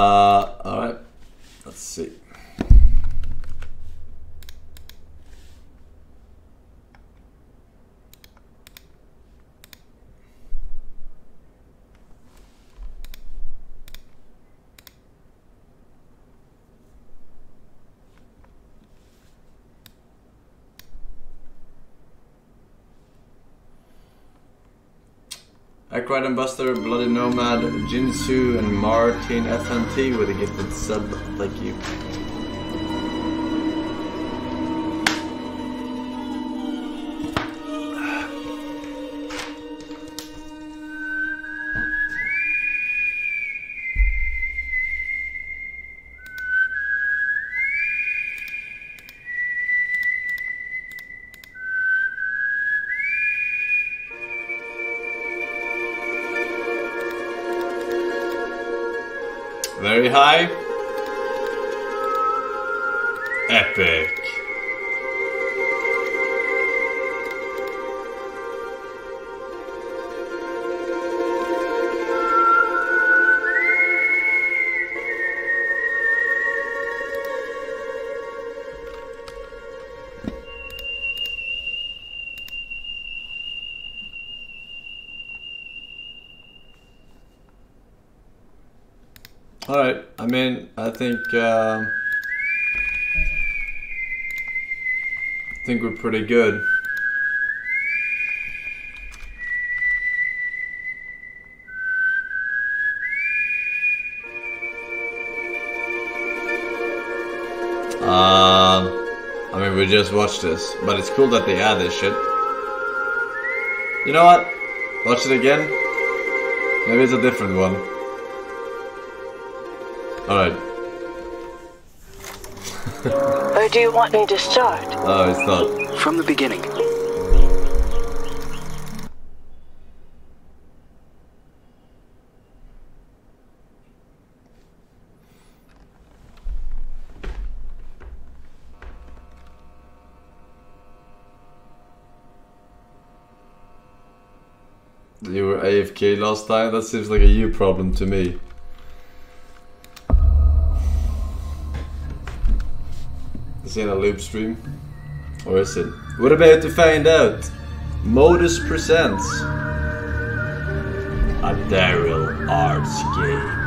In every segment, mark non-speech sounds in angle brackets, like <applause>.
Uh, alright. Let's see. Akride and Buster, Bloody Nomad, Jinsu, and Martin FNT with a gifted sub. Thank you. Alright, I mean, I think, um, I think we're pretty good. Um, I mean, we just watched this, but it's cool that they add this shit. You know what? Watch it again. Maybe it's a different one. Alright. Or do you want me to start? Oh, it's not. From the beginning. You were AFK last time? That seems like a you problem to me. Is it a loop stream? Or is it? We're about to find out. Modus presents a Darril Arts game.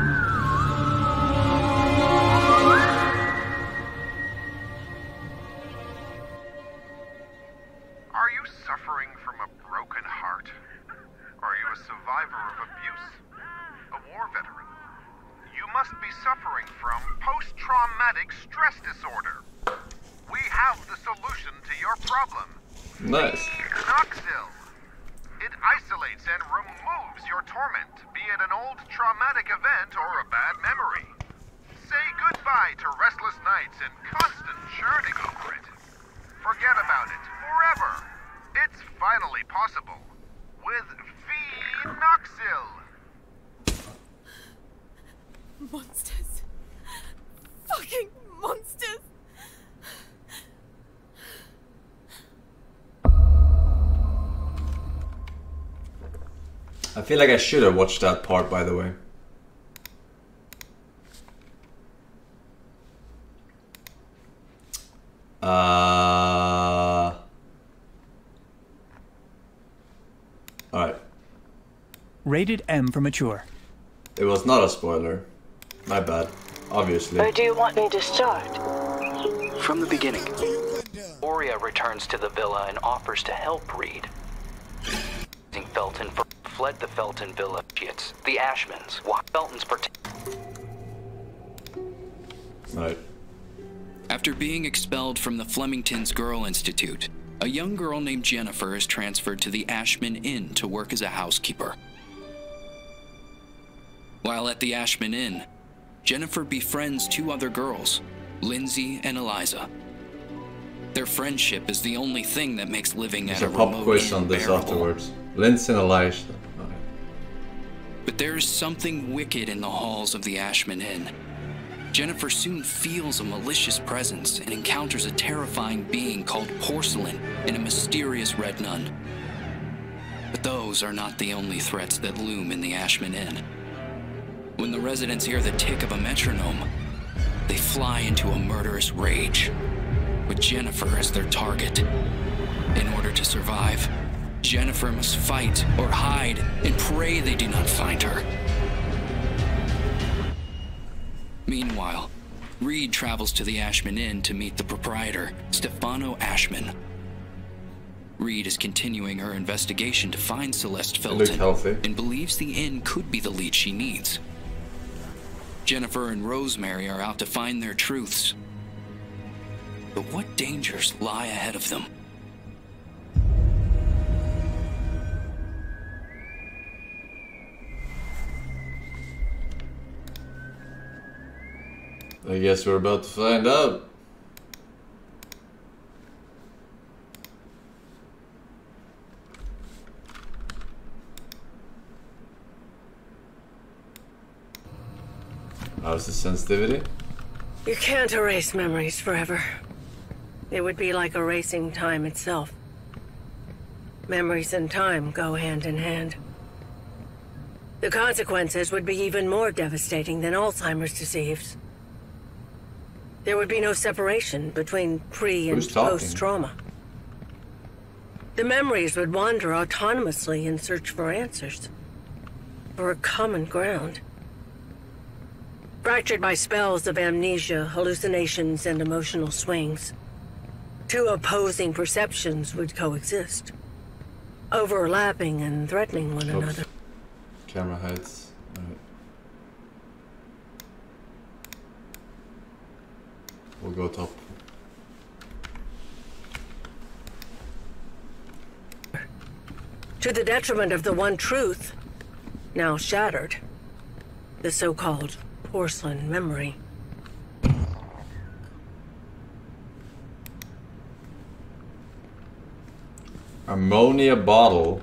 Feel like I should have watched that part, by the way. Uh. Alright. Rated M for mature. It was not a spoiler. My bad. Obviously. Or do you want me to start? From the beginning. Oria returns to the villa and offers to help Reed. Felton for fled the Felton Villa the Ashmans, while Felton's. Right. After being expelled from the Flemington's Girl Institute, a young girl named Jennifer is transferred to the Ashman Inn to work as a housekeeper. While at the Ashman Inn, Jennifer befriends two other girls, Lindsay and Eliza. Their friendship is the only thing that makes living There's at a a pop remote quiz inn on this afterwards. Lindsay and Elijah. But there is something wicked in the halls of the Ashman Inn. Jennifer soon feels a malicious presence and encounters a terrifying being called Porcelain and a mysterious red nun. But those are not the only threats that loom in the Ashman Inn. When the residents hear the tick of a metronome, they fly into a murderous rage, with Jennifer as their target. In order to survive, Jennifer must fight or hide and pray they do not find her. Meanwhile, Reed travels to the Ashman Inn to meet the proprietor, Stefano Ashman. Reed is continuing her investigation to find Celeste Felton and believes the inn could be the lead she needs. Jennifer and Rosemary are out to find their truths. But what dangers lie ahead of them? I guess we're about to find out. How's the sensitivity? You can't erase memories forever. It would be like erasing time itself. Memories and time go hand in hand. The consequences would be even more devastating than Alzheimer's disease. There would be no separation between pre and post trauma. The memories would wander autonomously in search for answers, for a common ground. Fractured by spells of amnesia, hallucinations, and emotional swings. Two opposing perceptions would coexist, overlapping and threatening one Oops. another. Camera heights. Alright. We'll go top. To the detriment of the one truth, now shattered. The so-called porcelain memory. Ammonia bottle.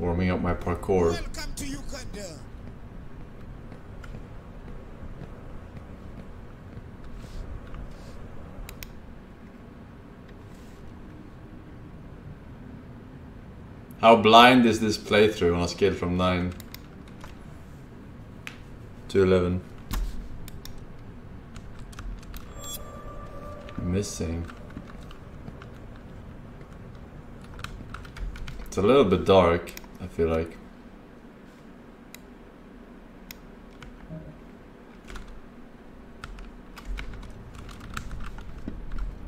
Warming up my parkour. Welcome to Uganda. How blind is this playthrough on a scale from 9 to 11? Missing. It's a little bit dark, I feel like.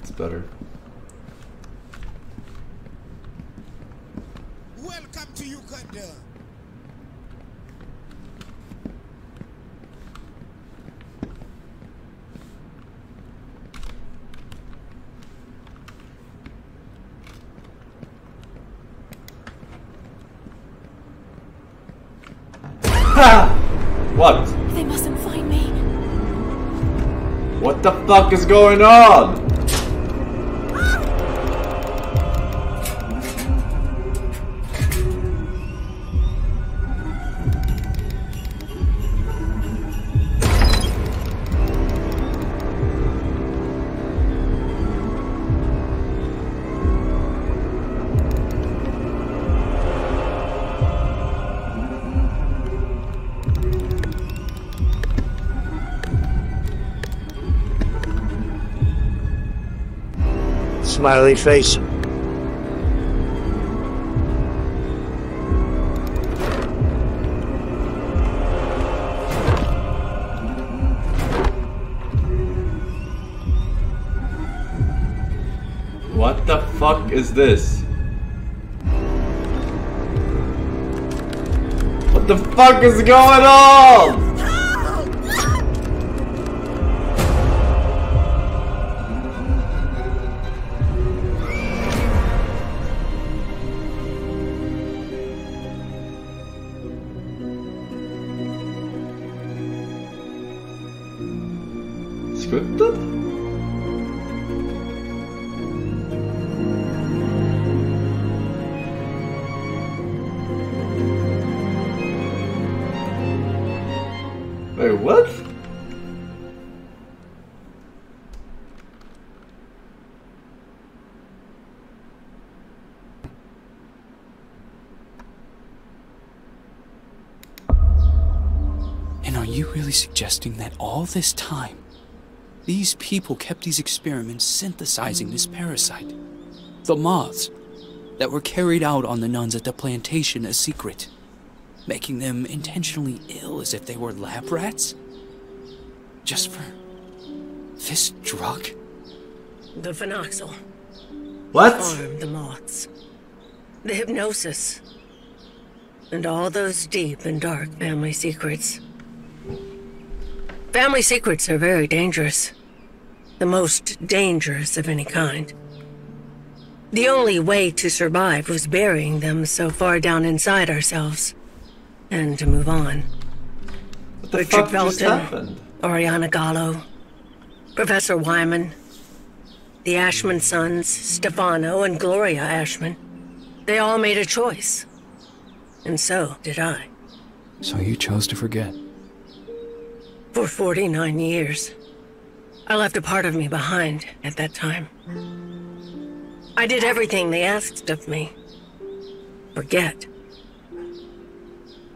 It's better. Welcome to Uganda. What? They mustn't find me. What the fuck is going on? Smiley face. What the fuck is this? What the fuck is going on? All this time, these people kept these experiments synthesizing this parasite? The moths that were carried out on the nuns at the plantation a secret, making them intentionally ill as if they were lab rats? Just for this drug? The phenoxyl. What? Farmed the moths. The hypnosis. And all those deep and dark family secrets. Family secrets are very dangerous. The most dangerous of any kind. The only way to survive was burying them so far down inside ourselves. And to move on. What the Richard fuck just Felton, happened? Oriana Gallo, Professor Wyman, the Ashman sons, Stefano and Gloria Ashman. They all made a choice. And so did I. So you chose to forget. For 49 years. I left a part of me behind at that time. I did everything they asked of me. Forget.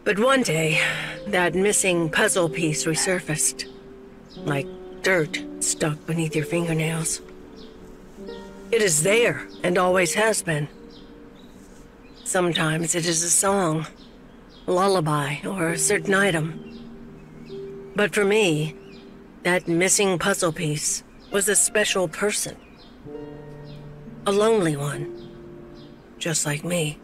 But one day, that missing puzzle piece resurfaced. Like dirt stuck beneath your fingernails. It is there, and always has been. Sometimes it is a song, a lullaby, or a certain item. But for me, that missing puzzle piece was a special person. A lonely one. Just like me.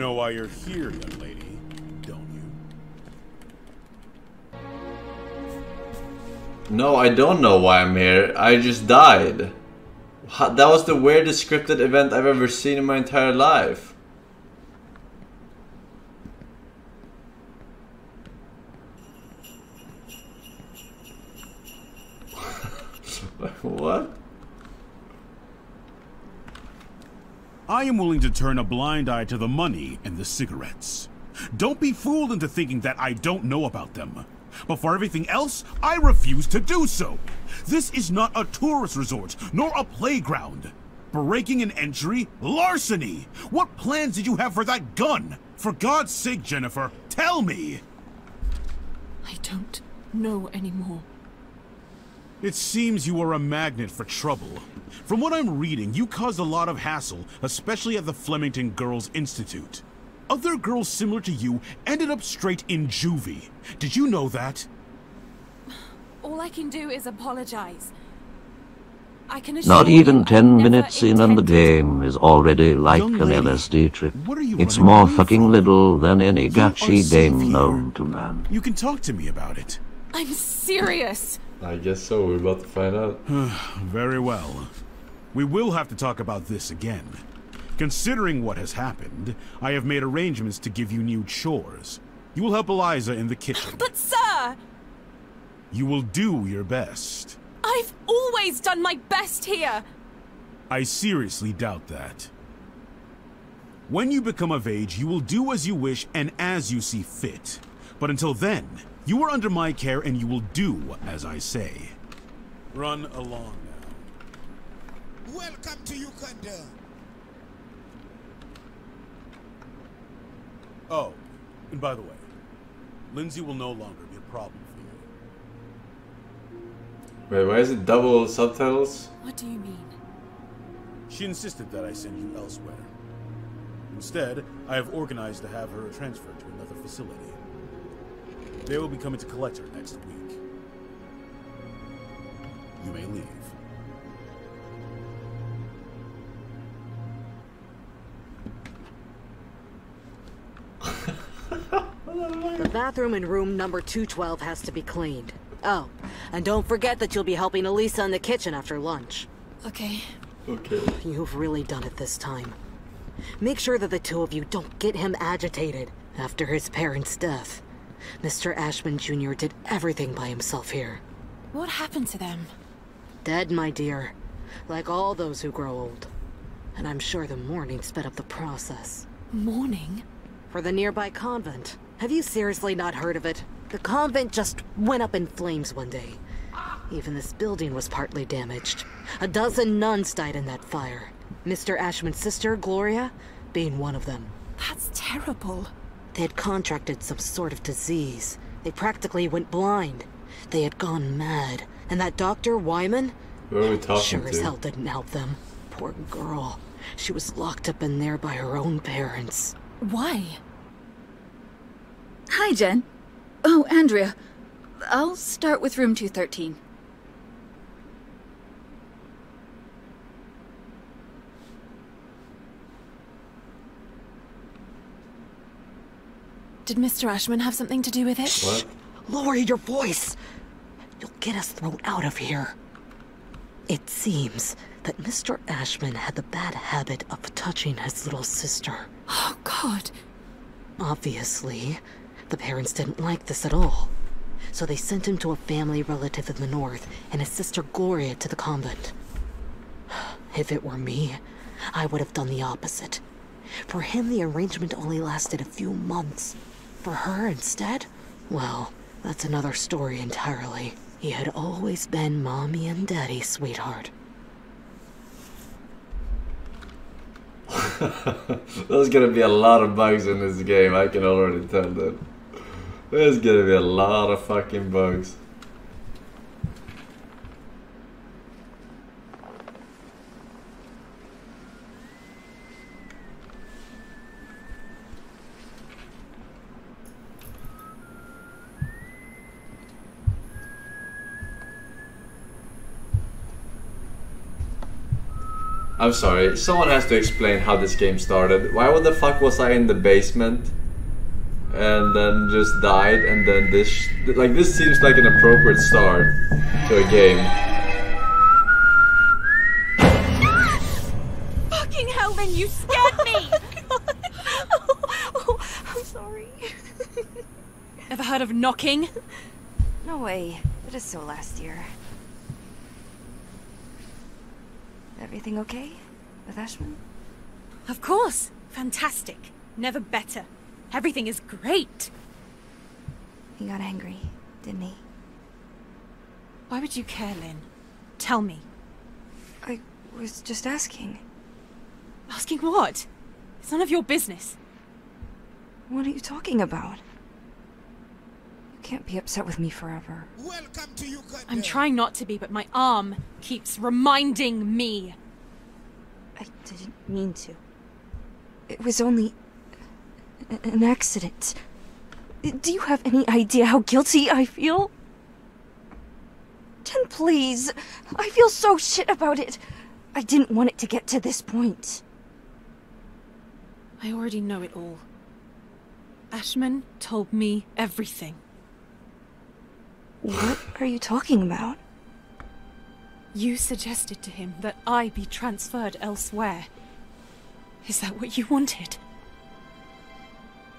Know why you're here, young lady, don't you? No, I don't know why I'm here. I just died. That was the weirdest scripted event I've ever seen in my entire life. <laughs> what? I am willing to turn a blind eye to the money and the cigarettes. Don't be fooled into thinking that I don't know about them. But for everything else, I refuse to do so. This is not a tourist resort, nor a playground. Breaking an entry? Larceny! What plans did you have for that gun? For God's sake, Jennifer, tell me! I don't know anymore. It seems you are a magnet for trouble. From what I'm reading, you caused a lot of hassle, especially at the Flemington Girls Institute. Other girls similar to you ended up straight in juvie. Did you know that? All I can do is apologize. I can assure Not even I ten minutes in and the game is already like Young an LSD trip. what are you It's more away fucking little than any You are gachi safe dame here. known to man. You can talk to me about it. I'm serious. I guess so. We're about to find out. <sighs> Very well. We will have to talk about this again. Considering what has happened, I have made arrangements to give you new chores. You will help Eliza in the kitchen. <gasps> But sir, You will do your best. I've always done my best here. I seriously doubt that. When you become of age, you will do as you wish and as you see fit. But until then, you are under my care and you will do as I say. Run along now. Welcome to Uganda. Oh, And by the way, Lindsay will no longer be a problem for you. Wait, why is it double subtitles? What do you mean? She insisted that I send you elsewhere. Instead, I have organized to have her transferred to another facility. They will be coming to collect her next week. You may leave. The bathroom in room number 212 has to be cleaned. Oh, and don't forget that you'll be helping Elisa in the kitchen after lunch. Okay. Okay. You've really done it this time. Make sure that the two of you don't get him agitated after his parents' death. Mr. Ashman Jr. did everything by himself here. What happened to them? Dead, my dear. Like all those who grow old. And I'm sure the mourning sped up the process. Mourning? For the nearby convent. Have you seriously not heard of it? The convent just went up in flames one day. Even this building was partly damaged. A dozen nuns died in that fire. Mr. Ashman's sister, Gloria, being one of them. That's terrible. They had contracted some sort of disease. They practically went blind. They had gone mad. And that Dr. Wyman? Who are we talking Sure as to? hell didn't help them. Poor girl. She was locked up in there by her own parents. Why? Hi, Jen. Oh, Andrea. I'll start with room 213. Did Mr. Ashman have something to do with it? What? Lower your voice! You'll get us thrown out of here. It seems that Mr. Ashman had the bad habit of touching his little sister. Oh, God. Obviously, the parents didn't like this at all. So they sent him to a family relative in the north and his sister Gloria to the convent. If it were me, I would have done the opposite. For him, the arrangement only lasted a few months. For her, instead, well, that's another story entirely. He had always been mommy and daddy's sweetheart. <laughs> There's gonna be a lot of bugs in this game, I can already tell that. There's gonna be a lot of fucking bugs. I'm sorry, someone has to explain how this game started. Why would the fuck was I in the basement? And then just died, and then this... like, this seems like an appropriate start to a game. Fucking hell, Lynn, you scared me! <laughs> Oh, <laughs> I'm sorry. Ever heard of knocking? No way. It is so last year. Everything okay with Ashman? Of course. Fantastic. Never better. Everything is great. He got angry, didn't he? Why would you care, Lynn? Tell me. I was just asking. Asking what? It's none of your business. What are you talking about? You can't be upset with me forever. Welcome to Uganda. I'm trying not to be, but my arm keeps reminding me. I didn't mean to. It was only an accident. Do you have any idea how guilty I feel? Jen, please. I feel so shit about it. I didn't want it to get to this point. I already know it all. Ashman told me everything. What are you talking about? You suggested to him that I be transferred elsewhere. Is that what you wanted?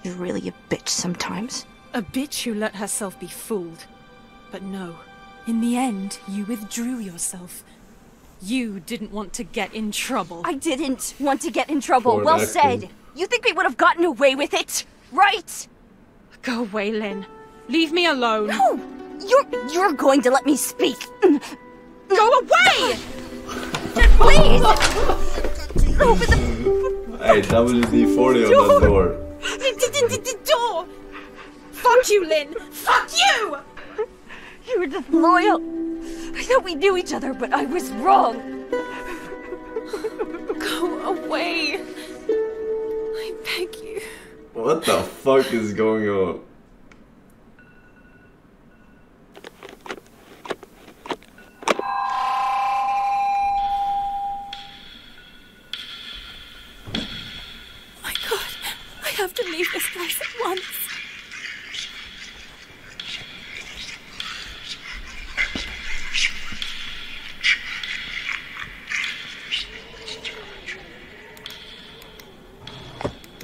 You're really a bitch sometimes. A bitch who let herself be fooled. But no, in the end, you withdrew yourself. You didn't want to get in trouble. I didn't want to get in trouble. Poor well acting. said. You think we would have gotten away with it, right? Go away, Lynn. Leave me alone. No! You're you're going to let me speak. Mm. Go away! Please! Open the Hey, WD-40 on that door. door! Fuck you, Lynn! Fuck you! You were just loyal. I thought we knew each other, but I was wrong. Go away. I beg you. What the fuck is going on? Have to leave this place at once.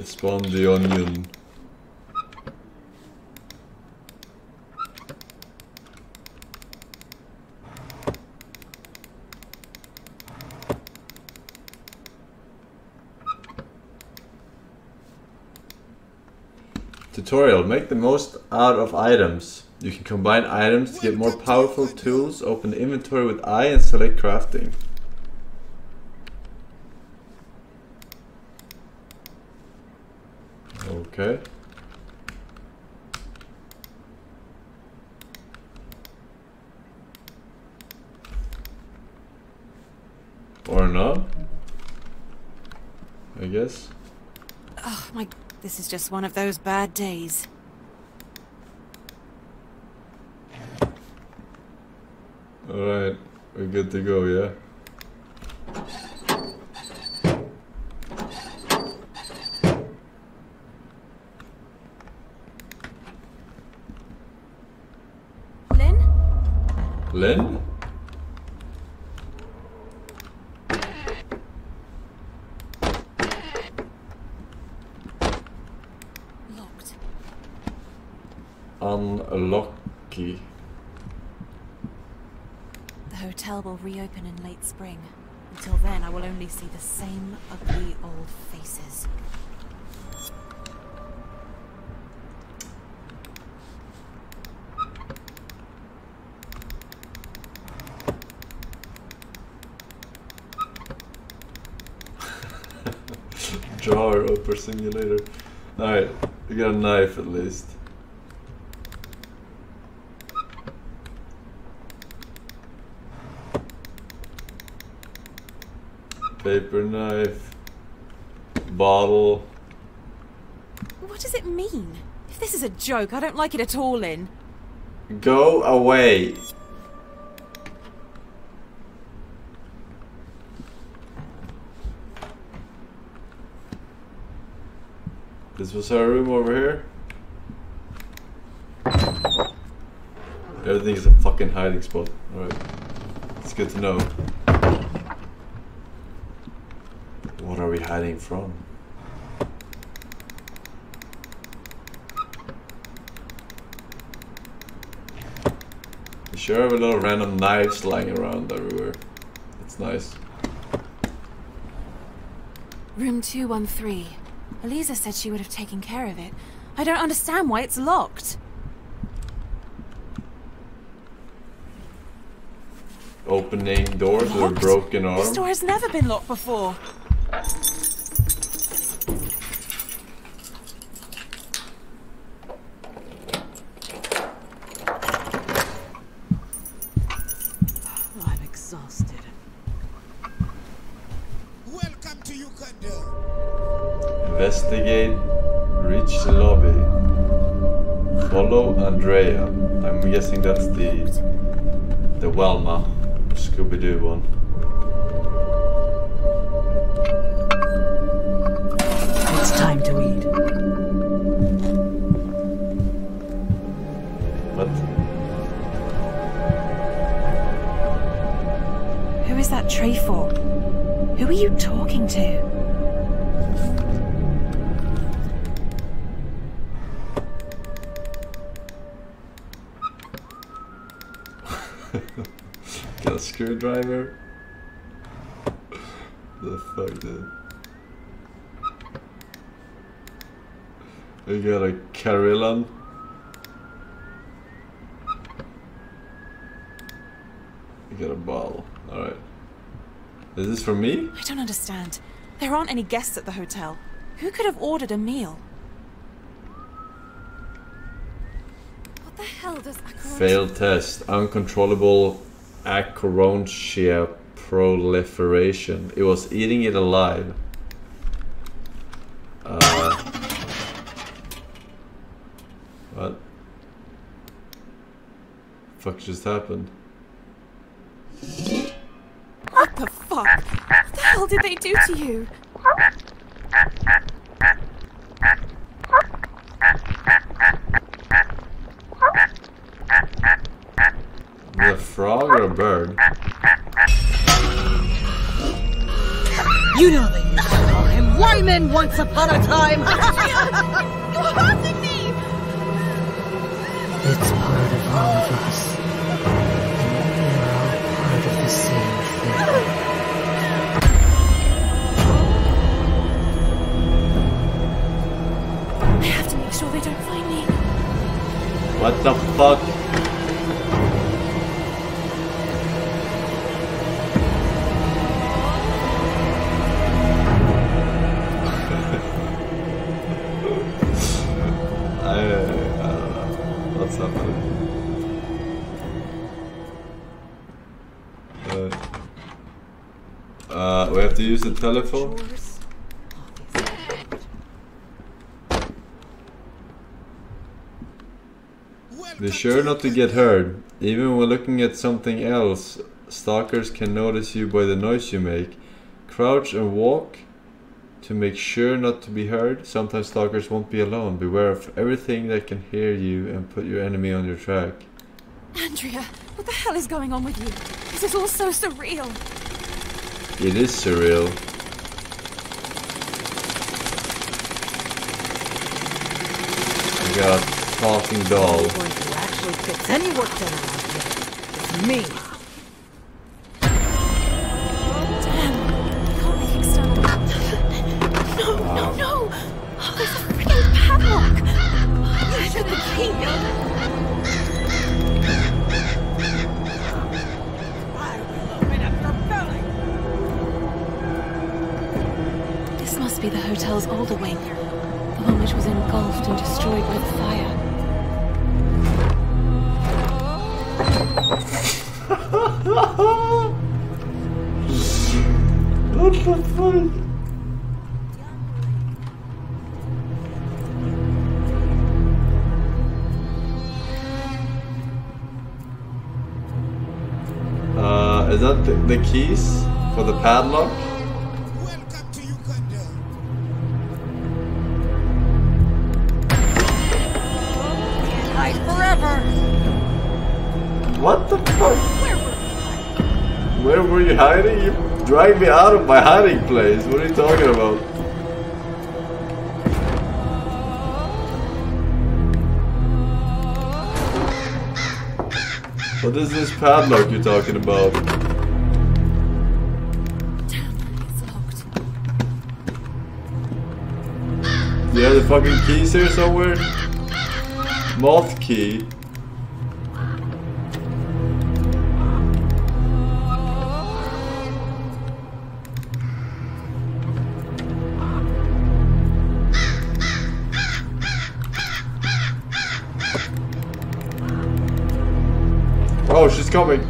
Spawn the onion. Tutorial. Make the most out of items. You can combine items to get more powerful tools. Open the inventory with I and select crafting. Okay. Or not. I guess. Oh my, this is just one of those bad days. Alright, we're good to go, yeah? Lynn? Lynn? Locked. Unlucky. The hotel will reopen in late spring. Until then, I will only see the same ugly old faces. <laughs> Jar upper simulator. Alright, we got a knife at least. Paper knife. Bottle. What does it mean? If this is a joke, I don't like it at all, Lynn. Go away. This was her room over here. Everything is a fucking hiding spot. Alright. It's good to know. What are we hiding from? You sure have a lot of random knives lying around everywhere. It's nice. Room 213. Eliza said she would have taken care of it. I don't understand why it's locked. Opening doors with a broken arm. This door has never been locked before. Is this for me? I don't understand. There aren't any guests at the hotel. Who could have ordered a meal? What the hell does Acherontia... Failed test. Uncontrollable Acherontia proliferation. It was eating it alive. Uh, what? Fuck just happened? What the fuck? What the hell did they do to you? Was it a frog or a bird? You know the time. Wyman once upon a time. <laughs> You're hurting me! It's part of all of us. What the fuck? <laughs> I, I don't know. What's happening? Uh, uh, we have to use the telephone? Be sure not to get hurt. Even when looking at something else, stalkers can notice you by the noise you make. Crouch and walk to make sure not to be heard. Sometimes stalkers won't be alone. Beware of everything that can hear you and put your enemy on your track. Andrea, what the hell is going on with you? This is all so surreal. It is surreal. I got a talking doll. Actually gets any work done around here. It's me. No, no, no! Oh, there's a freaking padlock! The key. This must be the hotel's older wing. The one which was engulfed and destroyed by the fire. What the fuck? Uh, is that the, the keys for the padlock? Hiding? You dragged me out of my hiding place. What are you talking about? What is this padlock you're talking about? Do you have the fucking keys here somewhere? Moth key. Oh,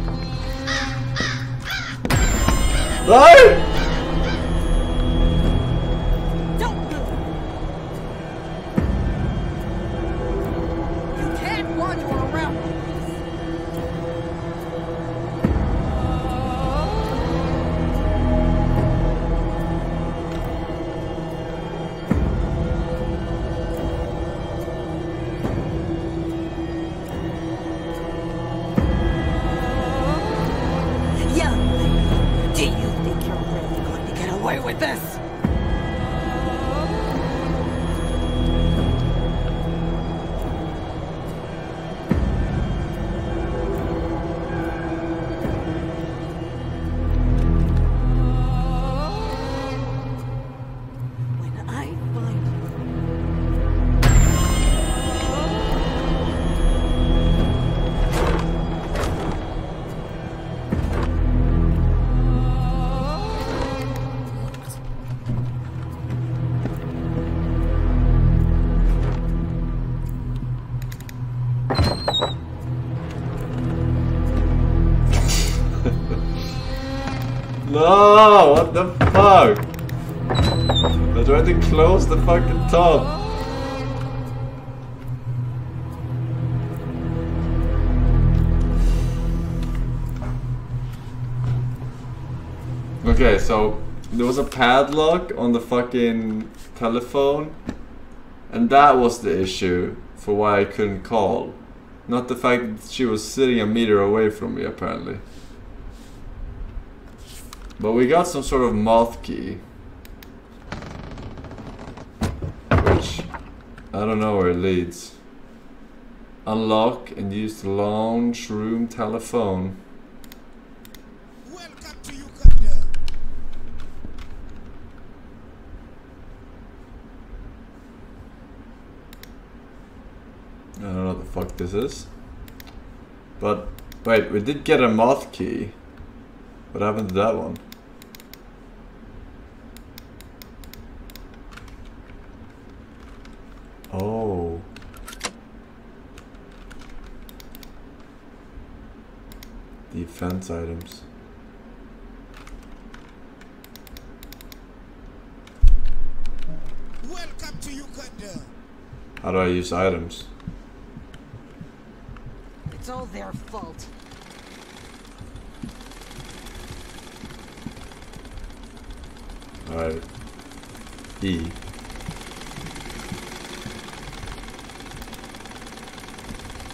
top. Okay, so there was a padlock on the fucking telephone, and that was the issue for why I couldn't call. Not the fact that she was sitting a meter away from me, apparently. But we got some sort of moth key. Which, I don't know where it leads. Unlock and use the lounge room telephone. I don't know what the fuck this is. But, wait, we did get a moth key. What happened to that one? Oh. Defense items. Welcome to Uganda. How do I use items? It's all their fault. Alright. E.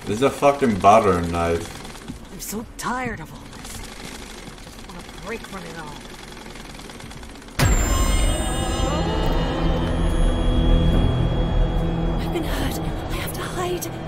This is a fucking butter knife. I'm so tired of all this. I want a break from it all. I've been hurt. I have to hide.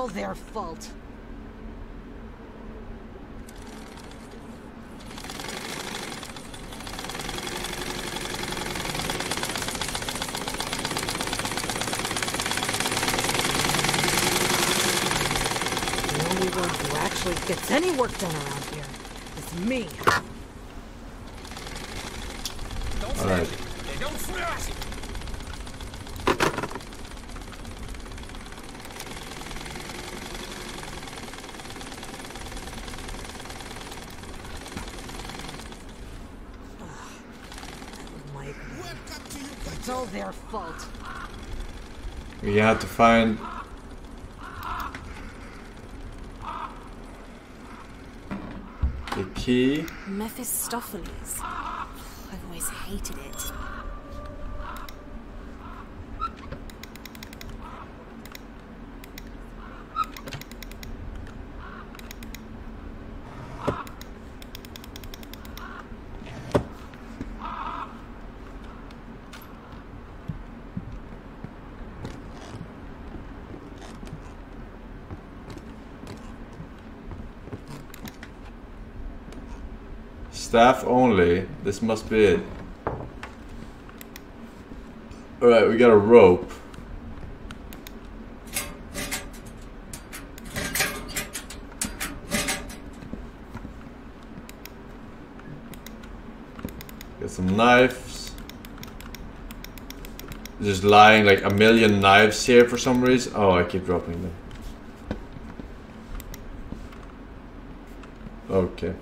All their fault. The only one who actually gets any work done around here is me. Alright. Don't smash! It's all their fault. We had to find the key. Mephistopheles. I've always hated it. Staff only. This must be it. Alright, we got a rope. Get some knives. Just lying like a million knives here for some reason. Oh, I keep dropping them. Okay.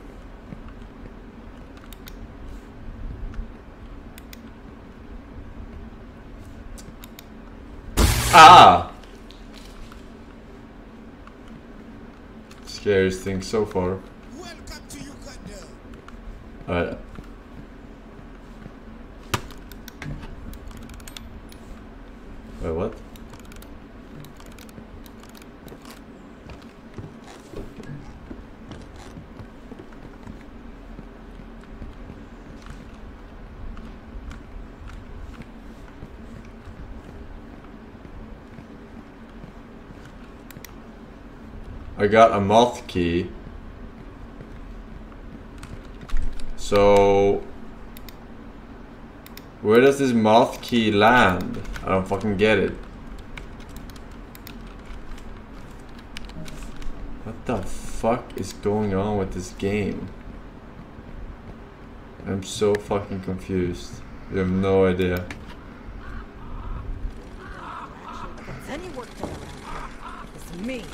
Ah! Scariest thing so far. Alright. Uh, Wait, uh, what? I got a moth key. So where does this moth key land? I don't fucking get it. What the fuck is going on with this game? I'm so fucking confused. You have no idea. If any work done around here, it's me.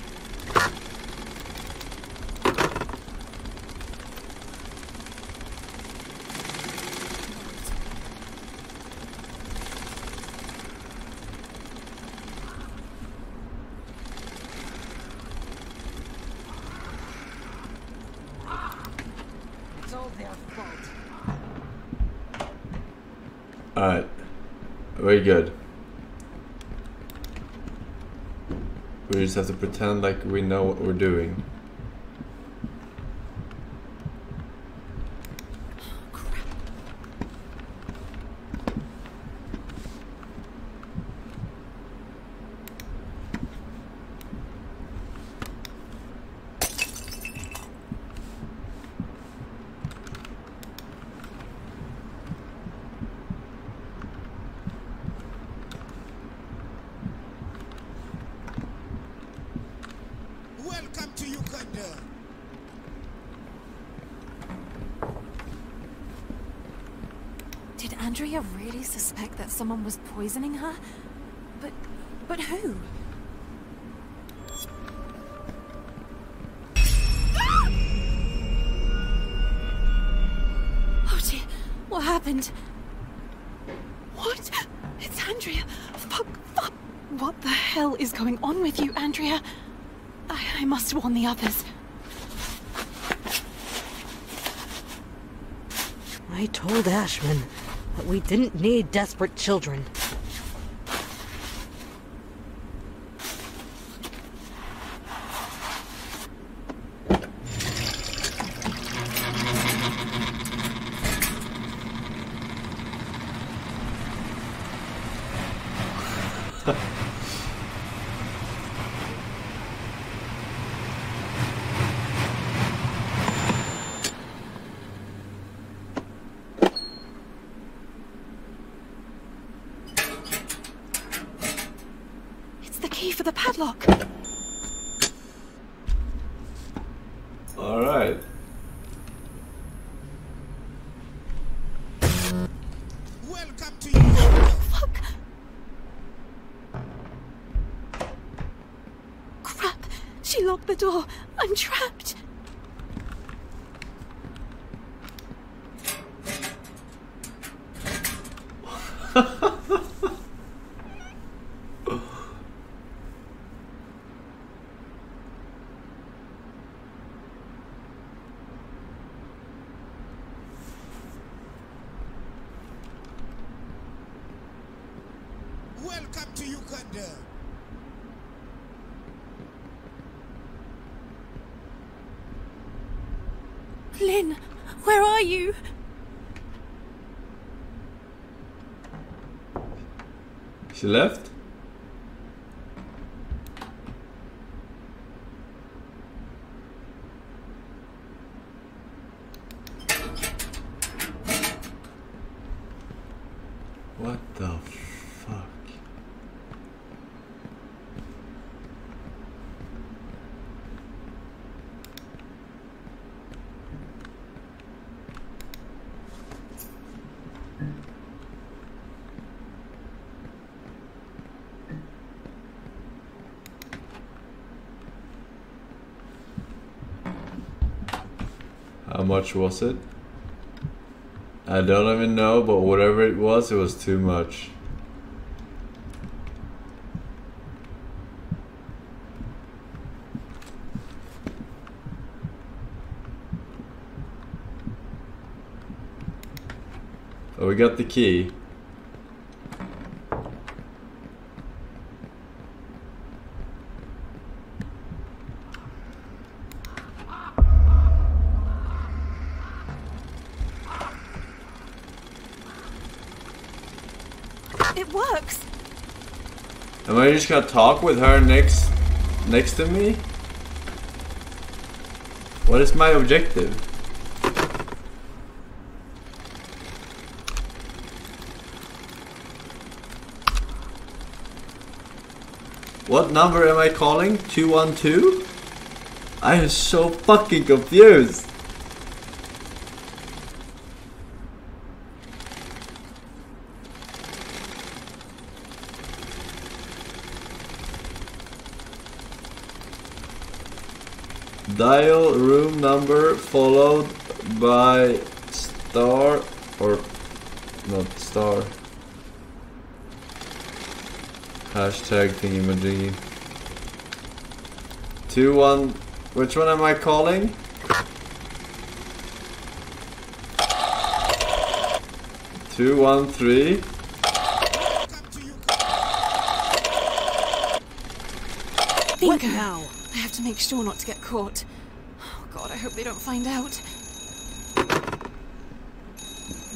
It's all their fault. Alright. Very good. We just have to pretend like we know what we're doing. Welcome to Uganda. Did Andrea really suspect that someone was poisoning her? But, but who? <gasps> Oh dear, what happened? What? It's Andrea. Fuck, fuck. What the hell is going on with you, Andrea? I, I must warn the others. I told Ashmann we didn't need desperate children. Much was it? I don't even know, but whatever it was, it was too much. Oh, we got the key. It works. Am I just gonna talk with her next next to me? What is my objective? What number am I calling? 212? I am so fucking confused. Dial room number followed by star or not star. Hashtag thingy Two one. Which one am I calling? Two one three. What now? I have to make sure not to get caught. I hope they don't find out.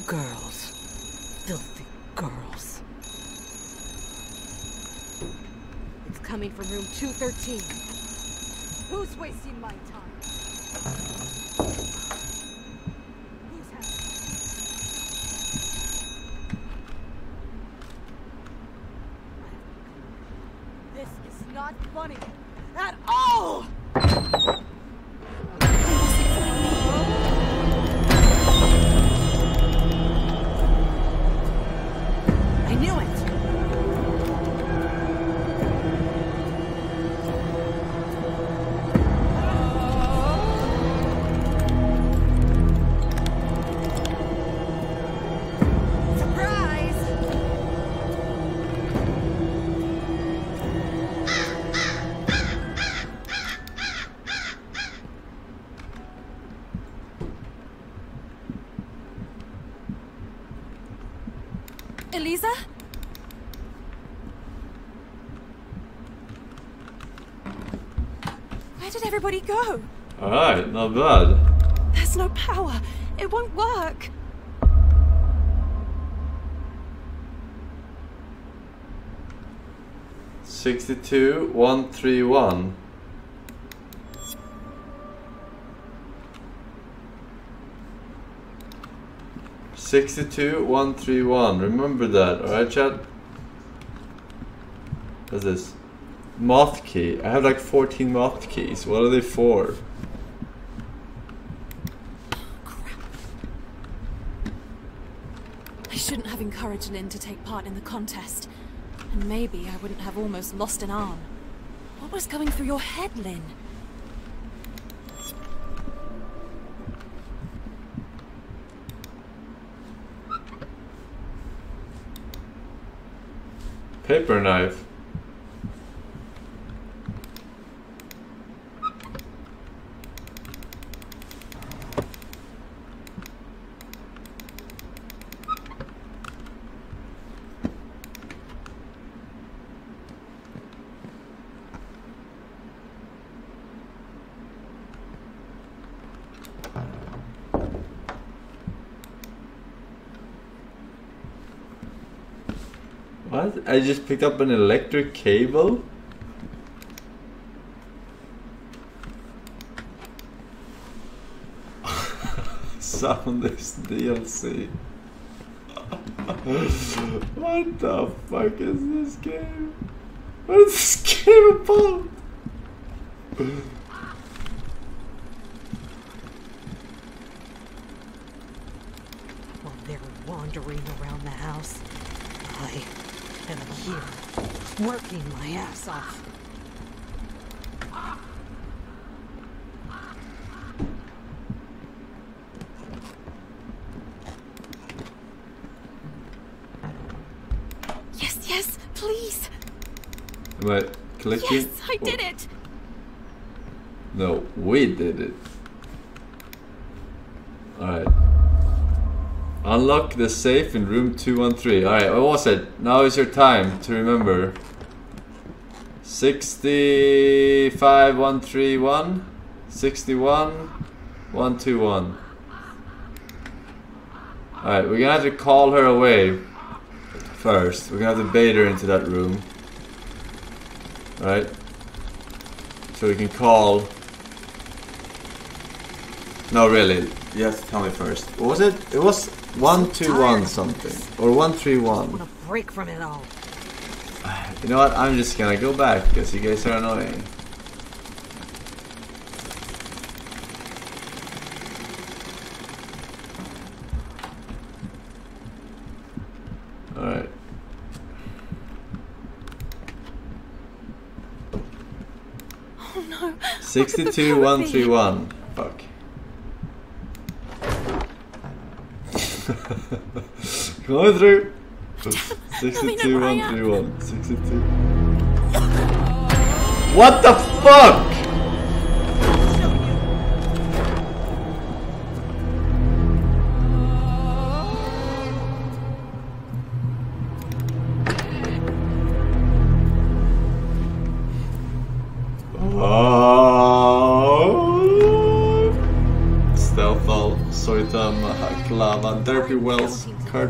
Girls. Filthy girls. It's coming from room 213. Who's wasting my time? Go? Alright, not bad. There's no power. It won't work. Sixty-two one three one. Sixty-two one three one. Remember that, alright, chat? What's this? Moth key. I have like fourteen moth keys. What are they for? I shouldn't have encouraged Lynn to take part in the contest. And maybe I wouldn't have almost lost an arm. What was going through your head, Lynn? Paper knife. What? I just picked up an electric cable? <laughs> Sound is DLC. <laughs> what the fuck is this game? What is this <laughs> game about? While they're wandering around the house, I am here, working my ass off. Yes, yes, please. Am I clicking? Yes, I did it. No, we did it. Alright. Unlock the safe in room 213. Alright, what was it? Now is your time to remember. 65131 61 121. Alright, we're gonna have to call her away first. We're gonna have to bait her into that room. Alright? So we can call No, really. You have to tell me first. What was it? It was one two one something or one three one. Break from it all. <sighs> You know what? I'm just gonna go back because you guys are annoying. Alright. Oh no. 62 131. Fuck. <laughs> Going through. 62 131. 62. What the fuck?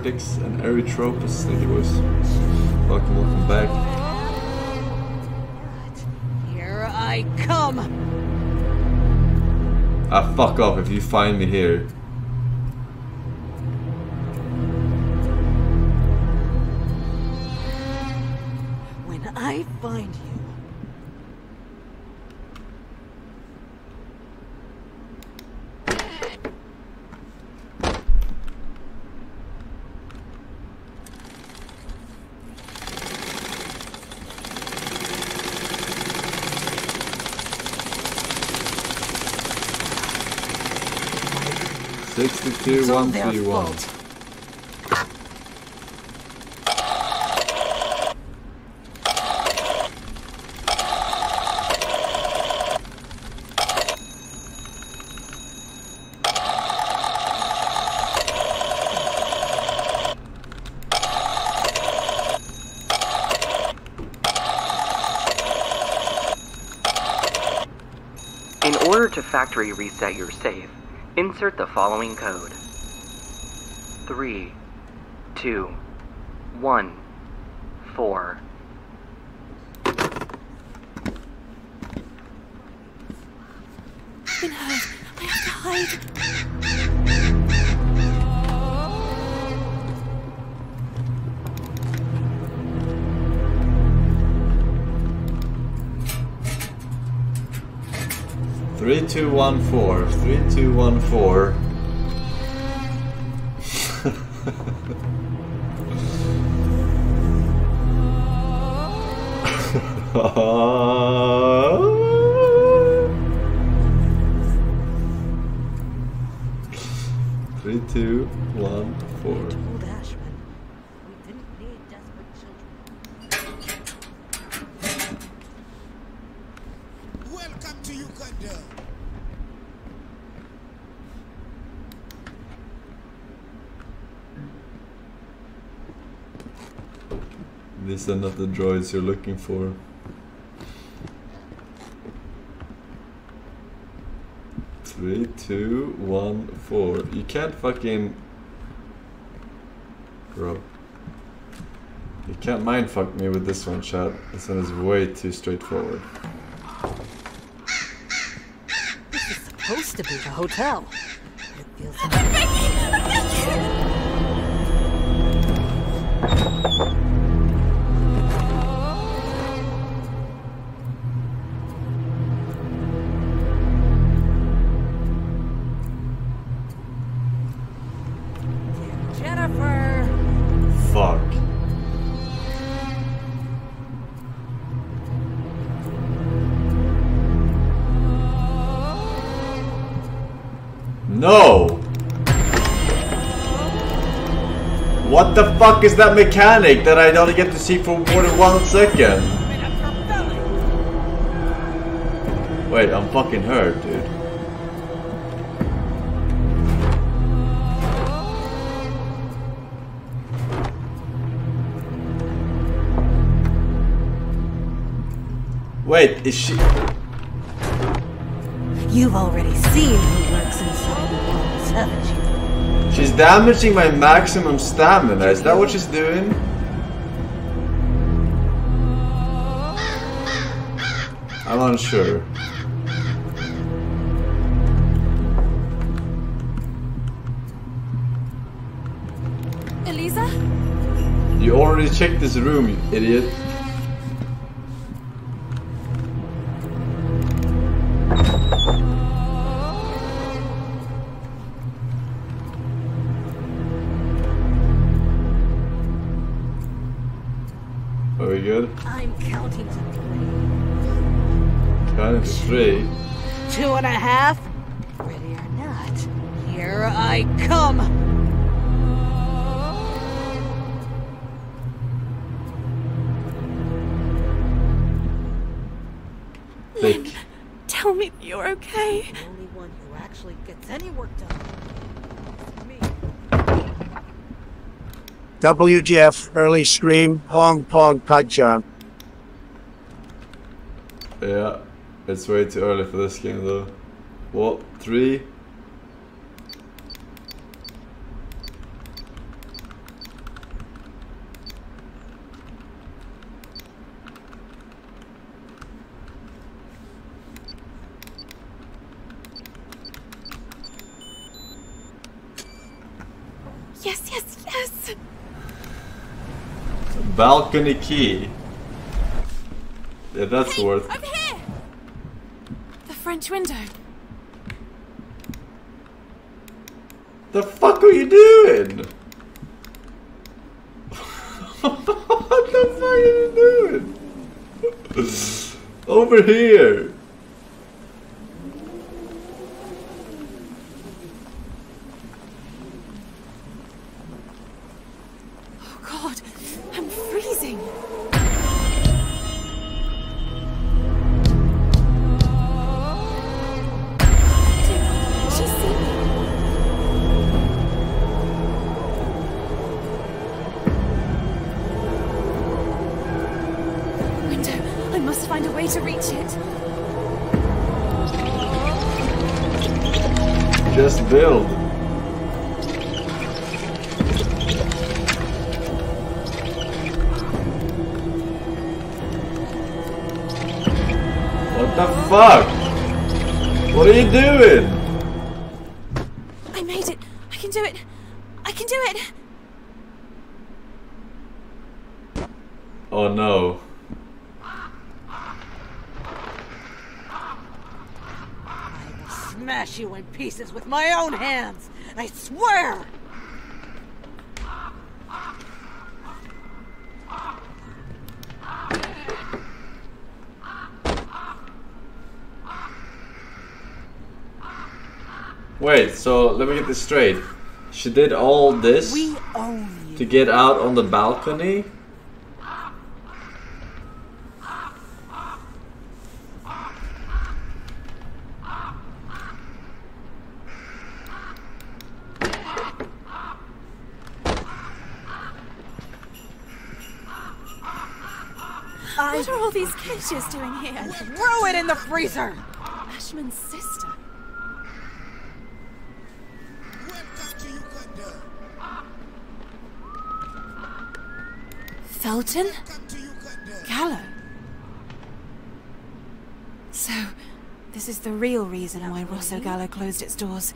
And Erytropus. Thank you, boys. Welcome, welcome back. Here I come. Ah, fuck off if you find me here. Sixty-two all their fault. In order to factory reset your safe, insert the following code. 3, 2, 1, 4. I've been hurt. I have to hide. Three two one four. Three two one four. These are not the droids you're looking for. Three, two, one, four. You can't fucking. Bro. You can't mind fuck me with this one, chat. This one is way too straightforward. This is supposed to be the hotel. Fuck is that mechanic that I don't get to see for more than one second? Wait, I'm fucking hurt, dude. Wait, is she... You've already seen who She's damaging my maximum stamina. Is that what she's doing? I'm unsure. Elisa? You already checked this room, you idiot. WGF, early scream, pong pong puncher. Yeah, it's way too early for this game though. What? Three? Yes, yes, yes. Balcony key. Yeah, that's worth. Over here. The French window. The fuck are you doing? <laughs> what the fuck are you doing? <laughs> Over here. To reach it. Just build. What the fuck? What are you doing? I made it. I can do it. I can do it. Oh no. Smash you in pieces with my own hands. I swear. Wait, so let me get this straight. She did all this We own you. to get out on the balcony? What are all these cages doing here? Throw it in the freezer. Ashmann's sister. Felton? Gallo? So, this is the real reason why Rosso Gallo closed its doors.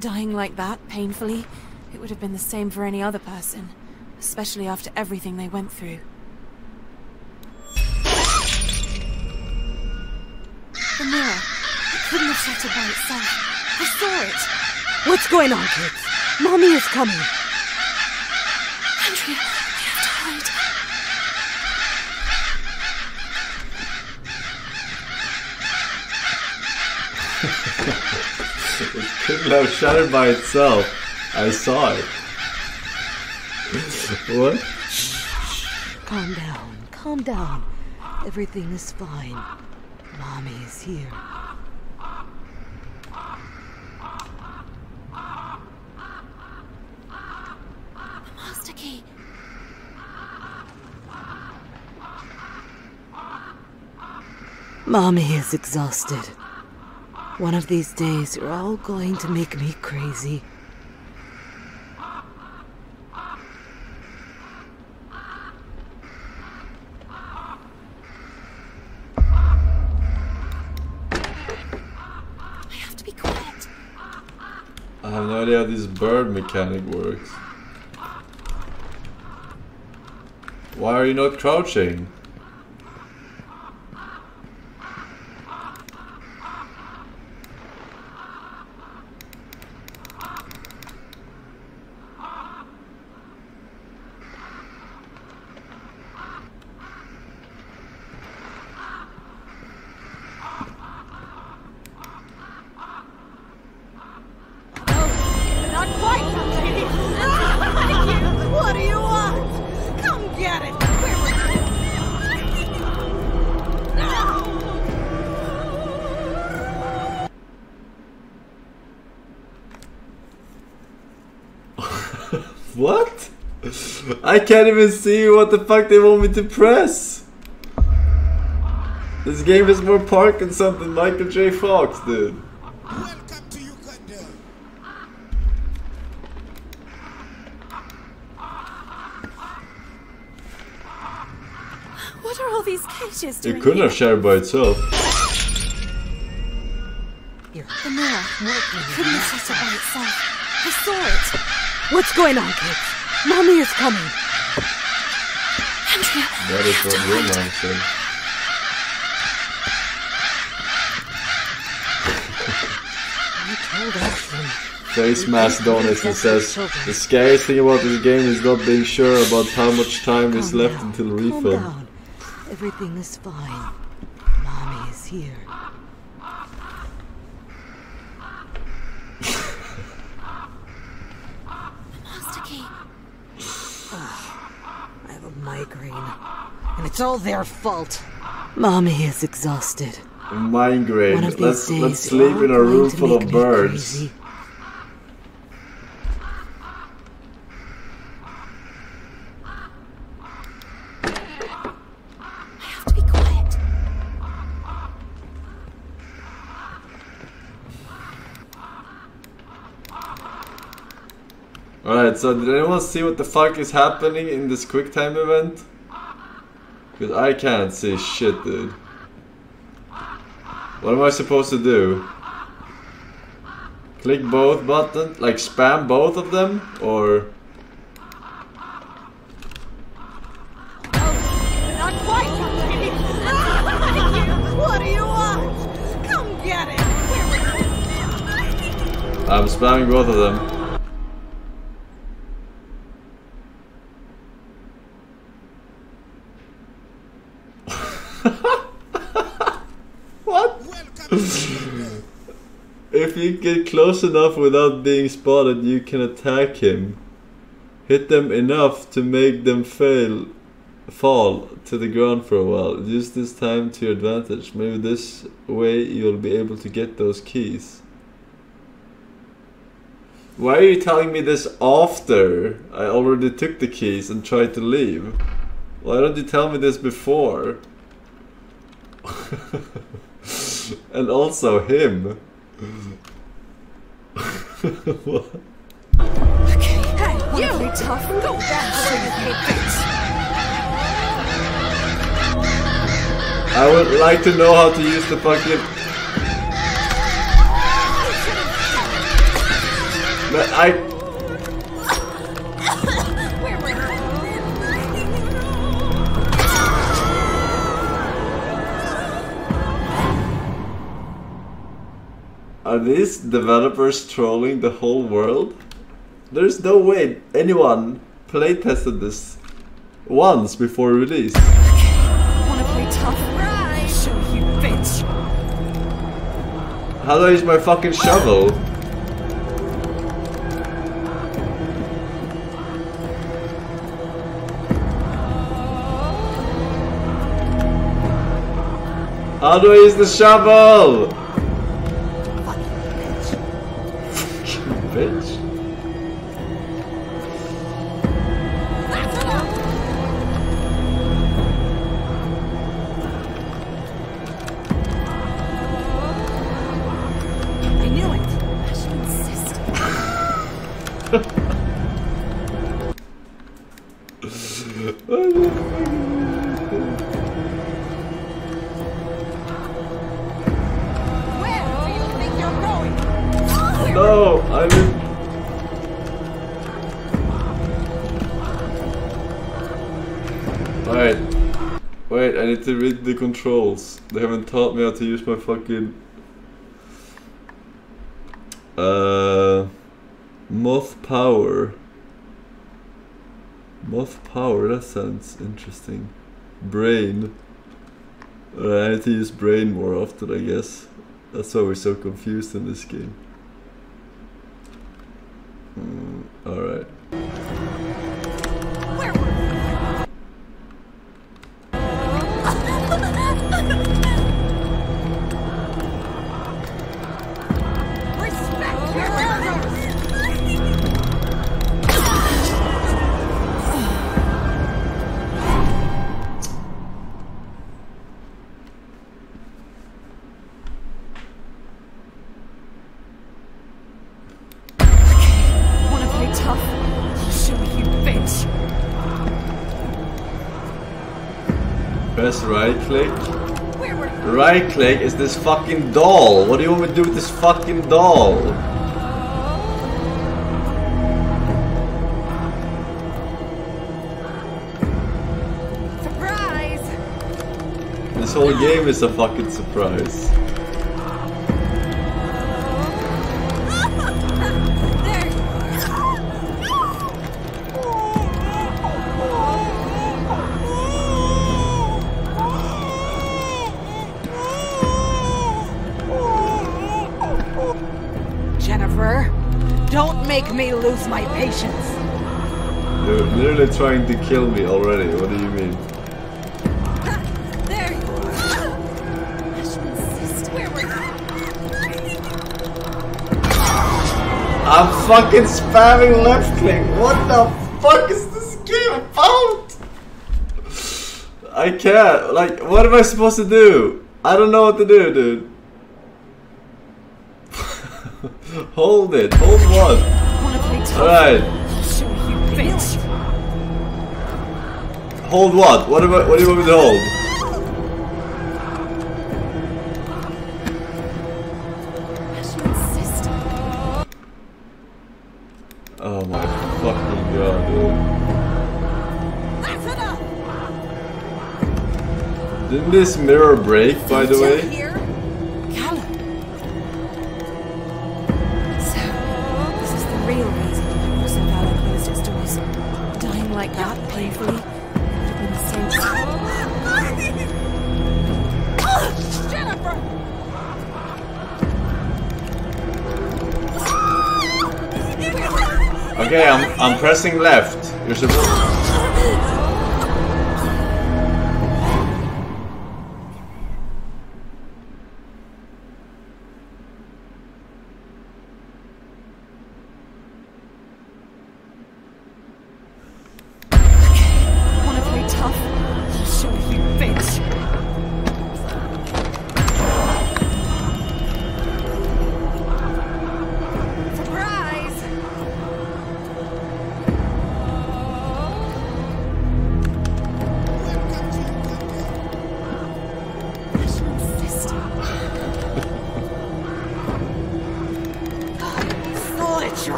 Dying like that, painfully, it would have been the same for any other person, especially after everything they went through. The mirror. It couldn't have shattered by itself. I saw it. What's going on, kids? Mommy is coming. Andrea, we have to hide. <laughs> it couldn't have shattered by itself. I saw it. <laughs> what? Calm down. Calm down. Everything is fine. Mommy is here. The Master key. Mommy is exhausted. One of these days, you're all going to make me crazy. I have to be quiet. I have no idea how this bird mechanic works. Why are you not crouching? I can't even see what the fuck they want me to press. This game is more Parkinson than something. Michael J. Fox, dude. Welcome to Yukon! What are all these cages doing It couldn't have shared by itself. The mirror. Couldn't have shut by itself. I saw it. What's going on, kids? Mommy is coming. Andrea. That is what real man said. I told Ashmann. Face mask donuts and says the scariest thing about this game is not being sure about how much time is left down, until Calm refill. down. Everything is fine. Mommy is here. Master key. I have a migraine. And it's all their fault. Mommy is exhausted. Migraine. One of these Let's days, let's sleep in a room full of me birds. crazy. Alright, so did anyone see what the fuck is happening in this quick time event? Because I can't see shit, dude. What am I supposed to do? Click both buttons? Like spam both of them? Or... Not quite. what do you want? Come get it. I'm spamming both of them. what? <laughs> if you get close enough without being spotted, you can attack him. Hit them enough to make them fail, fall to the ground for a while. Use this time to your advantage. Maybe this way you'll be able to get those keys. Why are you telling me this after I already took the keys and tried to leave? Why don't you tell me this before? <laughs> <laughs> and also him. <laughs> what? Hey, you! tough. Go down, sugar bitch. I would like to know how to use the fucking. But I. Are these developers trolling the whole world? There's no way anyone playtested this once before release. Wanna play tough? Right. Show you, bitch. How do I use my fucking shovel? How do I use the shovel? Bitch. Taught me how to use my fucking uh moth power. Moth power, that sounds interesting. Brain. Uh, I need to use brain more often, I guess. That's why we're so confused in this game. Mm, Alright. Click is this fucking doll. What do you want me to do with this fucking doll? Surprise! This whole game is a fucking surprise. Me lose my patience. You're literally trying to kill me already. What do you mean? There you are. Where were you? I'm fucking spamming left click. What the fuck is this game about? I can't. Like, what am I supposed to do? I don't know what to do, dude. <laughs> hold it. Hold one. Alright. Hold what? What, I, what do you want me to hold? Oh my fucking god, dude. Didn't this mirror break, by the way? Left.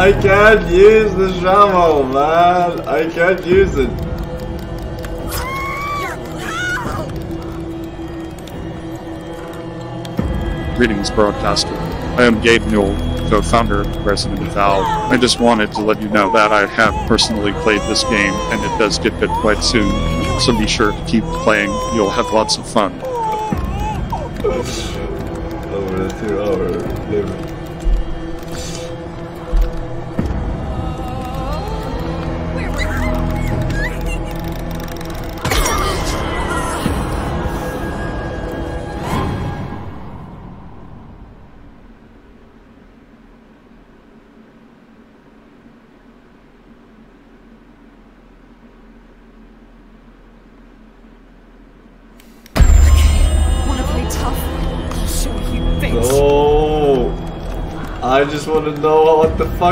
I can't use the shovel, man. I can't use it. Greetings, broadcaster. I am Gabe Newell, co-founder and president of Valve. I just wanted to let you know that I have personally played this game, and it does get good quite soon. So be sure to keep playing. You'll have lots of fun.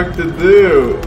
Fuck to do.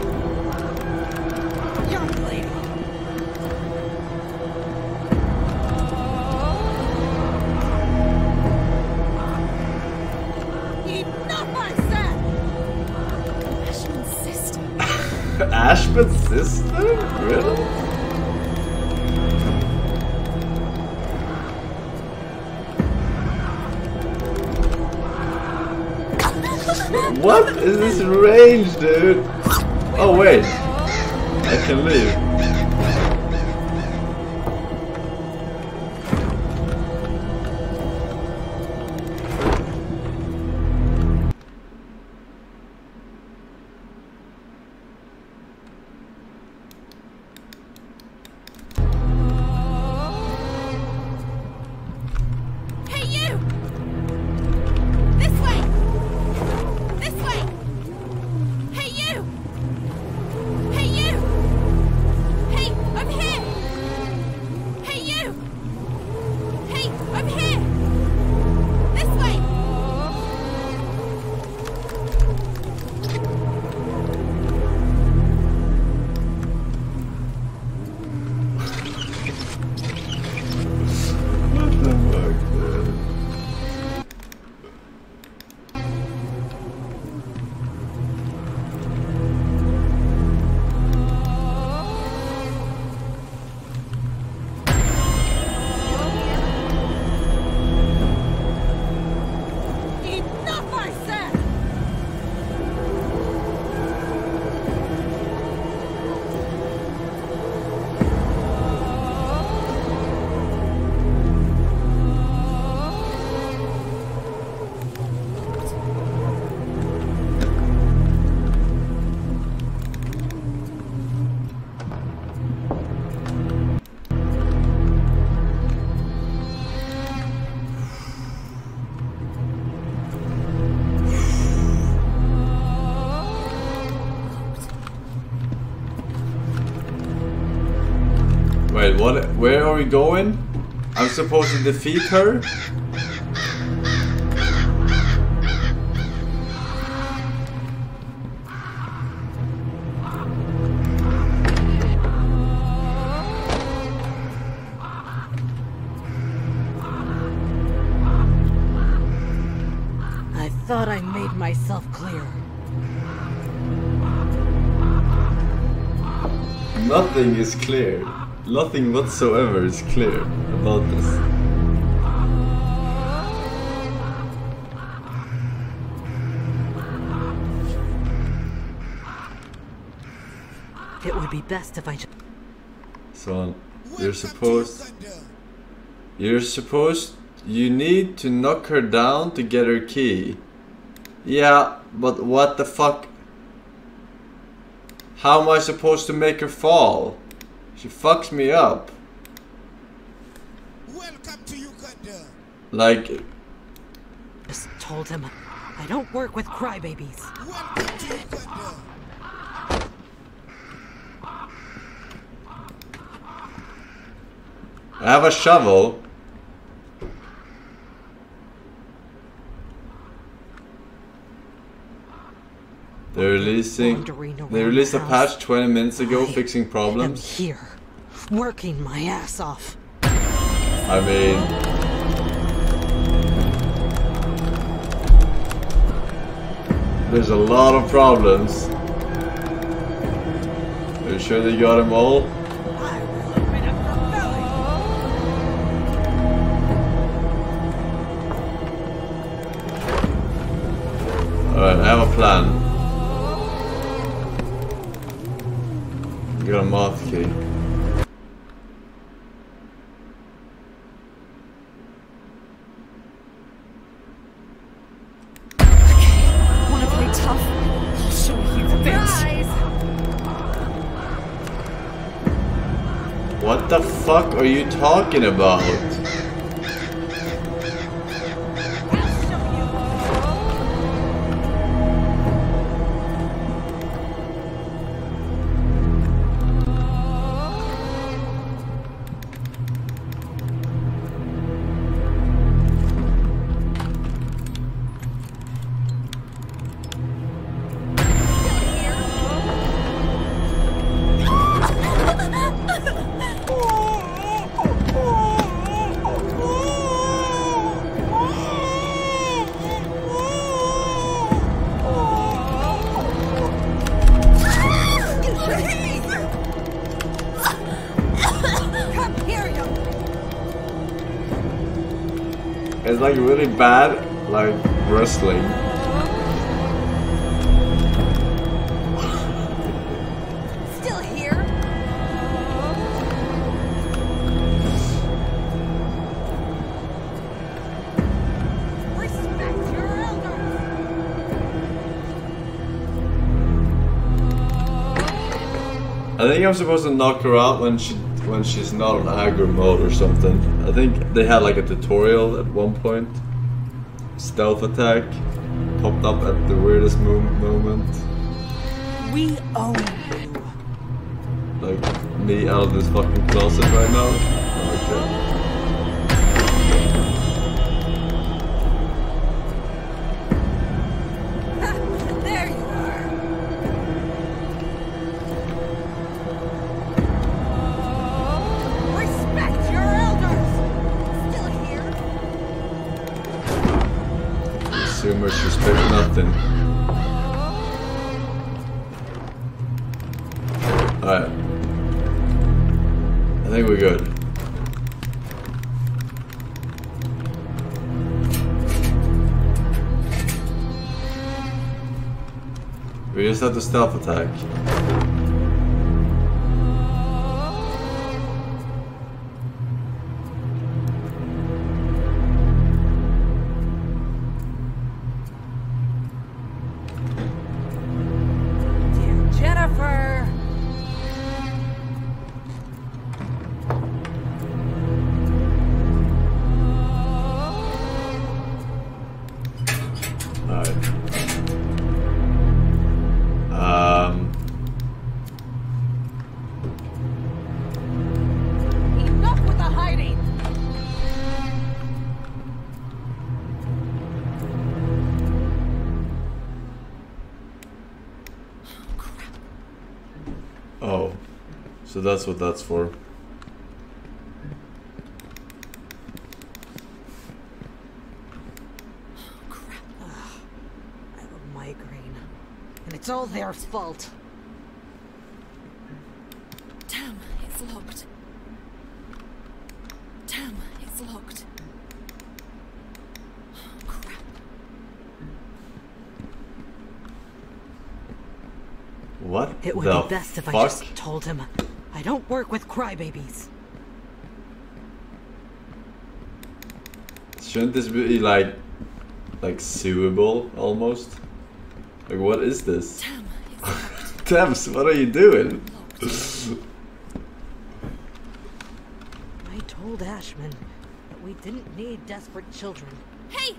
Where are we going? I'm supposed to defeat her? I thought I made myself clear. Nothing is clear. Nothing whatsoever is clear about this. It would be best if I just. So you're supposed You're supposed you need to knock her down to get her key. Yeah, but what the fuck? How am I supposed to make her fall? She fucks me up. Welcome to Uganda. Like Just told him I don't work with crybabies. Welcome to Uganda. I have a shovel. They're releasing. They released a patch 20 minutes ago, I fixing am problems. here, working my ass off. I mean, there's a lot of problems. Are you sure they got them all? Alright, I have a plan. Get a moth key. Fuck are you talking about? Bad, like wrestling. Still here? Respect your elders! I think I'm supposed to knock her out when she when she's not on aggro mode or something. I think they had like a tutorial at one point. Stealth attack popped up at the weirdest mo- moment. We own you. Like me out of this fucking closet right now. Stealth attack. That's what that's for. I have a migraine. And it's all their fault. Damn, it's locked. Damn, it's locked. What It would the be best if I just told him. I don't work with crybabies. Shouldn't this be like, like suable almost? Like what is this? <laughs> Thames, what are you doing? I told Ashmann that we didn't need desperate children. Hey,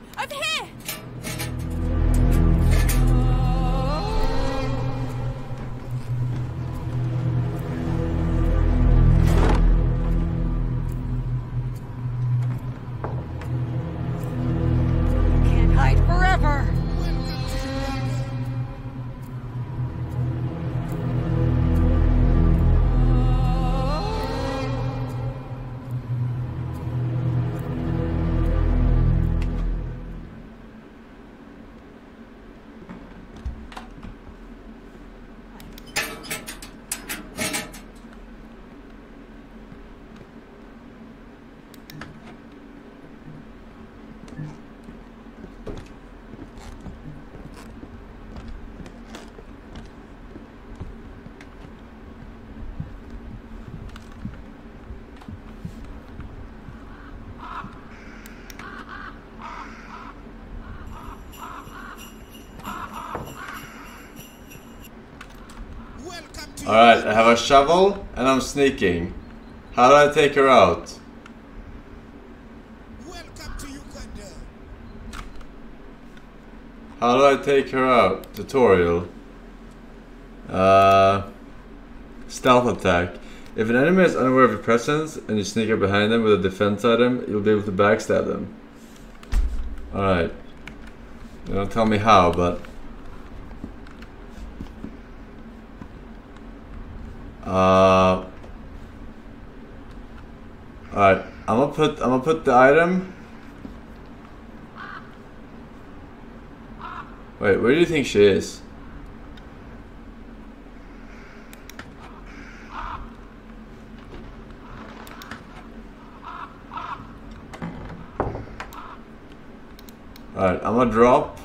Alright, I have a shovel and I'm sneaking. How do I take her out? How do I take her out? Tutorial. Uh, stealth attack. If an enemy is unaware of your presence and you sneak up behind them with a defense item, you'll be able to backstab them. Alright. They don't tell me how, but... Uh... Alright, I'm gonna put I'm gonna put the item. Wait, where do you think she is? Alright, I'm gonna drop.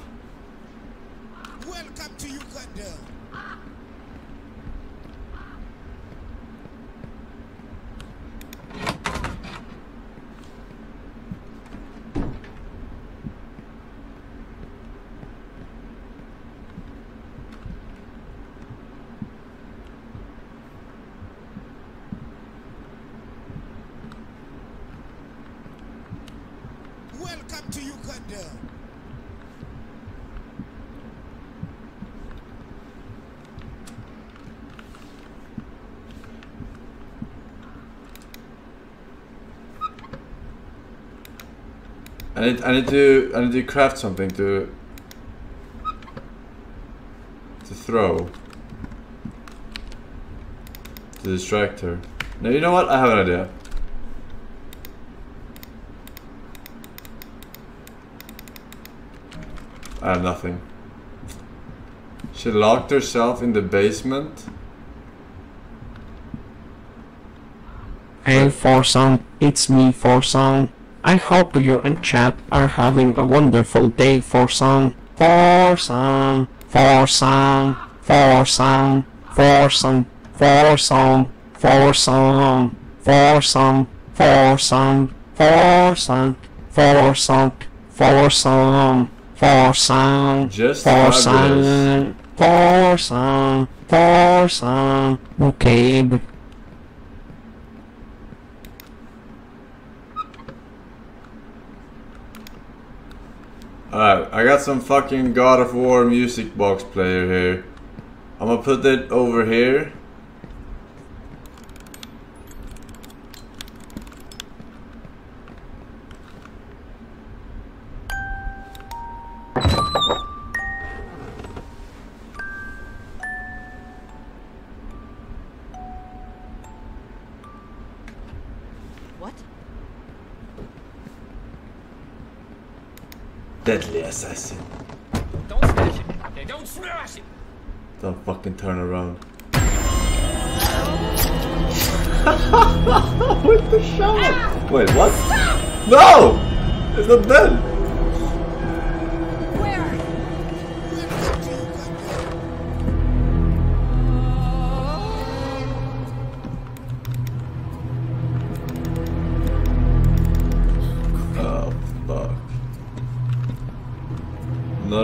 Welcome to Uganda. Welcome to Uganda. I need, I need to, I need to craft something to, to throw. To distract her. No, you know what? I have an idea. I have nothing. She locked herself in the basement. Hey Forsong, it's me Forsong. I hope you and chat are having a wonderful day Forsong. Forsong, Forsong, Forsong, Forsong, Forsong, Forsong, Forsong, Forsong, Forsong, Forsong, Forsong, Forsong, Just Forsong, Forsong, Forsong. Okay, but Alright, I got some fucking God of War music box player here. I'm gonna put it over here. Deadly assassin. Don't smash it. Okay, don't smash it. Don't fucking turn around. <laughs> With the shot! Ah! Wait, what? No! It's not dead!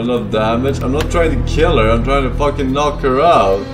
Enough damage? I'm not trying to kill her, I'm trying to fucking knock her out.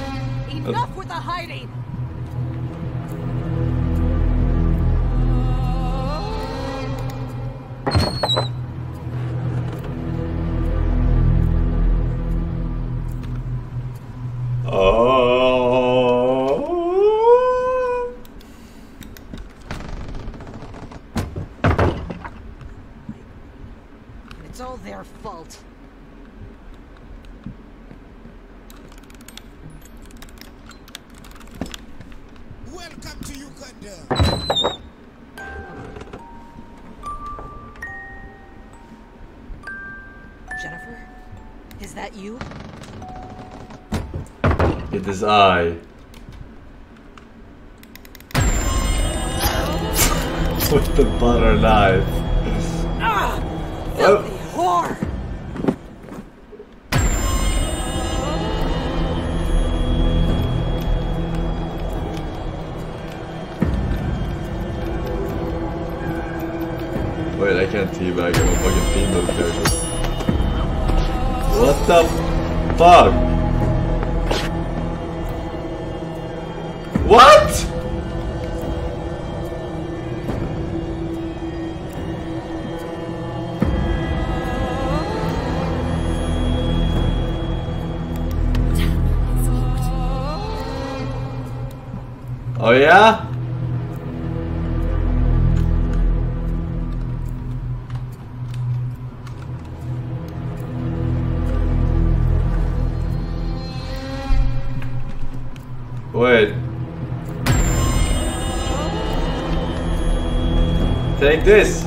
this?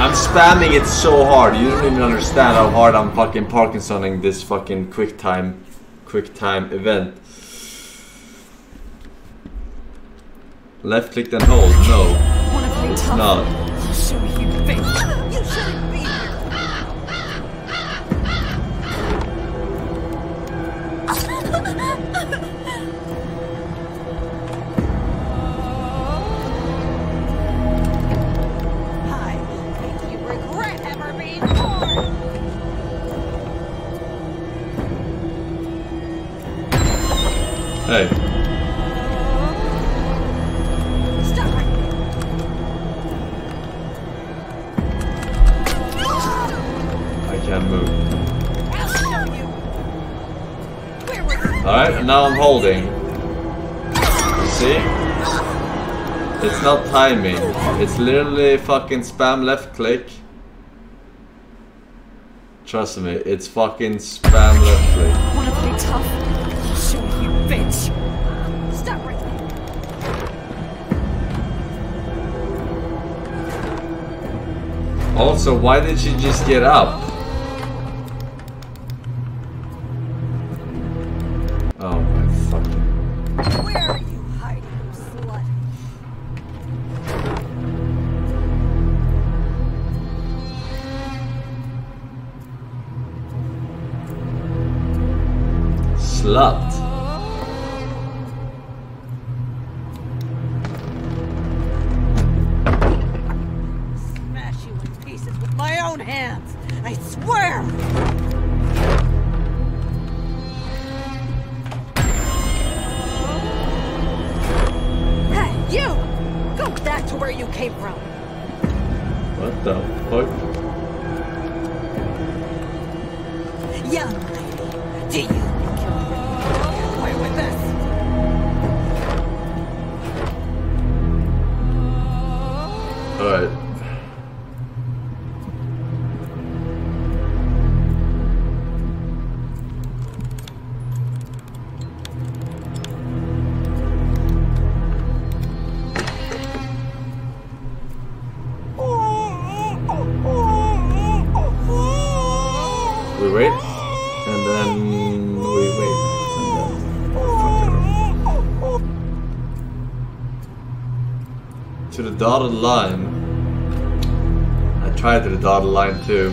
I'm spamming it so hard. You don't even understand how hard I'm fucking Parkinsoning this fucking quick time, quick time event. Left click and hold. No, it's not. literally fucking spam left click. Trust me, it's fucking spam left click. Wanna tough? You bitch. Stop right there. Also, why did she just get up? dotted line. I tried the dotted line too.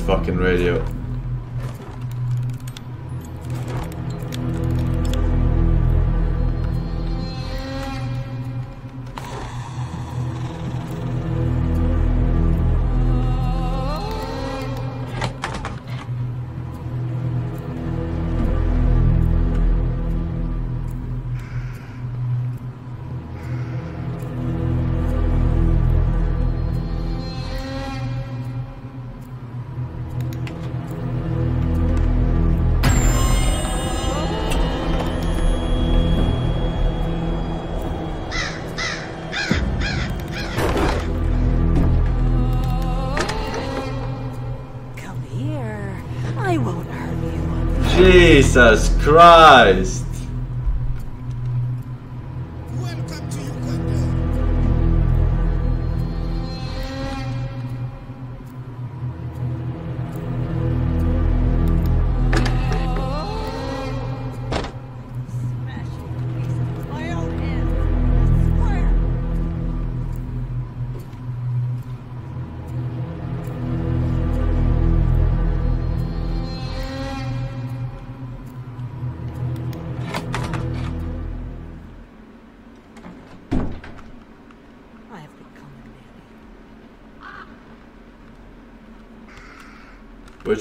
fucking radio. Jesus Christ!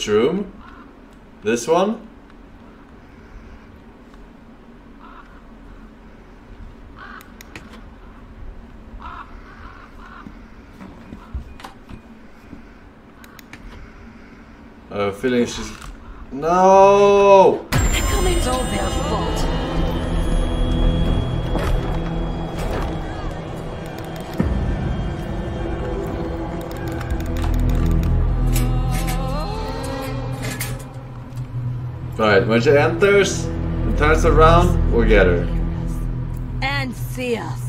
which room? This one? When she enters and turns around, we'll get her. And see us.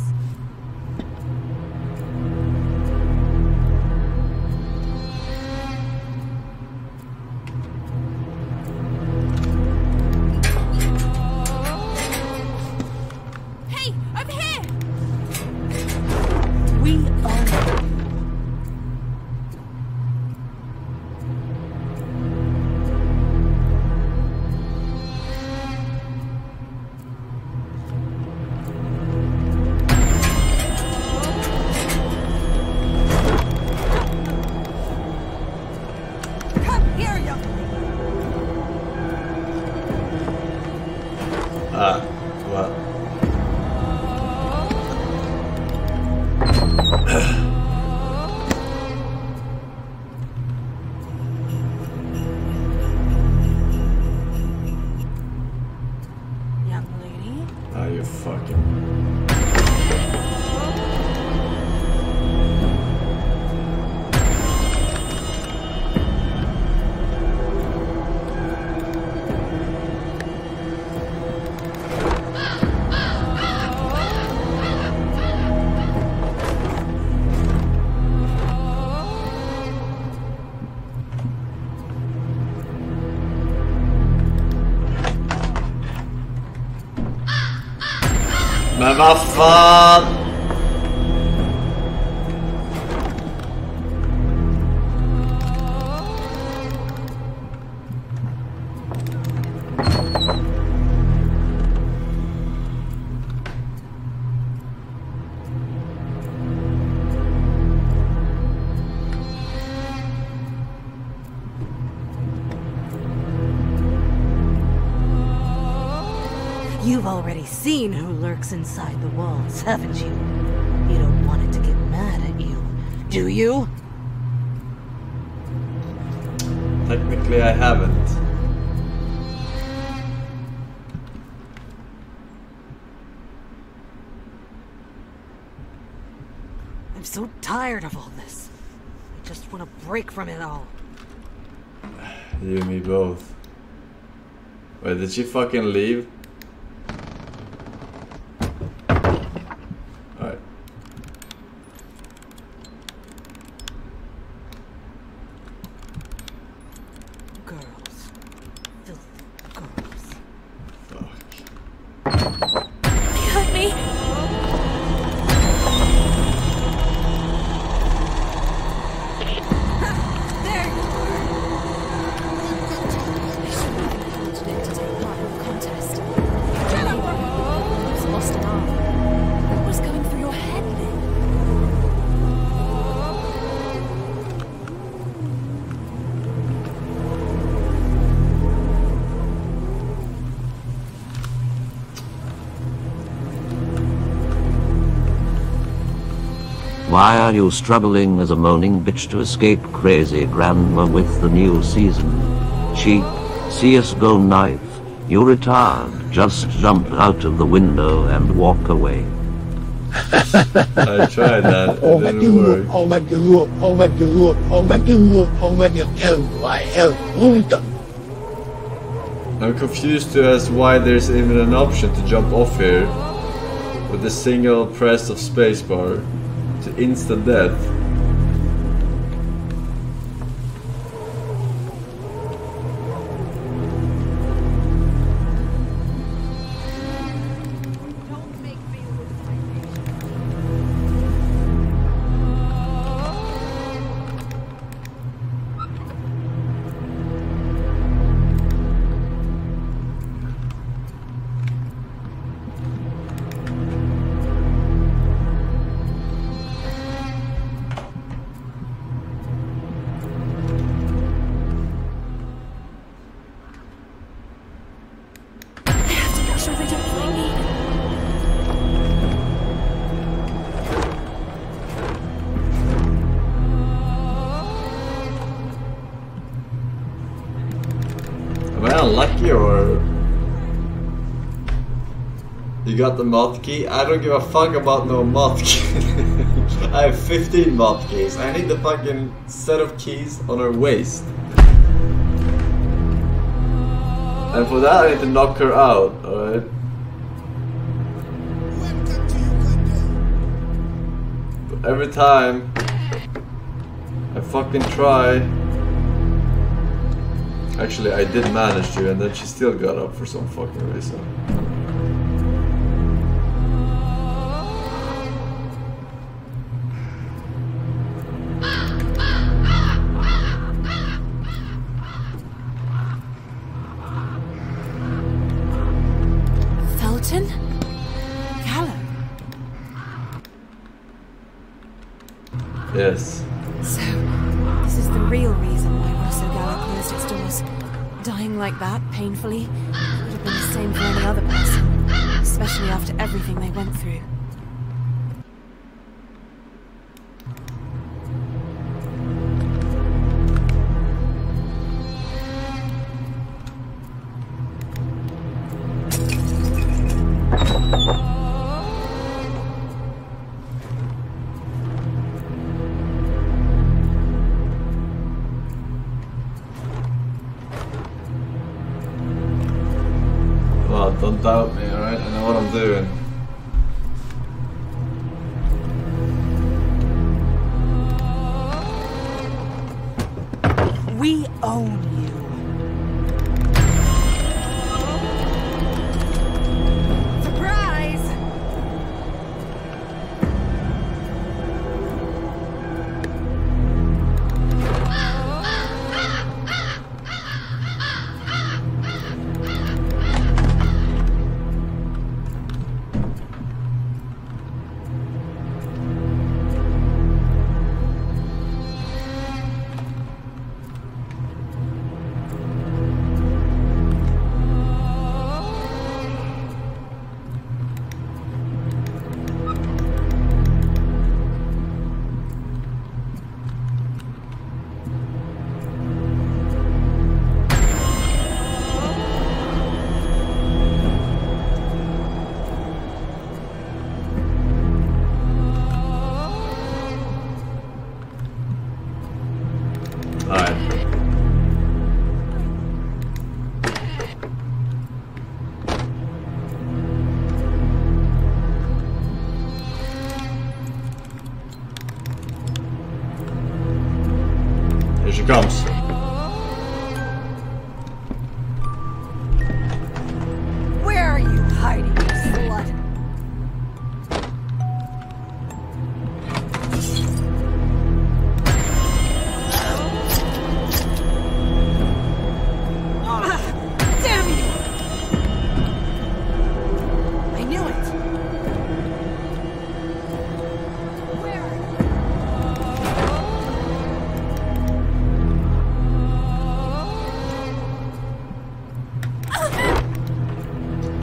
Men vad lurks inside the walls, haven't you? You don't want it to get mad at you, do you? Technically, I haven't. I'm so tired of all this. I just want to break from it all. You and me both. Wait, did she fucking leave? Alright. Girls. Why are you struggling as a moaning bitch to escape crazy grandma with the new season? Cheap CSGO knife. You retard. Just jump out of the window and walk away. I tried that. Oh It my didn't work. god, oh my god, oh my god, oh my god, oh my god, I have hold on. I'm confused too as why there's even an option to jump off here with a single press of spacebar to instant death. Got the mod key? I don't give a fuck about no mod key. <laughs> I have 15 mod keys. I need the fucking set of keys on her waist. And for that I need to knock her out, alright? Every time I fucking try Actually I did manage to and then she still got up for some fucking reason.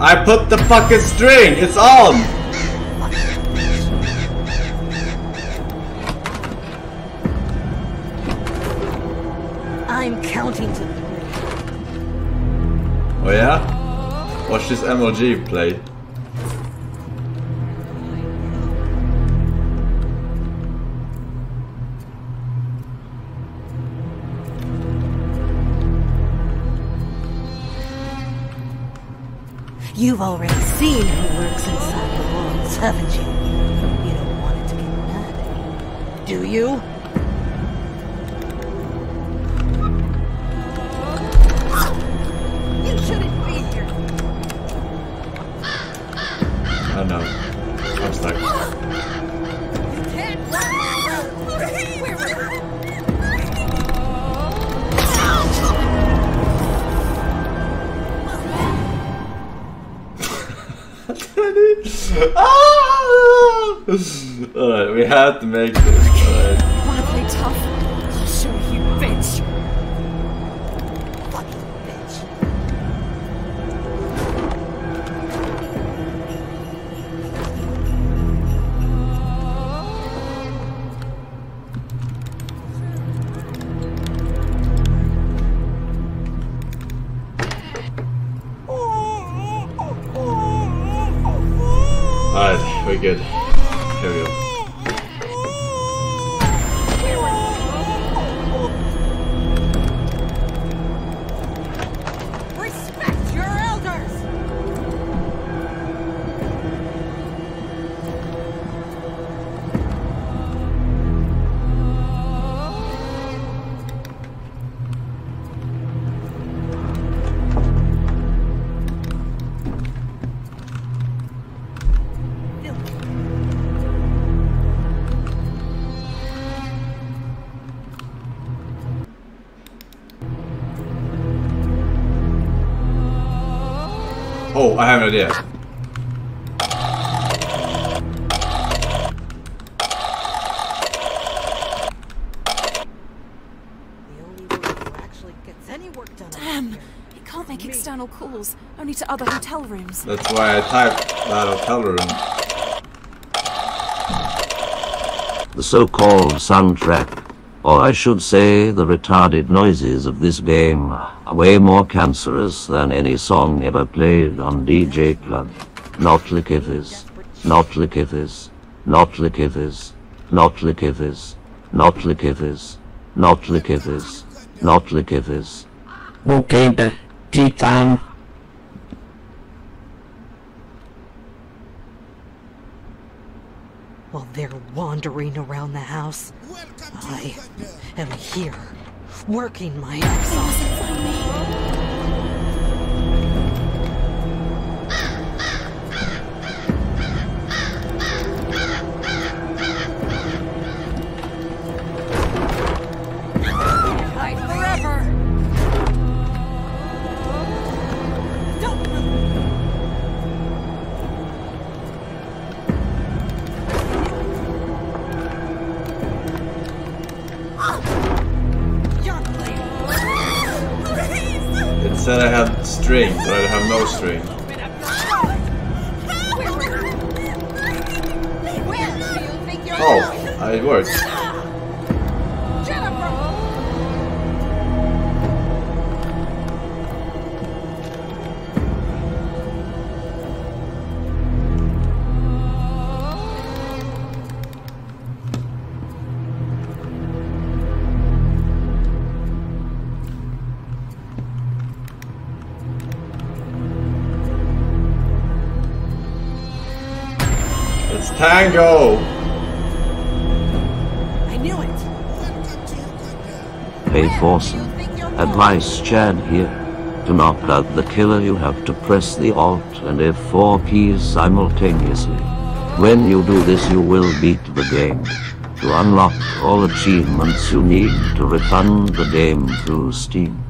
I put the fucking string! It's on! I'm counting to three. Oh yeah? Watch this MLG play. Idea. Damn! It can't make external calls, only to other hotel rooms. That's why I typed that hotel room. The so-called soundtrack, or I should say the retarded noises of this game, are way more cancerous than any song ever played on DJ Club. Not like it is, not like it is, not like it is, not like it is, not like it is, not like it is, not like it is. Okay, the Titan. While they're wandering around the house, I am here, working my ass off. Hide To knock out the killer you have to press the Alt and F4 keys simultaneously. When you do this you will beat the game. To unlock all achievements you need to refund the game through Steam.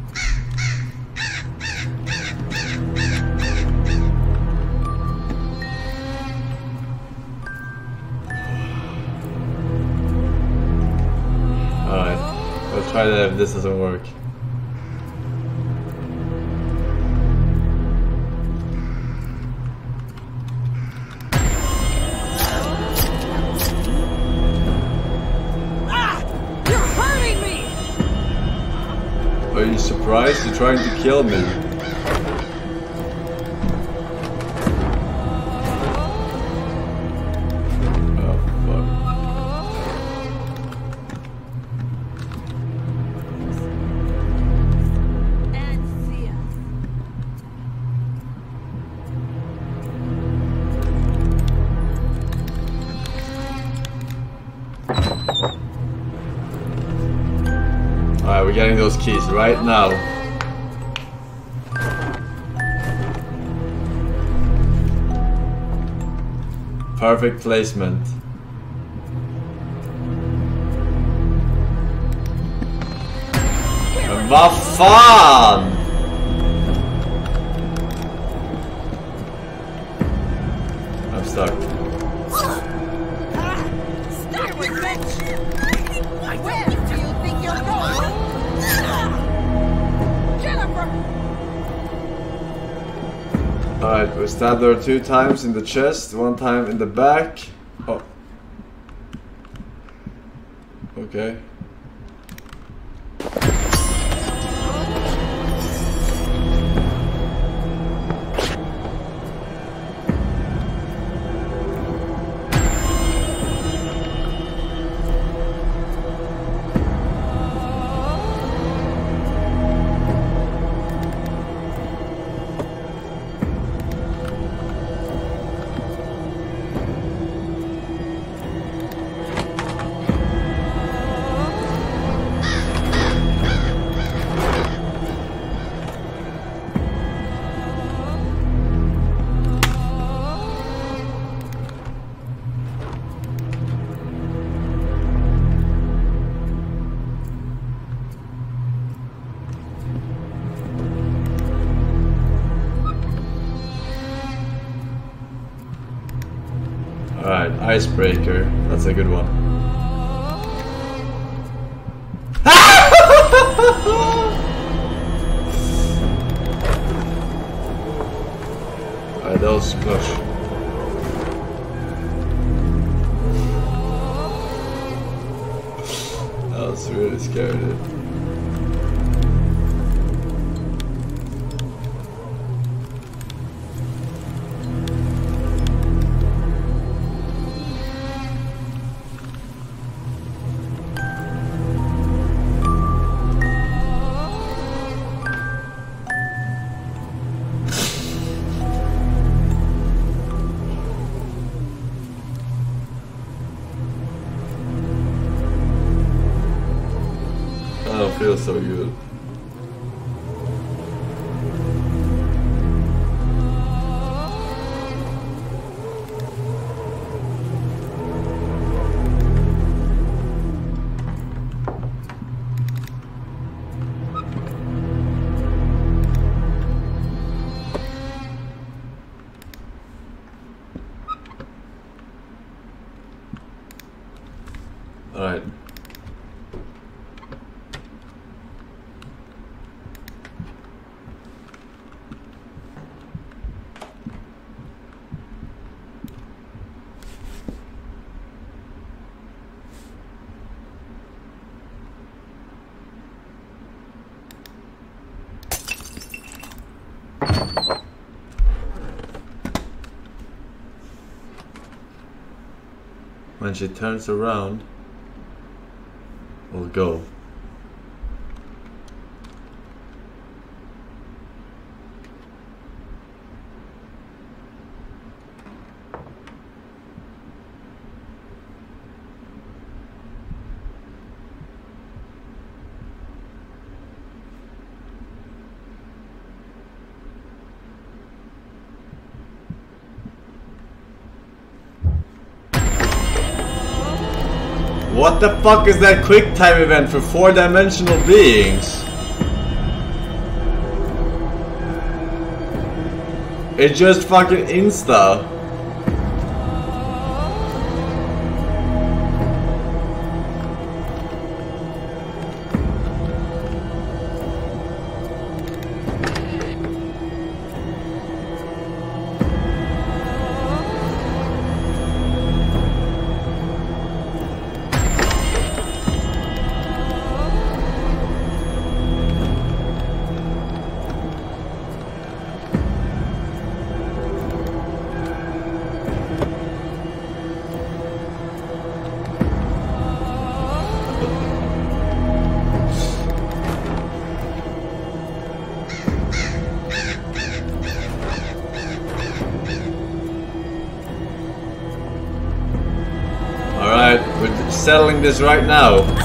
Alright. We'll try that if this doesn't work. Trying to kill me. Alright, we're getting those keys right now. Perfect placement. Men vad fan! I'm stuck. Alright, we stabbed her two times in the chest, one time in the back. Oh. Okay. Icebreaker. That's a good one. When she turns around, we'll go. What the fuck is that quick time event for four dimensional beings? It just fucking insta. This right now.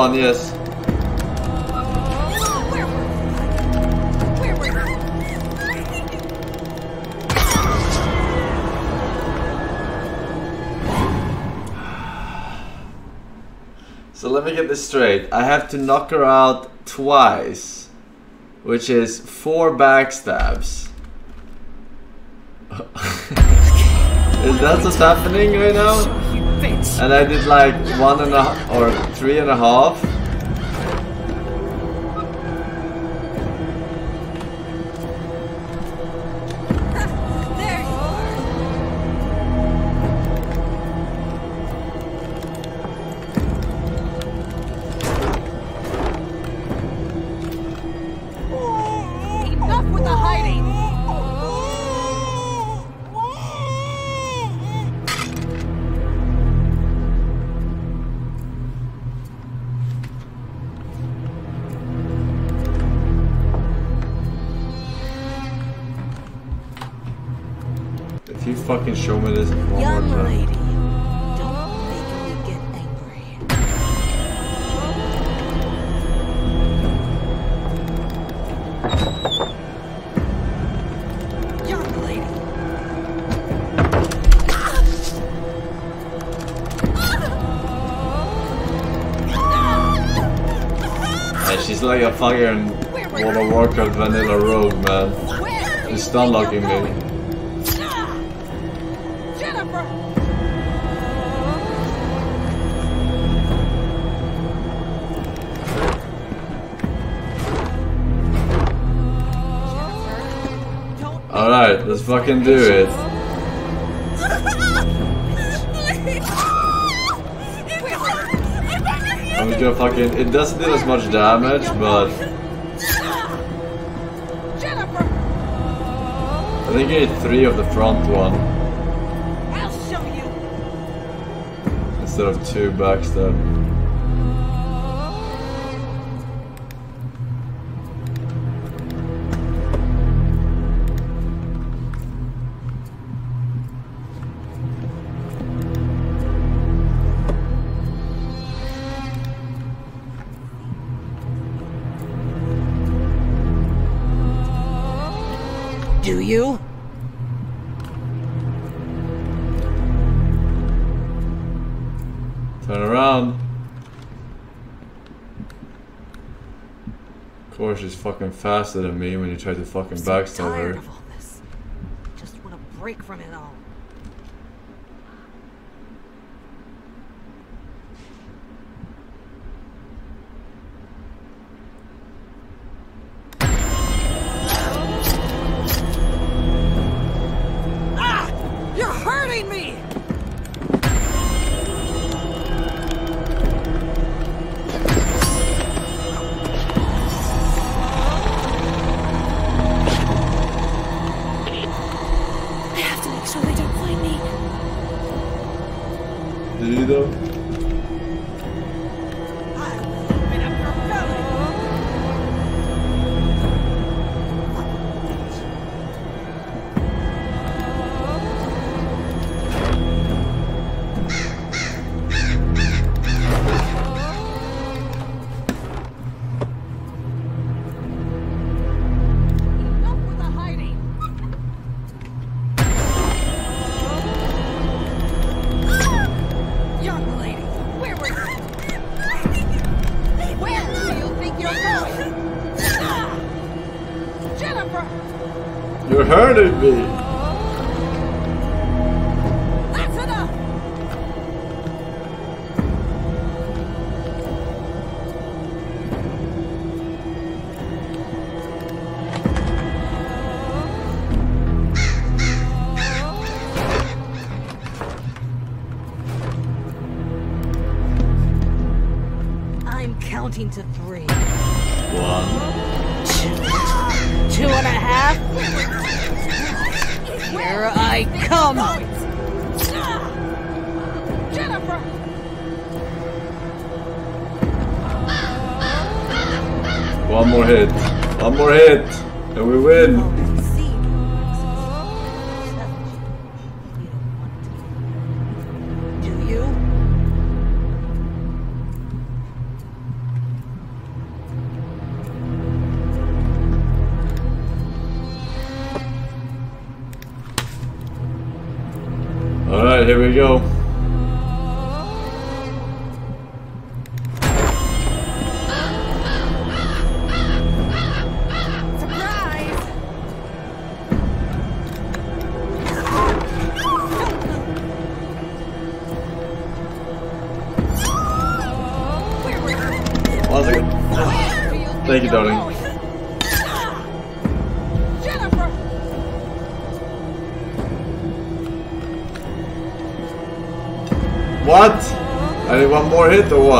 One, yes. So let me get this straight. I have to knock her out twice, which is four backstabs. <laughs> Is that what's happening right now? And I did like one and a or three and a half. Show me this one Young more time. lady, don't make me get angry. Young lady! And she's like a fucking World of Warcraft vanilla rogue, man. She's stun locking me. Fucking do it. I'm gonna fucking. It doesn't do as much damage, but I think you need three of the front one I'll show you! instead of two backstab. You? Turn around. Of course, she's fucking faster than me when you try to fucking backstab her. One more hit. One more hit. And we win. Do you? Alright, here we go. Need one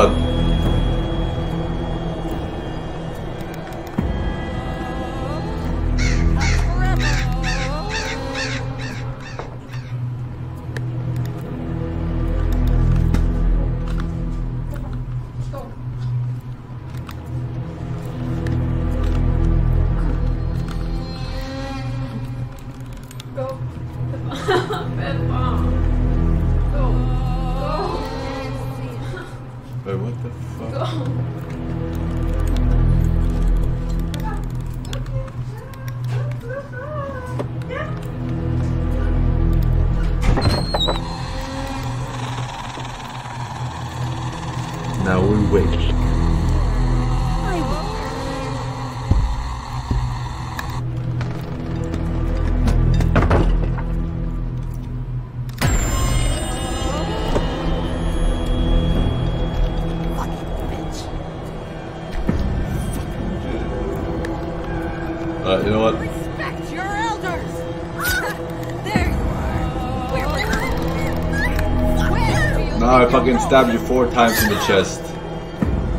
stabbed you four times in the chest.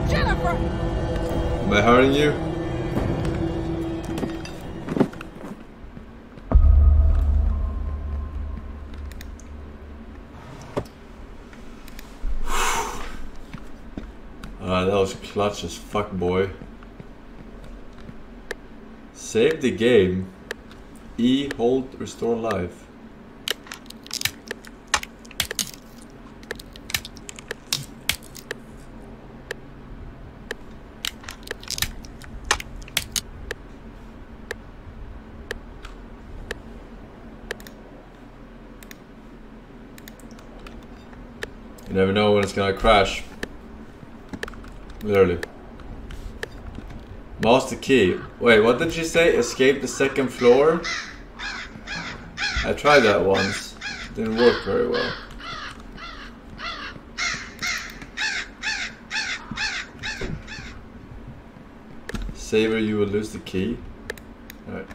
Jennifer! Am I hurting you? <sighs> Ah, that was clutch as fuck, boy. Save the game. E, hold, restore life. You never know when it's gonna crash. Literally. Master key. Wait, what did she say? Escape the second floor? I tried that once. Didn't work very well. Saver, you will lose the key. Alright.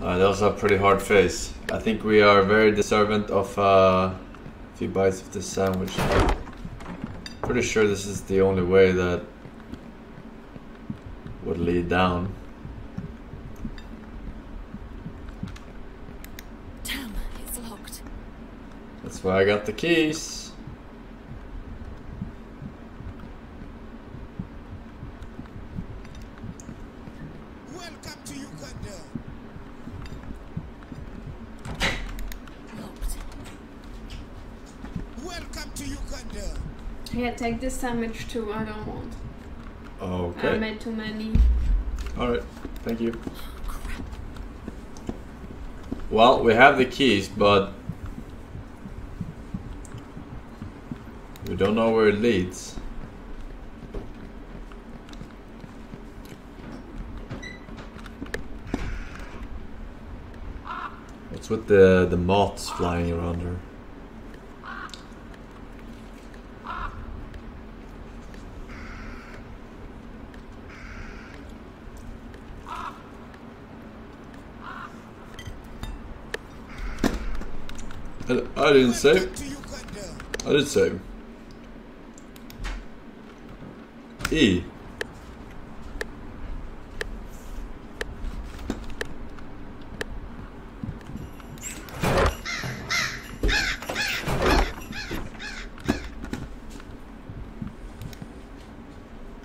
Uh, that was a pretty hard face. I think we are very deserving of uh, a few bites of this sandwich. Pretty sure this is the only way that would lead down. Damn, it's locked. That's why I got the keys. Welcome to Uganda. Welcome to Uganda. Yeah, take this sandwich too. I don't want. Okay. I made too many. Alright, thank you. Well, we have the keys, but we don't know where it leads. What's with the the moths flying around her? I, didn't save. I did save. E.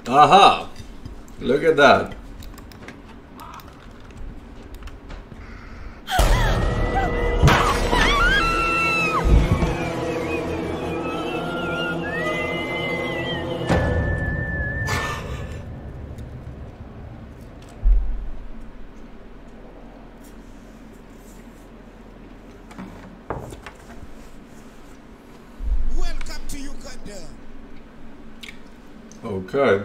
Aha! Look at that. Okay.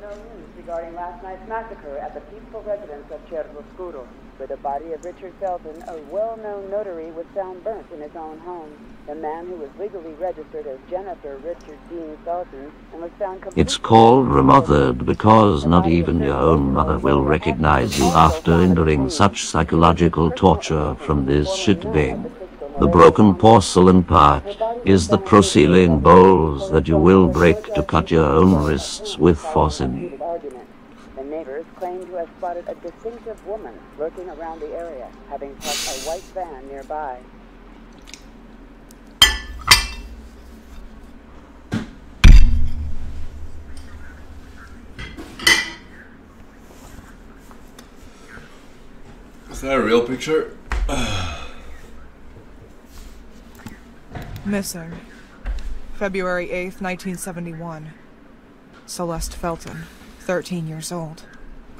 news regarding last night's massacre at the peaceful residence of Cervoscuro, where the body of Richard Felton, a well-known notary, was found burnt in his own home. The man who was legally registered as Jennifer Richard Dean Felton and was found It's called remothered because not even your own mother will recognize you after enduring such psychological torture from this shitbag. The broken porcelain part is the porcelain bowls that you will break to cut your own wrists with forcing. Argument. The neighbors claim to have spotted a distinctive woman lurking around the area, having parked a white van nearby. Is that a real picture? <sighs> Missing. February 8th, 1971. Celeste Felton, 13 years old.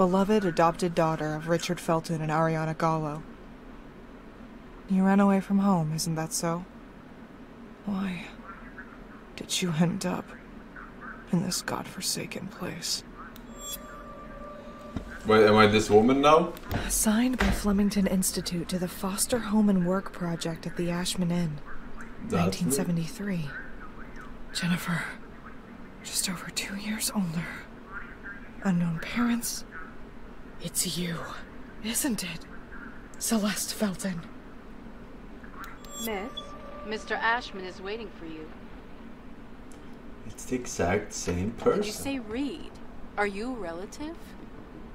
Beloved adopted daughter of Richard Felton and Ariana Gallo. You ran away from home, isn't that so? Why did you end up in this godforsaken place? Wait, am I this woman now? Assigned by Flemington Institute to the Foster Home and Work Project at the Ashmann Inn. That's me. 1973. Jennifer, just over two years older. Unknown parents. It's you, isn't it? Celeste Felton. Miss, Mr. Ashmann is waiting for you. It's the exact same Did person. you say Reed? Are you a relative?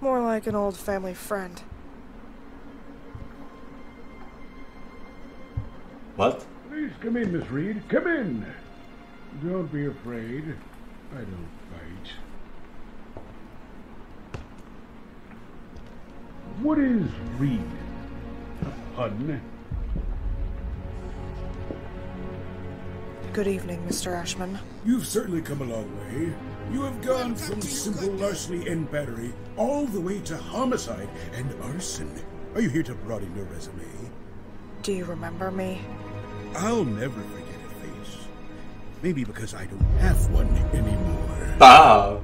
More like an old family friend. What? Please come in, Miss Reed. Come in. Don't be afraid. I don't fight. What is Reed? A pun? Good evening, Mr. Ashmann. You've certainly come a long way. You have gone from simple larceny and battery all the way to homicide and arson. Are you here to broaden your resume? Do you remember me? I'll never forget a face. Maybe because I don't have one anymore. Ah.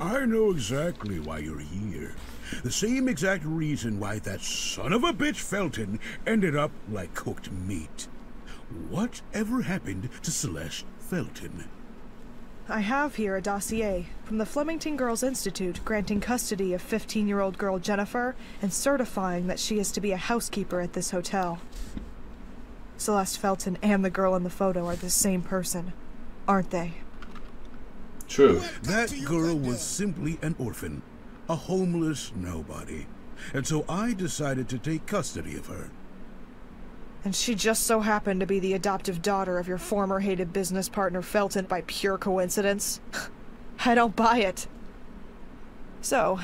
I know exactly why you're here. The same exact reason why that son of a bitch Felton ended up like cooked meat. What ever happened to Celeste Felton? I have here a dossier from the Flemington Girls Institute granting custody of 15 year old girl Jennifer and certifying that she is to be a housekeeper at this hotel. Celeste Felton and the girl in the photo are the same person, aren't they? True. That girl was simply an orphan, a homeless nobody. And so I decided to take custody of her. And she just so happened to be the adoptive daughter of your former hated business partner Felton by pure coincidence? <laughs> I don't buy it. So,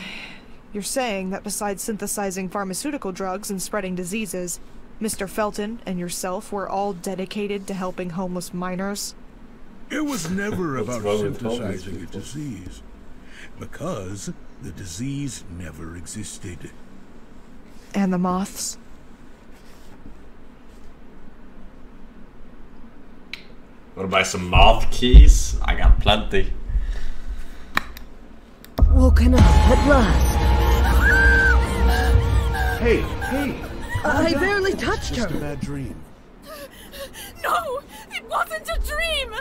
you're saying that besides synthesizing pharmaceutical drugs and spreading diseases, Mr. Felton and yourself were all dedicated to helping homeless minors? It was never about wrong with homeless synthesizing a disease. Because the disease never existed. And the moths? Wanna buy some moth keys? I got plenty. Woken up at last. Hey, hey! I barely touched Just a bad dream. No! It wasn't a dream!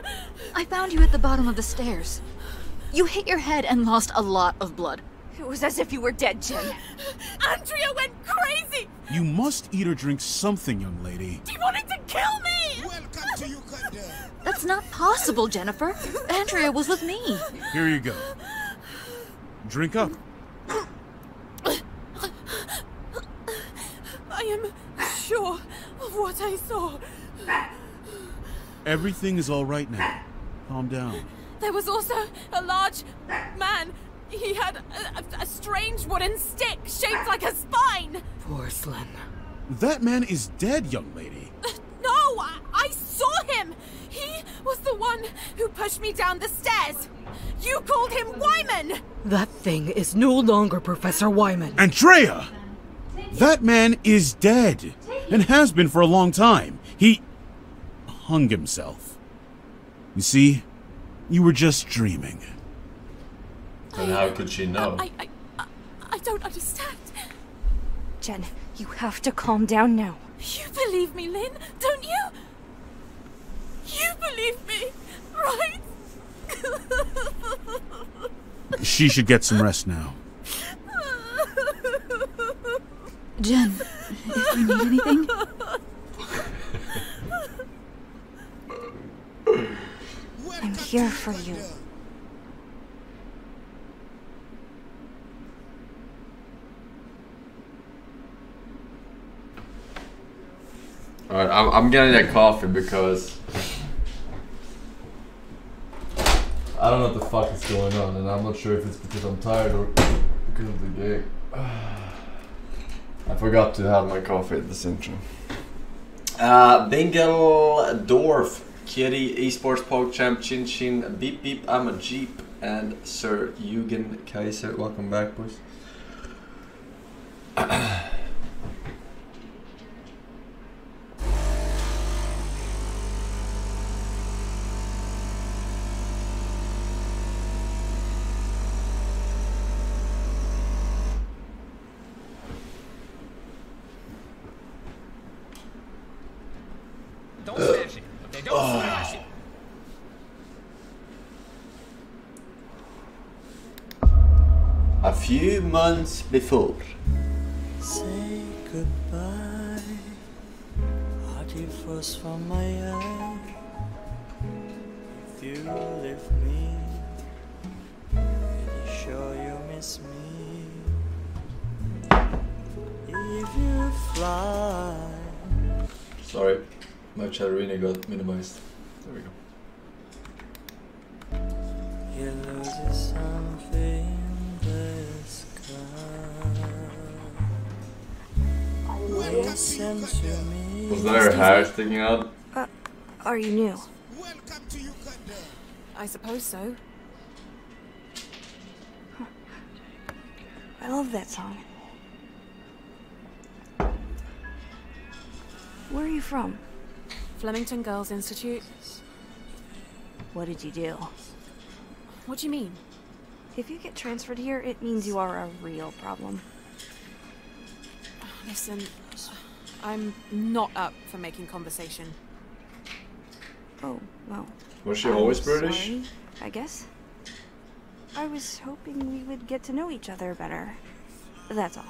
I found you at the bottom of the stairs. You hit your head and lost a lot of blood. It was as if you were dead, Jen. Andrea went crazy! You must eat or drink something, young lady. She wanted to kill me! Welcome to Uganda. That's not possible, Jennifer. Andrea was with me. Here you go. Drink up. I am sure of what I saw. Everything is all right now. Calm down. There was also a large man. He had a, a- a strange wooden stick shaped like a spine. Poor Porcelain. That man is dead, young lady. Uh, no, I, I saw him. He was the one who pushed me down the stairs. You called him Wyman. That thing is no longer Professor Wyman. Andrea! That man is dead and has been for a long time. He hung himself. You see, You were just dreaming. And how could she know? I, I, I, I don't understand. Jen, you have to calm down now. You believe me, Lynn, don't you? You believe me, right? <laughs> She should get some rest now. <laughs> Jen, if you need anything, I'm here for you. Alright, I'm, I'm getting that coffee because I don't know what the fuck is going on, and I'm not sure if it's because I'm tired or because of the game. <sighs> I forgot to have my coffee at this intro. Uh, Bingle Dorf, Kitty, Esports Poke Champ, Chin Chin, Beep Beep, I'm a Jeep, and Sir Eugen Kaiser. Welcome back, boys. <clears throat> Don't smash it. Okay, don't Oh. smash it. A few months before. Say goodbye. Hearty frost from my eye. If you leave me, pretty sure you miss me. If you fly. Sorry, my Chatterino got minimized. There we go. Hair sticking out? Uh, are you new? I suppose so. I love that song. Where are you from? Flemington Girls Institute. What did you do? What do you mean? If you get transferred here, it means you are a real problem. Listen, I'm not up for making conversation. Oh, well. Was she I'm always British? sorry, I guess. I was hoping we would get to know each other better. That's all.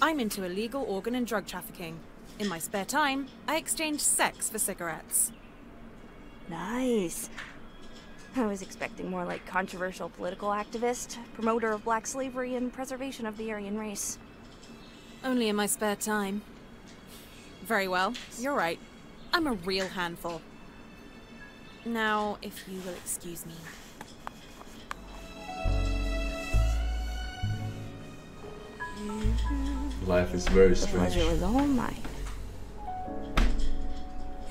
I'm into illegal organ and drug trafficking. In my spare time, I exchange sex for cigarettes. Nice. I was expecting more like controversial political activist, promoter of black slavery and preservation of the Aryan race. Only in my spare time. Very well, you're right. I'm a real handful. Now, if you will excuse me. Life is very The strange. pleasure was all mine.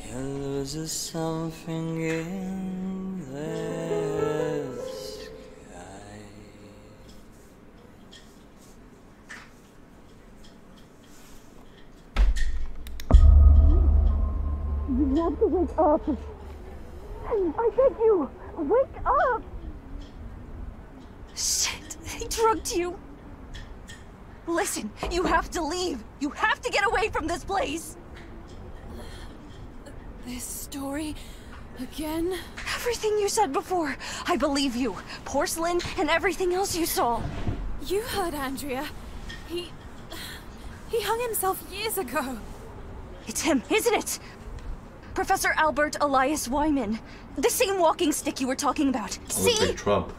You lose something in the You have to wake up. I beg you, wake up. Shit, they drugged you. Listen, you have to leave. You have to get away from this place. This story again? Everything you said before, I believe you. Porcelain and everything else you saw. You heard Andrea. He. He hung himself years ago. It's him, isn't it? Professor Albert Elias Wyman. The same walking stick you were talking about. I would See? take Trump.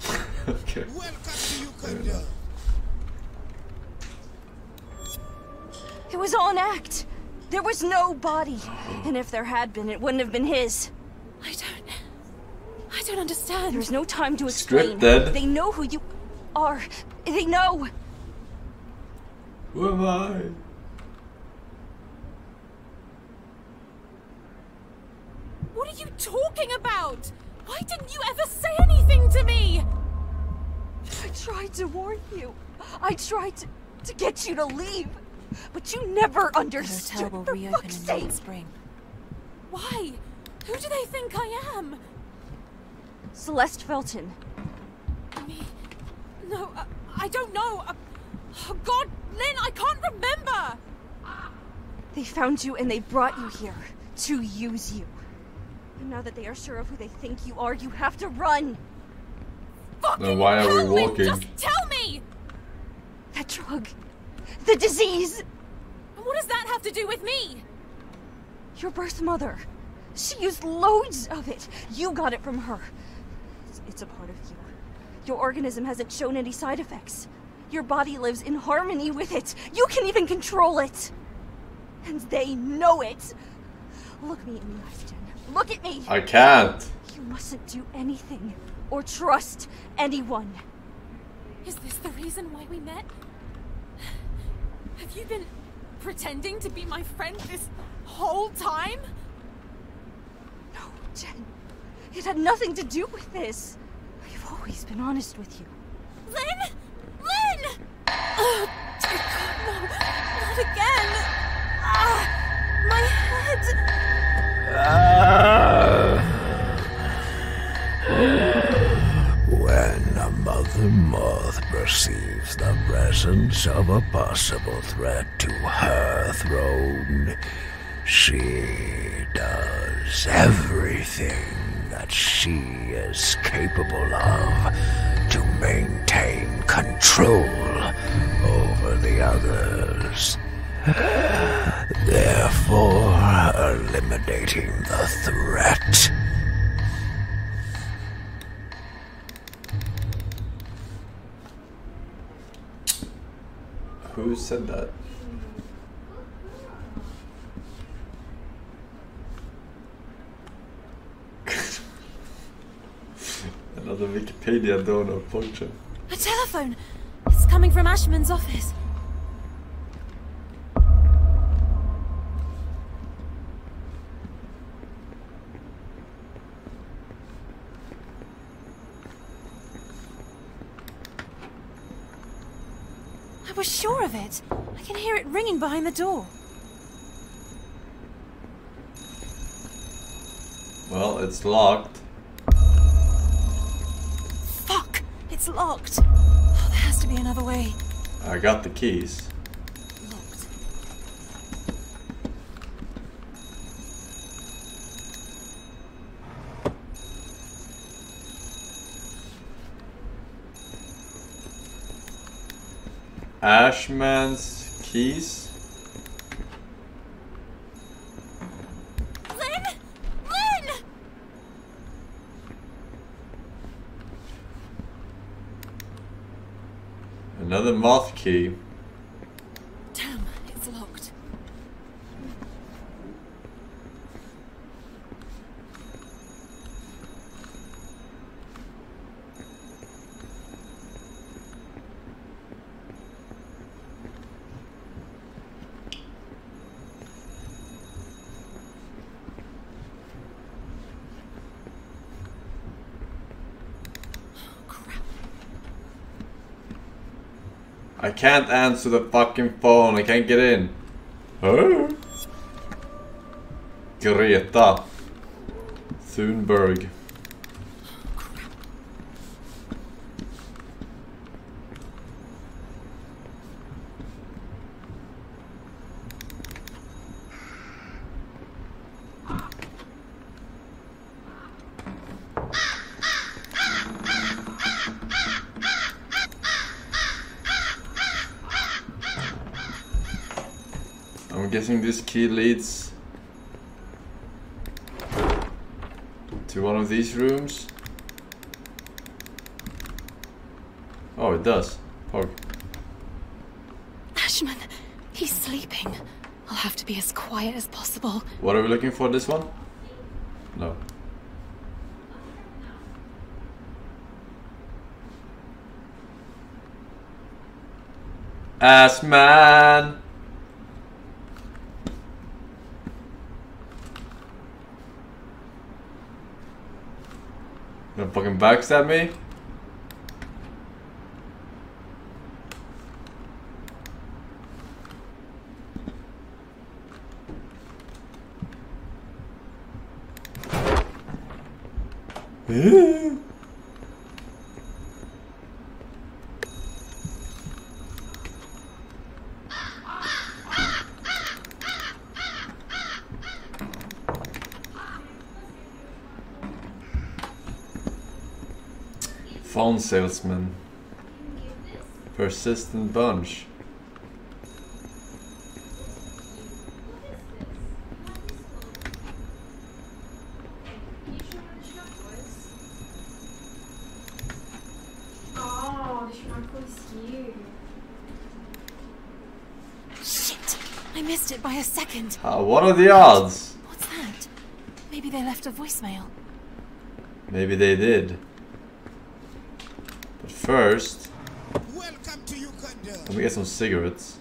<laughs> okay. Fair enough. It was all an act. There was no body. And if there had been, it wouldn't have been his. I don't. I don't understand. There's no time to explain. Scripted. They know who you are. They know. Who am I? What are you talking about? Why didn't you ever say anything to me? I tried to warn you. I tried to, to get you to leave. But you never The understood. hotel will For reopen fuck's sake. spring. Why? Who do they think I am? Celeste Felton. Me? No, uh, I don't know. Uh, oh God, Lynn, I can't remember. They found you and they brought you here to use you. And now that they are sure of who they think you are, you have to run. Then why are we hell, walking? Just tell me. That drug. The disease. What does that have to do with me? Your birth mother. She used loads of it. You got it from her. It's, it's a part of you. Your organism hasn't shown any side effects. Your body lives in harmony with it. You can even control it. And they know it. Look me in the eye, Jen. Look at me. I can't. You mustn't do anything or trust anyone. Is this the reason why we met? Have you been pretending to be my friend this whole time? No, Jen. It had nothing to do with this. I've always been honest with you. Lynn! Lynn! Oh, dear God, no. Not again. Ah, my head. When a mother moth perceives the presence of a possible threat to her throne, she does everything that she is capable of to maintain control over the others. <sighs> Therefore, eliminating the threat. Who said that? <laughs> Another Wikipedia donor function. A telephone. It's coming from Ashmann's office. Was sure of it. I can hear it ringing behind the door. Well, it's locked. Fuck! It's locked. Oh, there has to be another way. I got the keys. Ashmann's keys. Lynn! Lynn! Another moth key. Damn, it's locked. I can't answer the fucking phone. I can't get in. Huh? Greta Thunberg. I'm guessing this key leads to one of these rooms. Oh, it does. Pog. Ashmann, he's sleeping. I'll have to be as quiet as possible. What are we looking for? This one? No. Ass man. Gonna fucking backstab me? <laughs> Phone salesman. Persistent bunch. Oh, deixa eu marcar. Shit! I missed it by a second. Uh, what are the odds? What's that? Maybe they left a voicemail. Maybe they did. But first, let me get some cigarettes.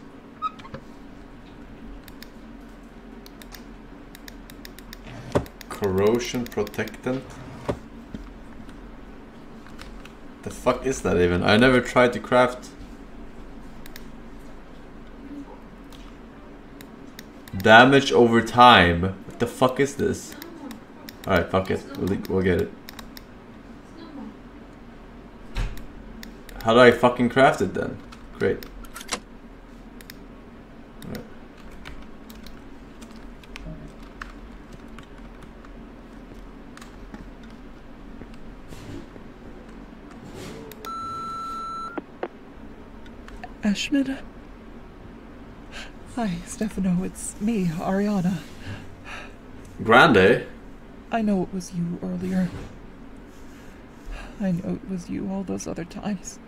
Corrosion protectant. The fuck is that even? I never tried to craft. Damage over time. What the fuck is this? Alright, fuck it. We'll, we'll get it. How do I fucking craft it then? Great. Ashmann? Hi, Stefano. It's me, Ariana. Grande? I know it was you earlier. I know it was you all those other times.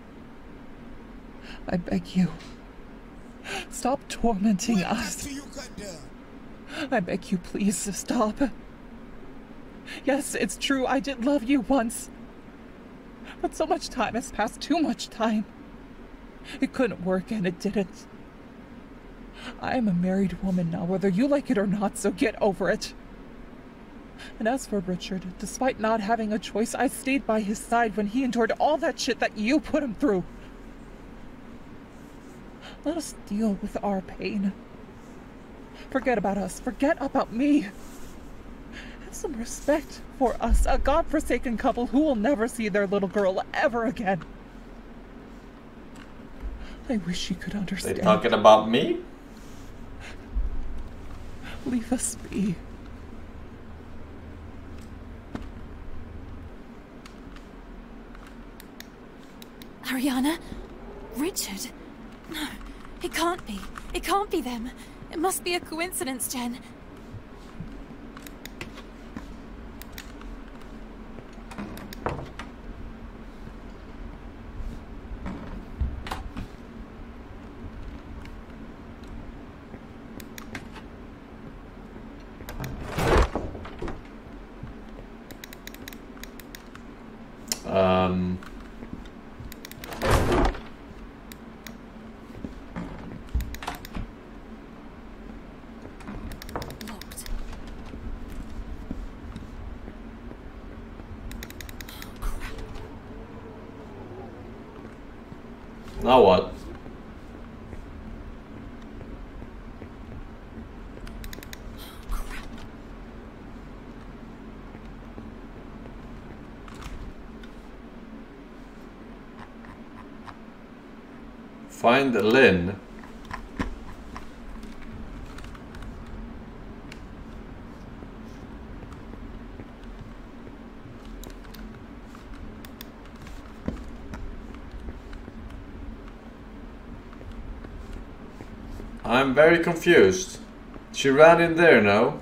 I beg you. Stop tormenting us. I beg you, please, stop. Yes, it's true, I did love you once. But so much time has passed, too much time. It couldn't work, and it didn't. I am a married woman now, whether you like it or not, so get over it. And as for Richard, despite not having a choice, I stayed by his side when he endured all that shit that you put him through. Let us deal with our pain. Forget about us. Forget about me. Have some respect for us, a godforsaken couple who will never see their little girl ever again. I wish you could understand. They understand. talking about me? Leave us be. Ariana? Richard? No, it can't be. It can't be them. It must be a coincidence, Jen. Um. Now what? Find Lynn. I'm very confused. She ran in there now.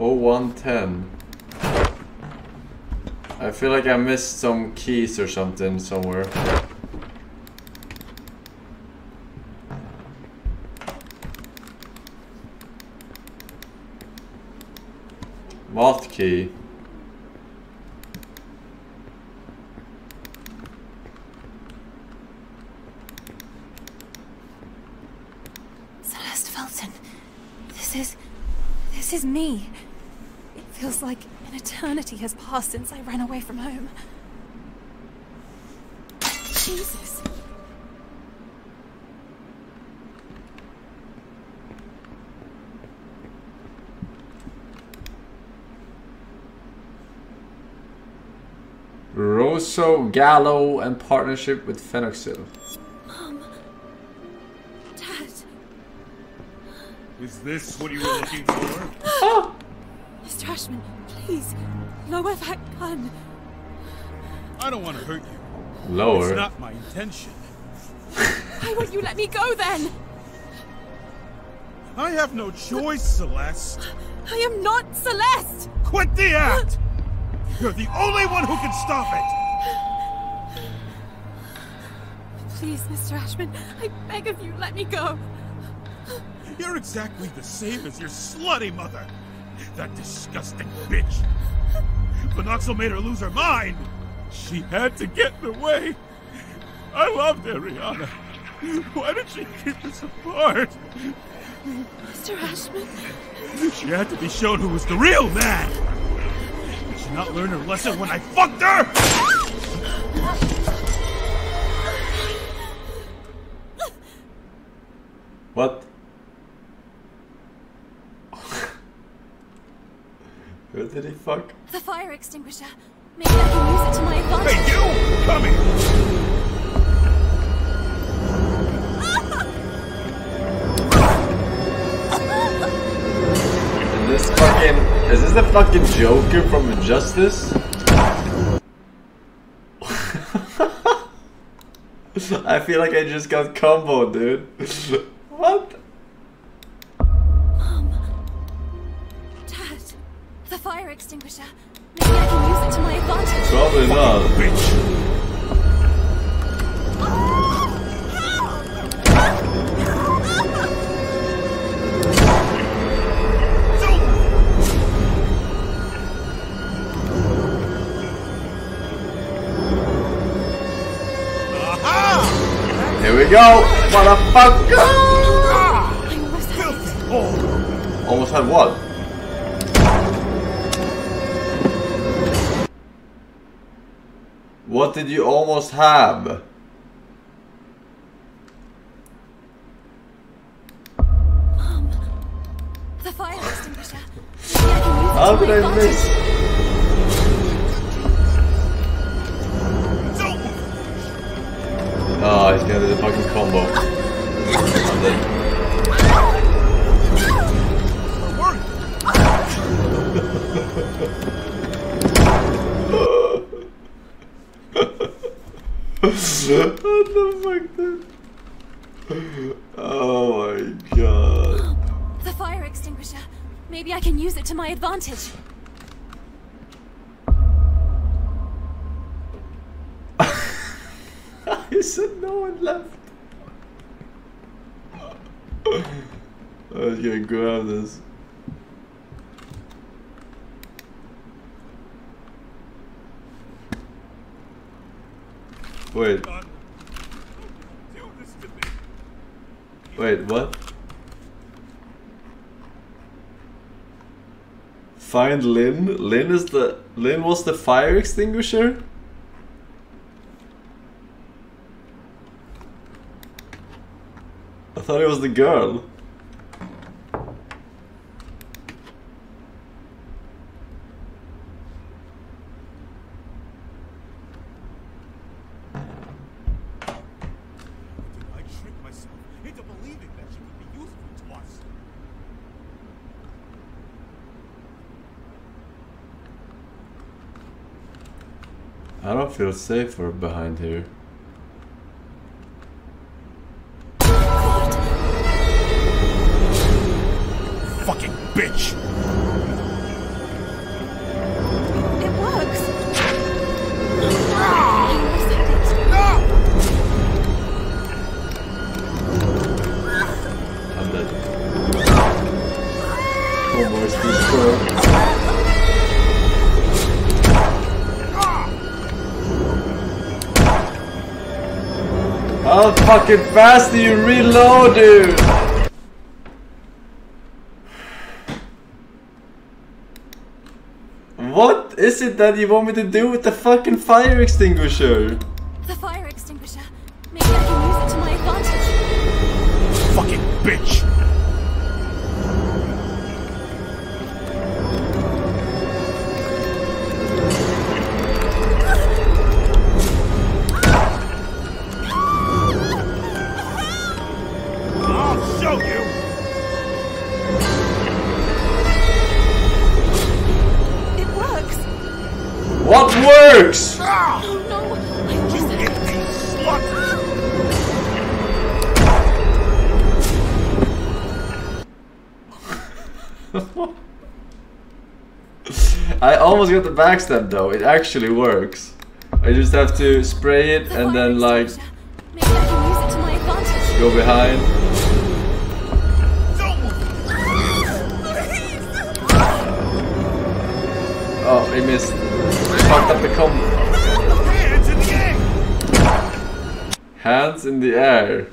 Oh one ten. I feel like I missed some keys or something somewhere. Moth key. Celeste Felton. This is. This is me. It feels like an eternity has passed since I ran away from home. Jesus. Rosso Gallo and partnership with Phenoxyl. Mom. Dad. Is this what you were looking for? <gasps> Uh, Mr. Ashmann, please, lower that gun. I don't want to hurt you. Lower. It's not my intention. Why won't you let me go then? I have no choice, Celeste. I am not Celeste! Quit the act! You're the only one who can stop it! Please, Mr. Ashmann, I beg of you, let me go. You're exactly the same as your slutty mother. That disgusting bitch. Phenoxyl made her lose her mind. She had to get in the way. I loved Ariana. Why did she keep us apart? Mr. Ashmann? She had to be shown who was the real man. Did she not learn her lesson when I fucked her? Extinguisher. Maybe I can use it to my advantage. Hey, you! Come here! Is this fucking. Is this the fucking Joker from Injustice? <laughs> I feel like I just got combo, dude. Almost have? Find Lynn? Lynn is the Lynn was the fire extinguisher? I thought it was the girl. I tricked myself into believing that she would be useful to us. I don't feel safer behind here. Fucking bitch! It works. I'm dead. Almost destroyed. How fucking fast do you reload, dude? What is it that you want me to do with the fucking fire extinguisher? The fire extinguisher. Maybe I can use it to my advantage. Fucking bitch! What works? I! <laughs> I almost got the backstab though. It actually works. I just have to spray it and then like I go behind. Oh, he missed. Fucked up the combo. Hands in the air! Hands in the air.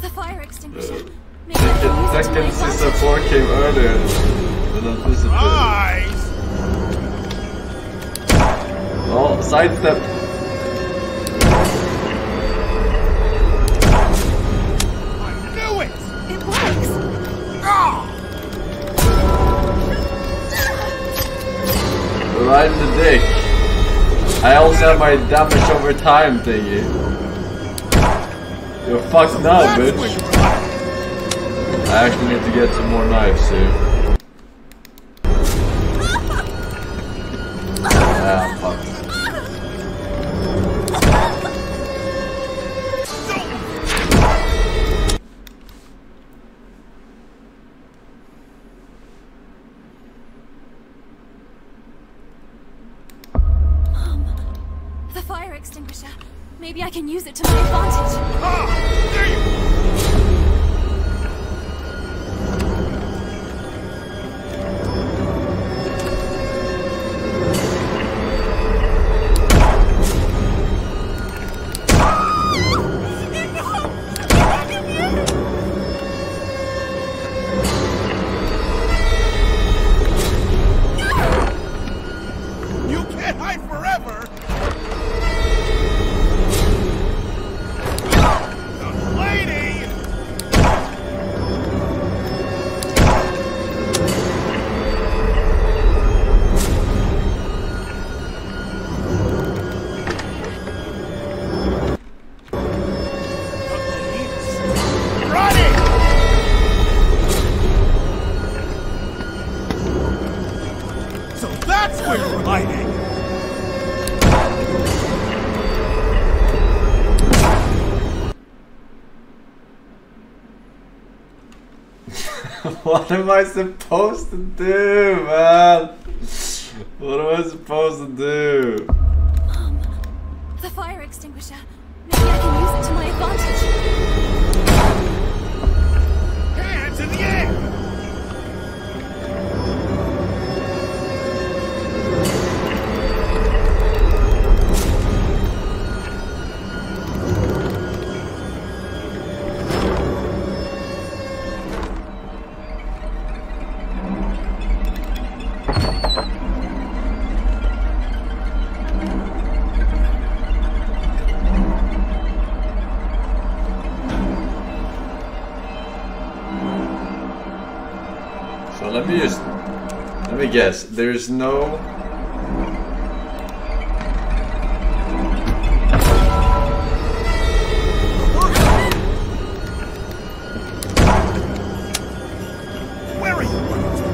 The fire extinguisher. Maybe I can use it to my Second advantage. Season 4 came earlier than anticipated. Eyes! Oh, sidestep. Right in the dick. I also have my damage over time thingy. You're fucked now, bitch. I actually need to get some more knives soon. Yeah, I'm can use it to my advantage. Ah! What am I supposed to do, man? What am I supposed to do? Let me guess. There's no Where are you running to?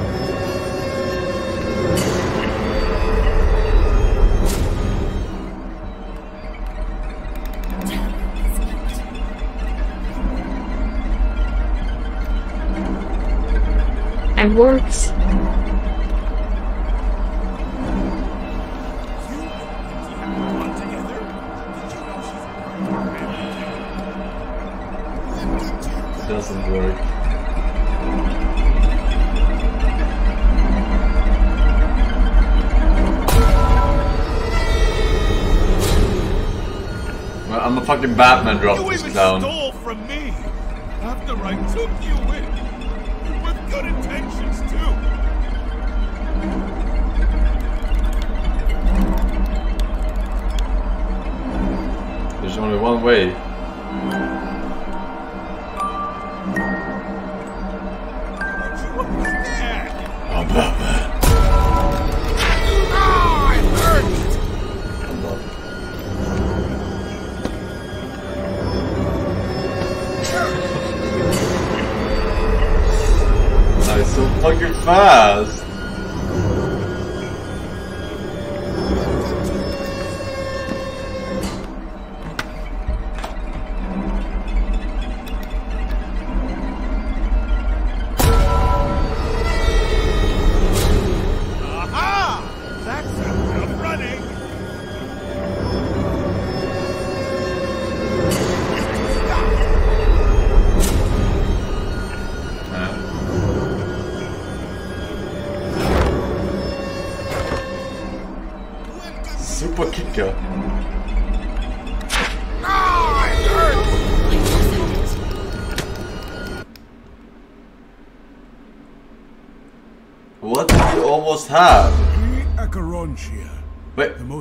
It works. Fucking Batman drop You this even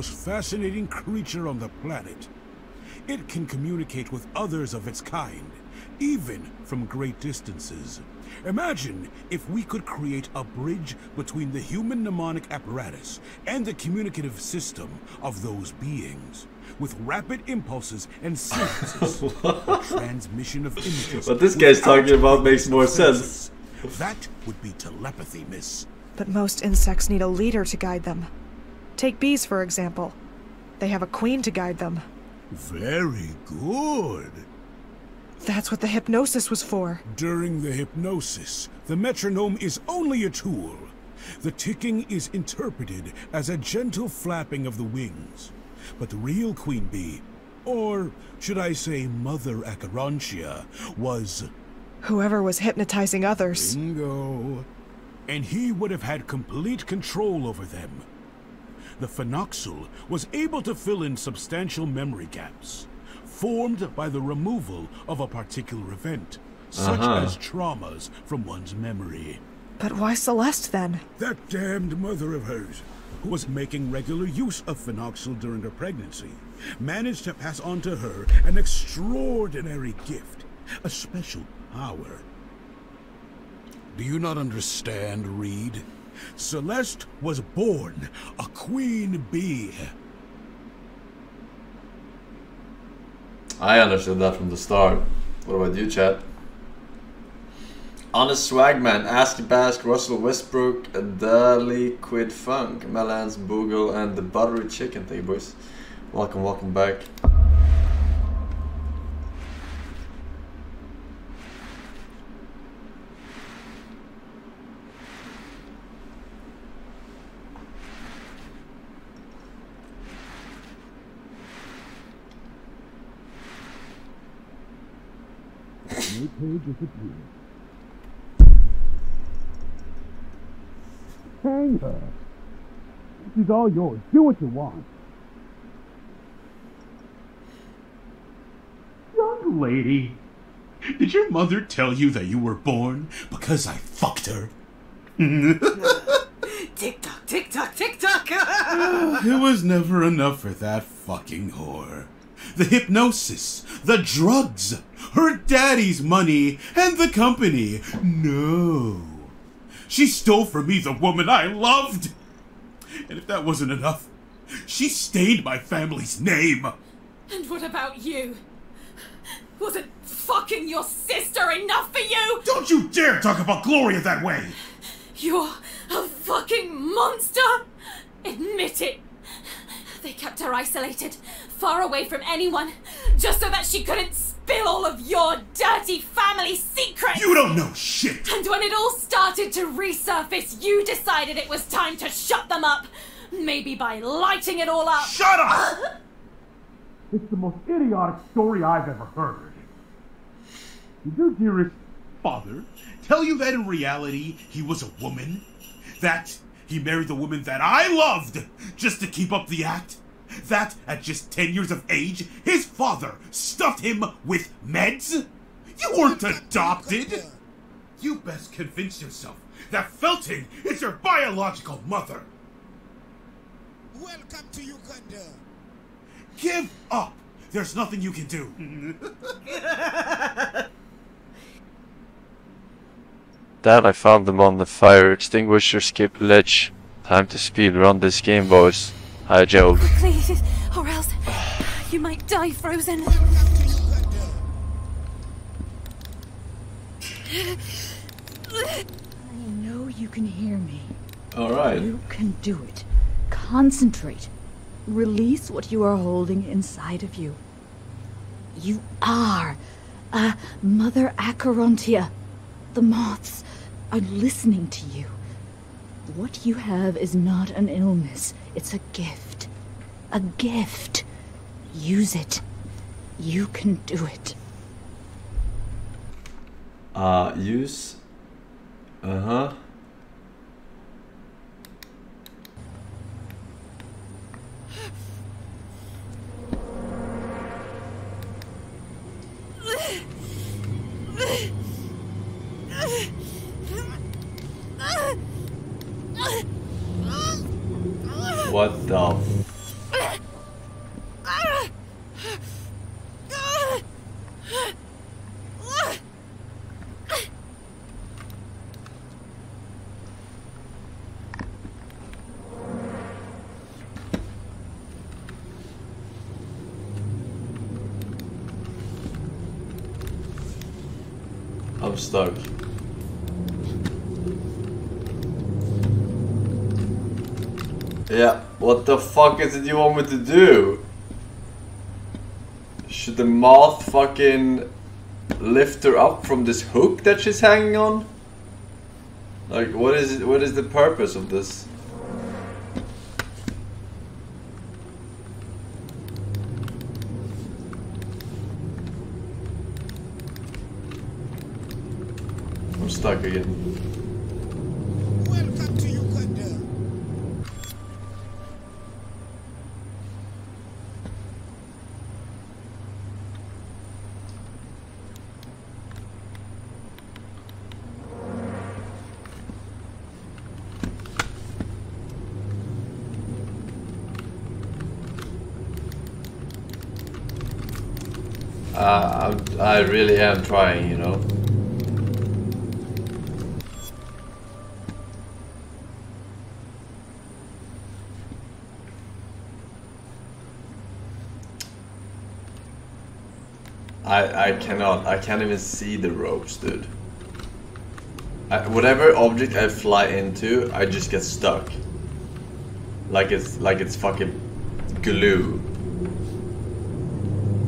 most fascinating creature on the planet. It can communicate with others of its kind, even from great distances. Imagine if we could create a bridge between the human mnemonic apparatus and the communicative system of those beings. With rapid impulses and sequences, <laughs> transmission of images. What this guy's talking about makes more sense. That would be telepathy, miss. But most insects need a leader to guide them. Take bees, for example. They have a queen to guide them. Very good. That's what the hypnosis was for. During the hypnosis, the metronome is only a tool. The ticking is interpreted as a gentle flapping of the wings. But the real queen bee, or should I say Mother Acherontia, was Whoever was hypnotizing others. Bingo. And he would have had complete control over them. The Phenoxyl was able to fill in substantial memory gaps, formed by the removal of a particular event, such Uh-huh. as traumas from one's memory. But why Celeste then? That damned mother of hers, who was making regular use of phenoxyl during her pregnancy, managed to pass on to her an extraordinary gift, a special power. Do you not understand, Reed? Celeste was born a queen bee. I understood that from the start. What about you, chat? Honest Swagman, Ask Bask, Russell Westbrook, Dali Quid Funk, Melans, Boogle, and the Buttery Chicken. Thank you, boys. Welcome, welcome back. Hang her. Uh, this is all yours. Do what you want. Young lady, did your mother tell you that you were born because I fucked her? <laughs> Tick tock, tick tock, tick tock. <sighs> it was never enough for that fucking whore. The hypnosis, the drugs, her daddy's money, and the company. No. She stole from me the woman I loved. And if that wasn't enough, she stained my family's name. And what about you? Wasn't fucking your sister enough for you? Don't you dare talk about Gloria that way! You're a fucking monster! Admit it! They kept her isolated, far away from anyone, just so that she couldn't spill all of your dirty family secrets! You don't know shit! And when it all started to resurface, you decided it was time to shut them up! Maybe by lighting it all up! Shut up! <laughs> It's the most idiotic story I've ever heard. Did your dearest father tell you that in reality he was a woman? That he married the woman that I loved just to keep up the act? That at just 10 years of age, his father stuffed him with meds? You weren't adopted! You best convince yourself that Felton is your biological mother! Welcome to Uganda. Give up! There's nothing you can do. <laughs> Dad, I found them on the fire extinguisher skip ledge. Time to speed run this game, boys. Hi, Joe. Please, or else you might die frozen. I know you can hear me. All right. You can do it. Concentrate. Release what you are holding inside of you. You are a Mother Acherontia. The moths are listening to you. What you have is not an illness, it's a gift. A gift. Use it. You can do it. Uh, use. Uh huh. <laughs> What the? I'm stuck. Yeah, what the fuck is it you want me to do? Should the moth fucking lift her up from this hook that she's hanging on? Like, what is it, what is the purpose of this? I'm stuck again. Welcome to Uganda. Uh, I'm, I really am trying, you know. I I cannot. I can't even see the ropes, dude. I, whatever object I fly into, I just get stuck. Like it's like it's fucking glue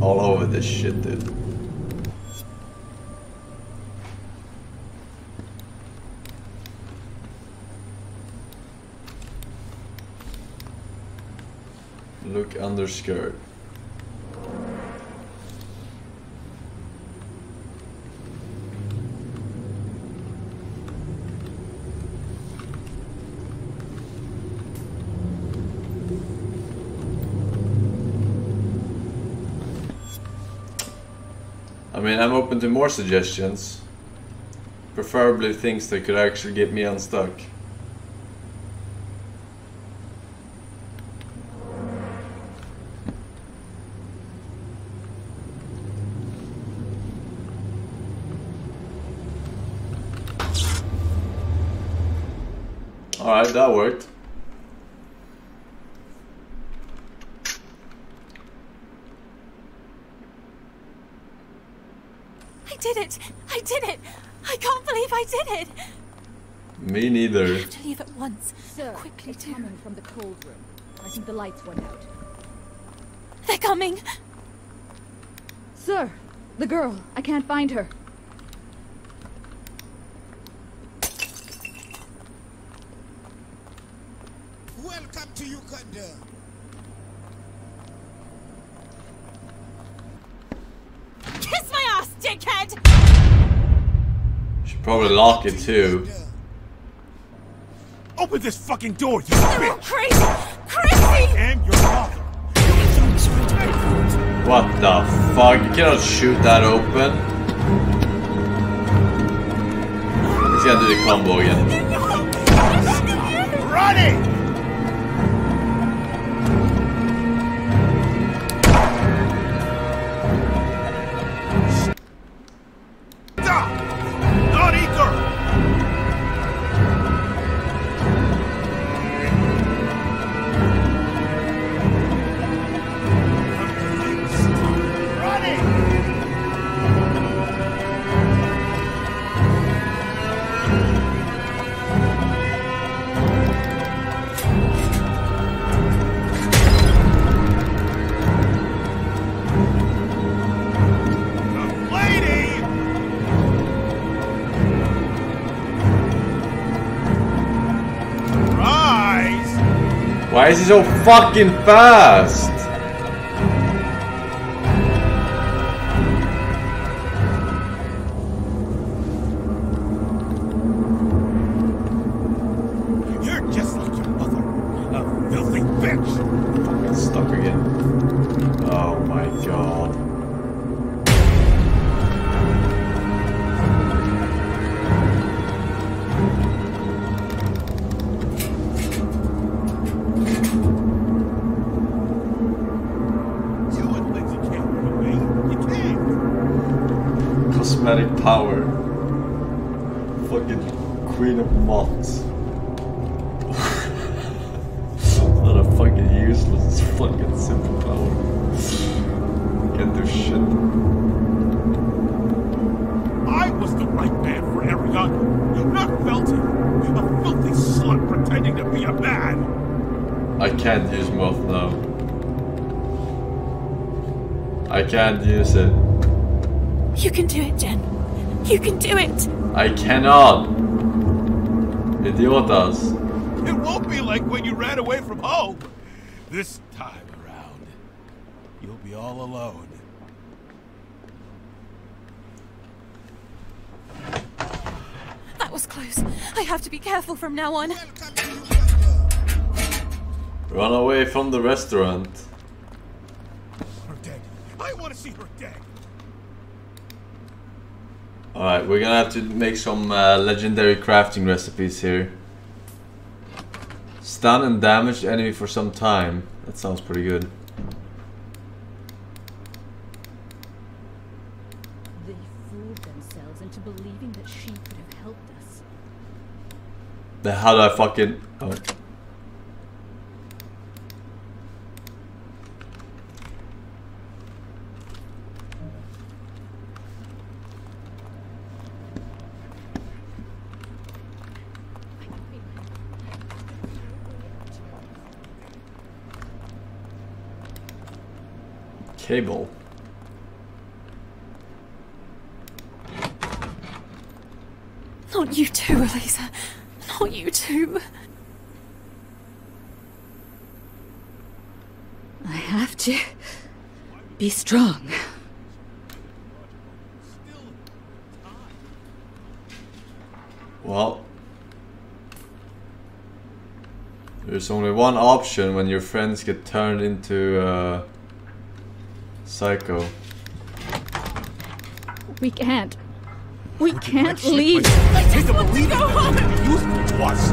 all over this shit, dude. Look under skirt. I mean, I'm open to more suggestions. Preferably things that could actually get me unstuck. Alright, that worked. I did it! I did it! I can't believe I did it! Me neither. I have to leave at once. Sir, Quickly, it's too. coming from the cold room. I think the lights went out. They're coming! Sir, the girl. I can't find her. over it too. Open this fucking door, you bitch! Crazy! Crazy! Your. What the fuck? You cannot shoot that open. He's gonna do the combo again. Running! Why is he so fucking fast? I have to be careful from now on. Run away from the restaurant. Her dead. I want to see her dead. Alright, we're gonna have to make some uh, legendary crafting recipes here. Stun and damage the enemy for some time. That sounds pretty good. They fooled themselves into believing that she could have helped us. Then how do I fucking... Oh. Cable. Not you too, Elisa. Not you too. I have to be strong. Well, there's only one option when your friends get turned into uh, psycho. We can't. We can't leave. Take a believe in them and use them to us.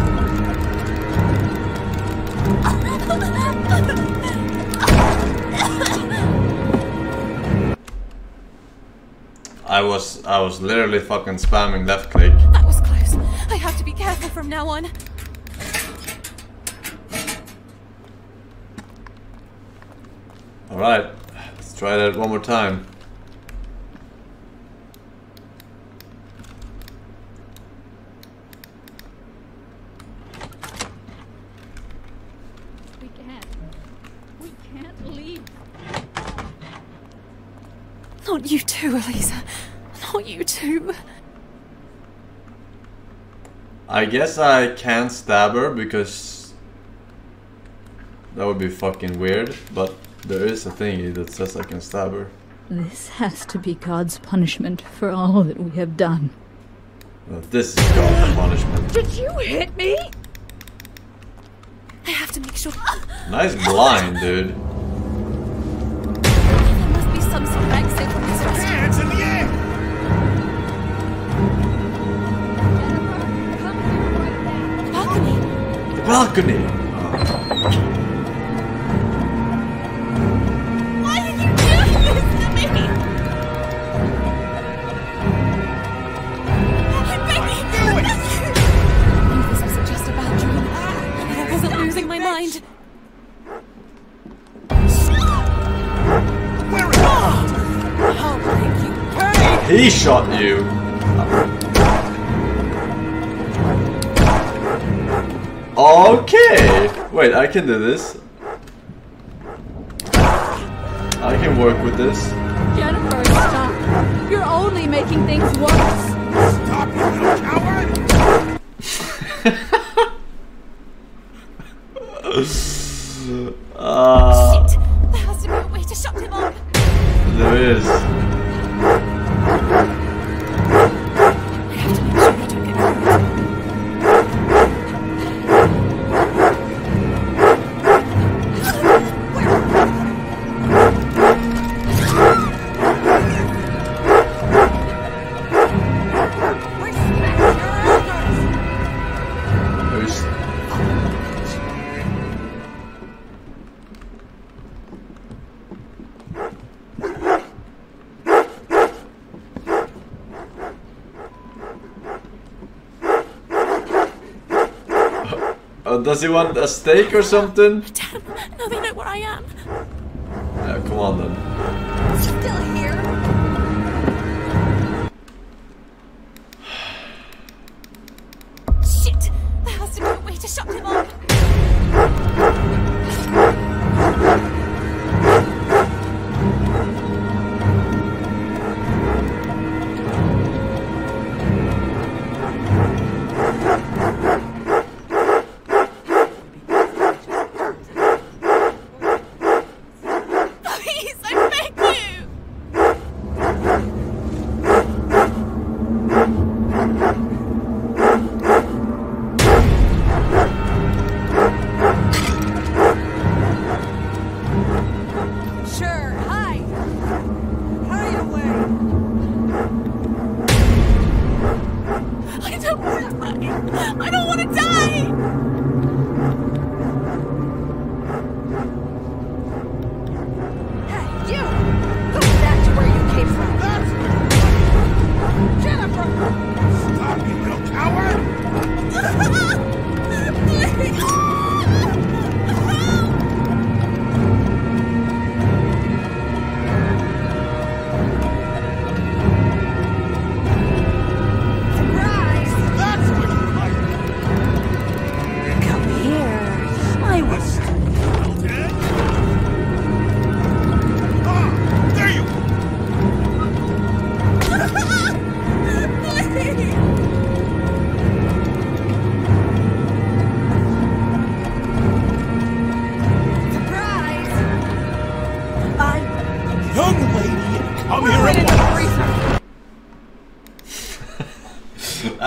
I was I was literally fucking spamming left click. That was close. I have to be careful from now on. Alright, let's try that one more time. We can't. We can't leave. Not you too, Elisa. Not you too. I guess I can't stab her because that would be fucking weird, but there is a thingy that says I can stab her. This has to be God's punishment for all that we have done. Uh, this is God's punishment. Did you hit me? I have to make sure. Nice blind, dude clubs, Hands in the air! Balcony. The balcony. Why did you do this to me? This was just. I wasn't losing my mind. He shot you! Okay! Wait, I can do this. I can work with this. Jennifer, stop. You're only making things worse. Stop, you little coward! <laughs> Ah, There has to be a way to shut him up. there is. Ha ha! Does he want a steak or something? Now they know where I am. Yeah, come on then. Still here?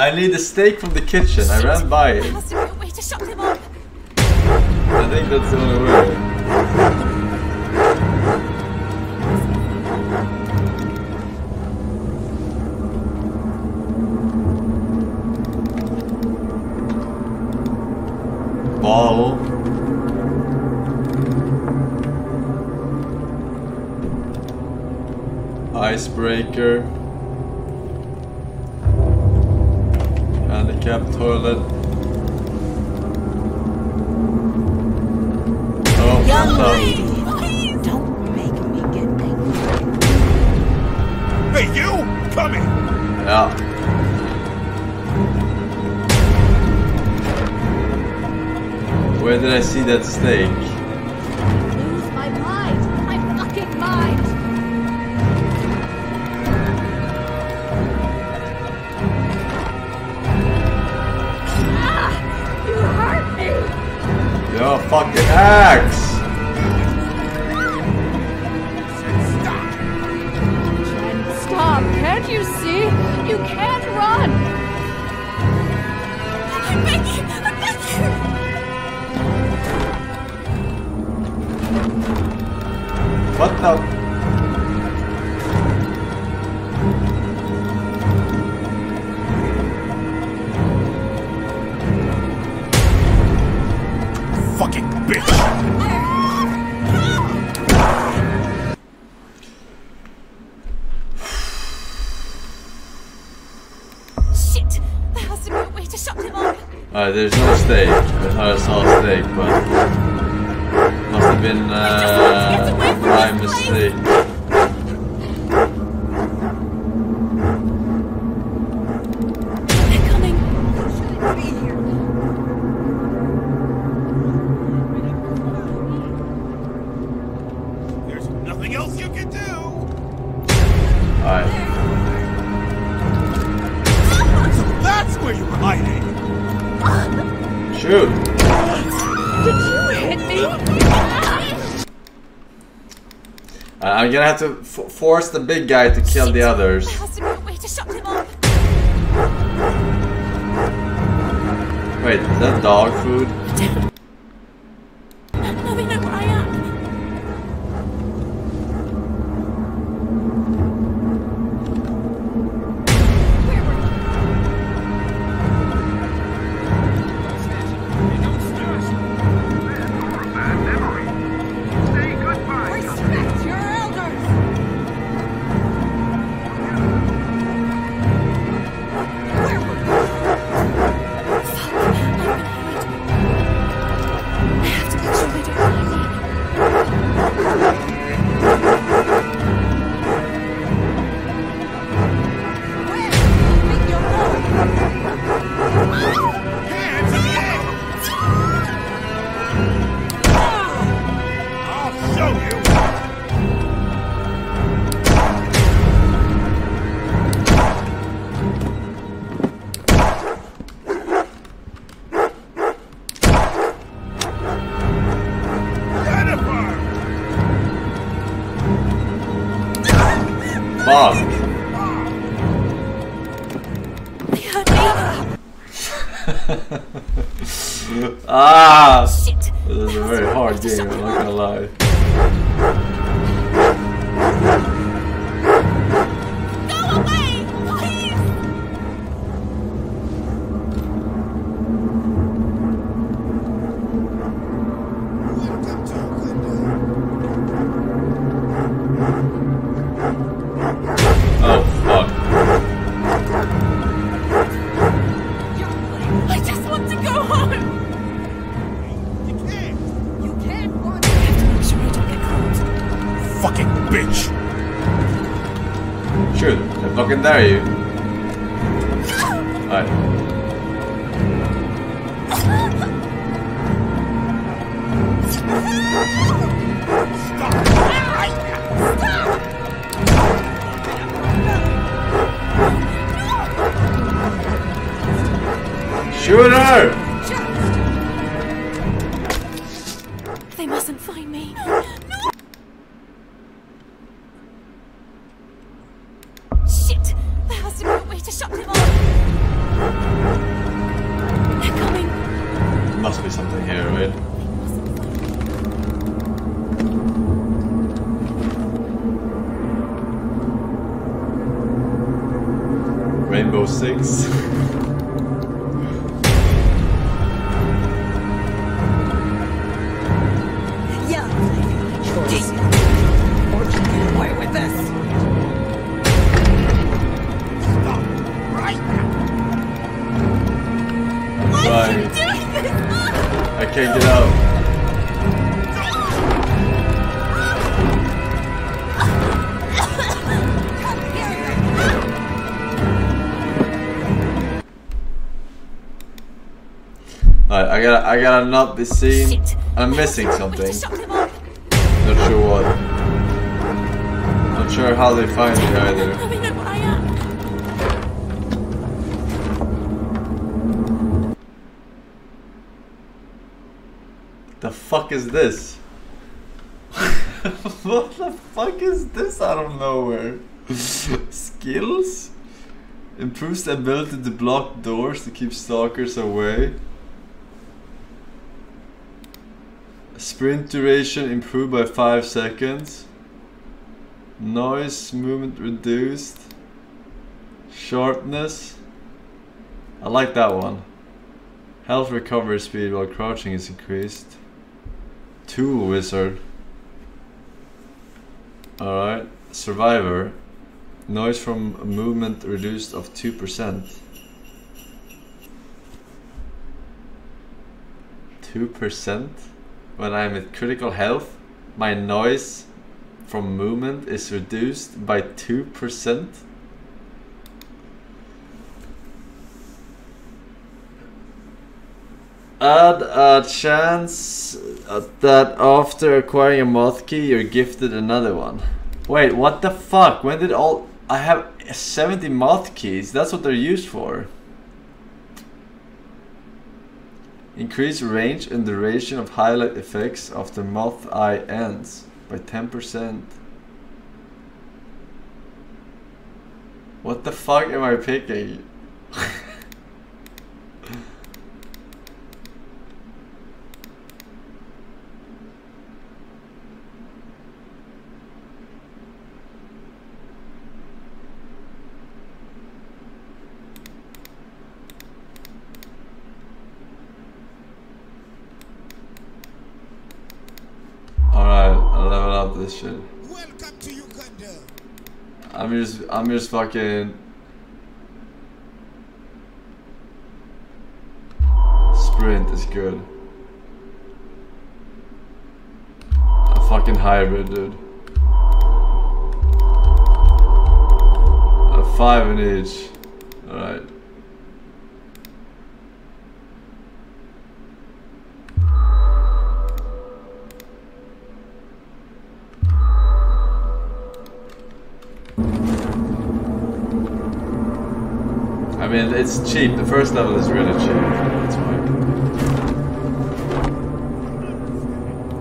I need a steak from the kitchen. I ran by it. has to be a way to shut him up. I think that's the that steak? Lose my mind. My fucking mind. Ah! You hurt me. Yo, fucking axe! Stop. Can't you see? You can't What the? Fucking bitch! Shit! There has to be a way to shut him up! Uh, there's no stake. There's not a solid stake, but... Must have been, uh my mistake. To f force the big guy to kill the others. There has to be a way to shut him up. Wait, is that dog food? I gotta, I gotta not be seen. I'm missing something. Not sure what. Not sure how they find me either. Now they know where I am. The fuck is this? <laughs> what the fuck is this out of nowhere? <laughs> Skills? Improves the ability to block doors to keep stalkers away. Sprint duration improved by 5 seconds. Noise movement reduced. Sharpness. I like that one. Health recovery speed while crouching is increased. Tool wizard. Alright. Survivor. Noise from movement reduced of 2%. 2% when I'm at critical health. My noise from movement is reduced by 2%. Add a chance that after acquiring a moth key, you're gifted another one. Wait, what the fuck? When did all... I have 70 moth keys. That's what they're used for. Increase range and duration of highlight effects of the moth eye ends by 10%. What the fuck am I picking? <laughs> Alright, I'll level up this shit. Welcome to Uganda. I'm just, I'm just fucking. Sprint is good. A fucking hybrid, dude. A five in each. Alright. Mean, it's cheap. The first level is really cheap. That's why.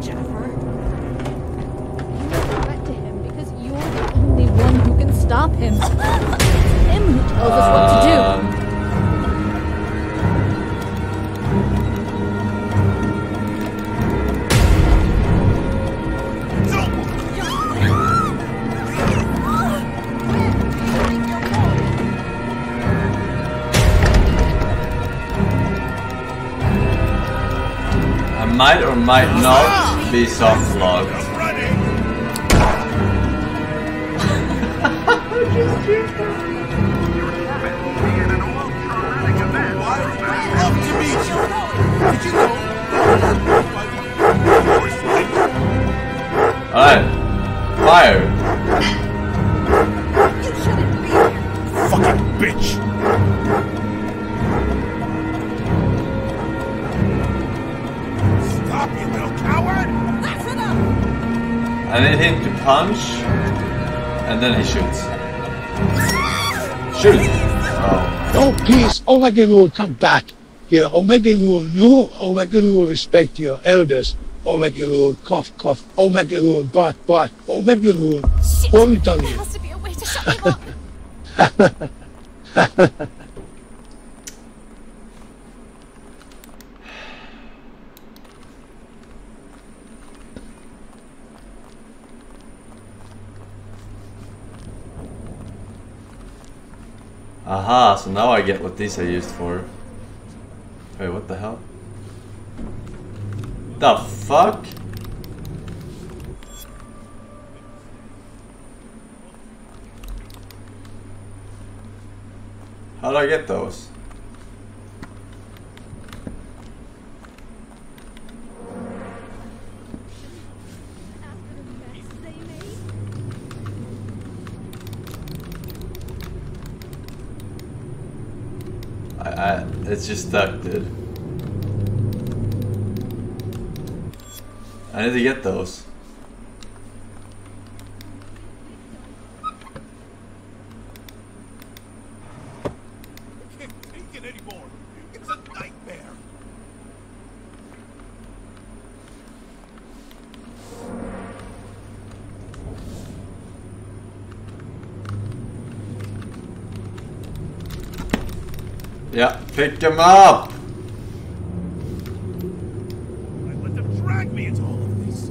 Jennifer? You never went to him because you're the only one who can stop him. It's <laughs> him who tells us what to do. Um, might or might not be soft locked. Alright. Fire. You shouldn't be here, fucking bitch! I need him to punch, and then he shoots. Shoot! Oh. No, please, Omega will come back. Here, Omega will know, Omega will respect your elders. Omega will cough, cough. Omega will bark, bark. Omega will vomit on There you. has to be a way to shut him up. <laughs> Aha, so now I get what these are used for. Wait, what the hell? The fuck? How do I get those? I, I, it's just stuck, dude. I need to get those. Can't take it anymore. It's a nightmare. Yeah, pick him up! Let them drag me into all of this.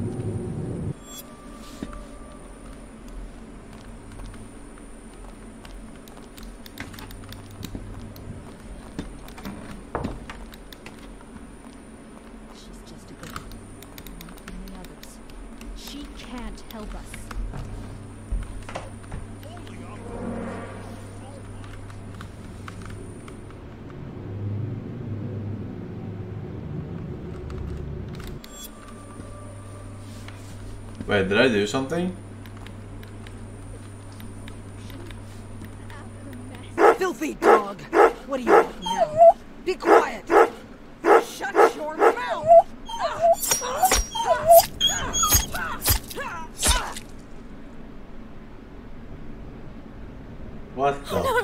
She's just a girl, like many others. She can't help us. Wait, did I do something? Filthy dog! What do you want now? Be quiet! Shut your mouth! What the?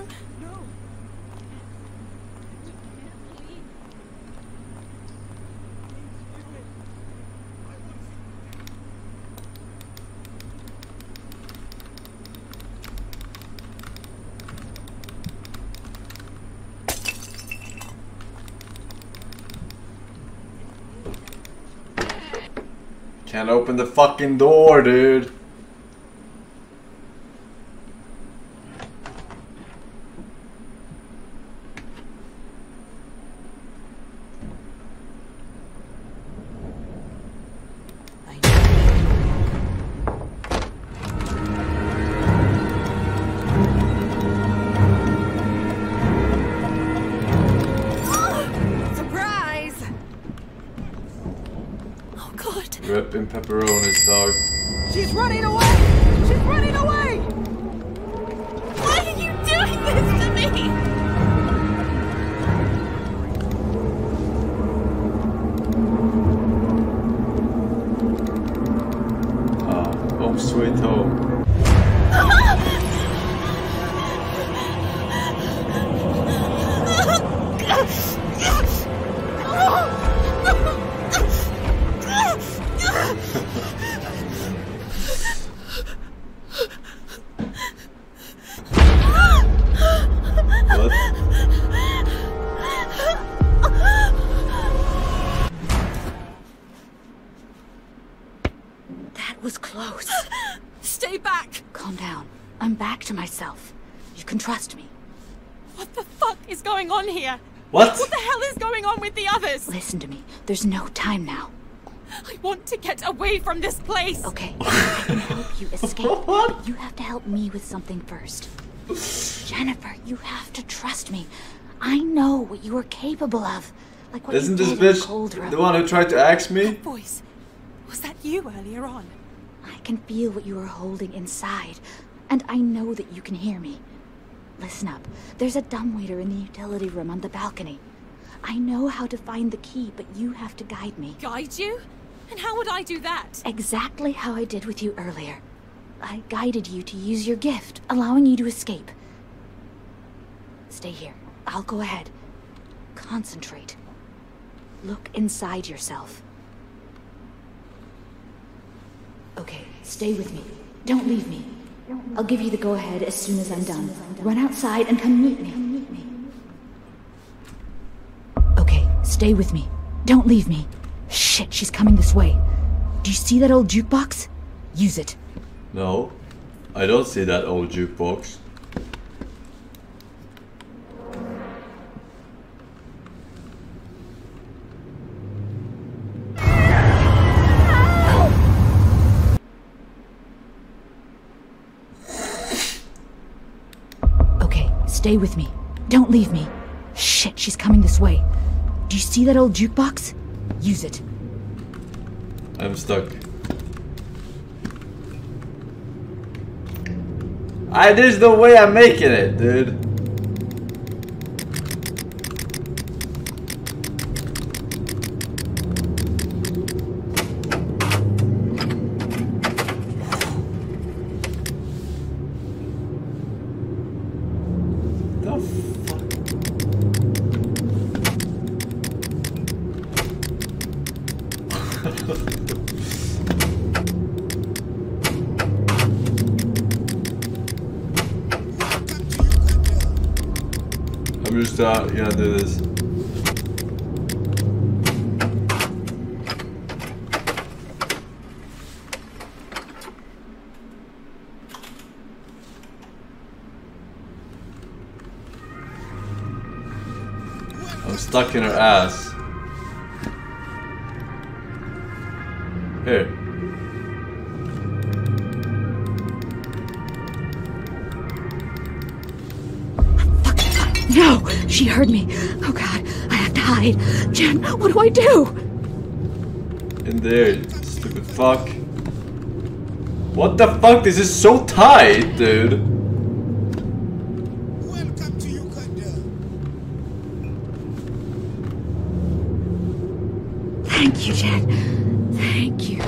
Can't open the fucking door, dude. There's no time now. I want to get away from this place. Okay, I can help you escape. <laughs> but you have to help me with something first. Jennifer, you have to trust me. I know what you are capable of. Like what Isn't this bitch the one who tried to axe me? That Voice. Was that you earlier on? I can feel what you are holding inside, and I know that you can hear me. Listen up. There's a dumbwaiter in the utility room on the balcony. I know how to find the key, but you have to guide me. Guide you? And how would I do that? Exactly how I did with you earlier. I guided you to use your gift, allowing you to escape. Stay here. I'll go ahead. Concentrate. Look inside yourself. Okay, stay with me. Don't leave me. I'll give you the go ahead as soon as I'm done. Run outside and come meet me. Stay with me. Don't leave me. Shit, she's coming this way. Do you see that old jukebox? Use it. No. I don't see that old jukebox. Okay, stay with me. Don't leave me. Shit, she's coming this way. Do you see that old jukebox? Use it. I'm stuck. I there's no way I'm making it, dude. Ass. Here. No! She heard me. Oh god, I have to hide. Jen, what do I do? In there, stupid fuck. What the fuck? This is so tight, dude. Welcome to Uganda. Thank you, Jen. Thank you.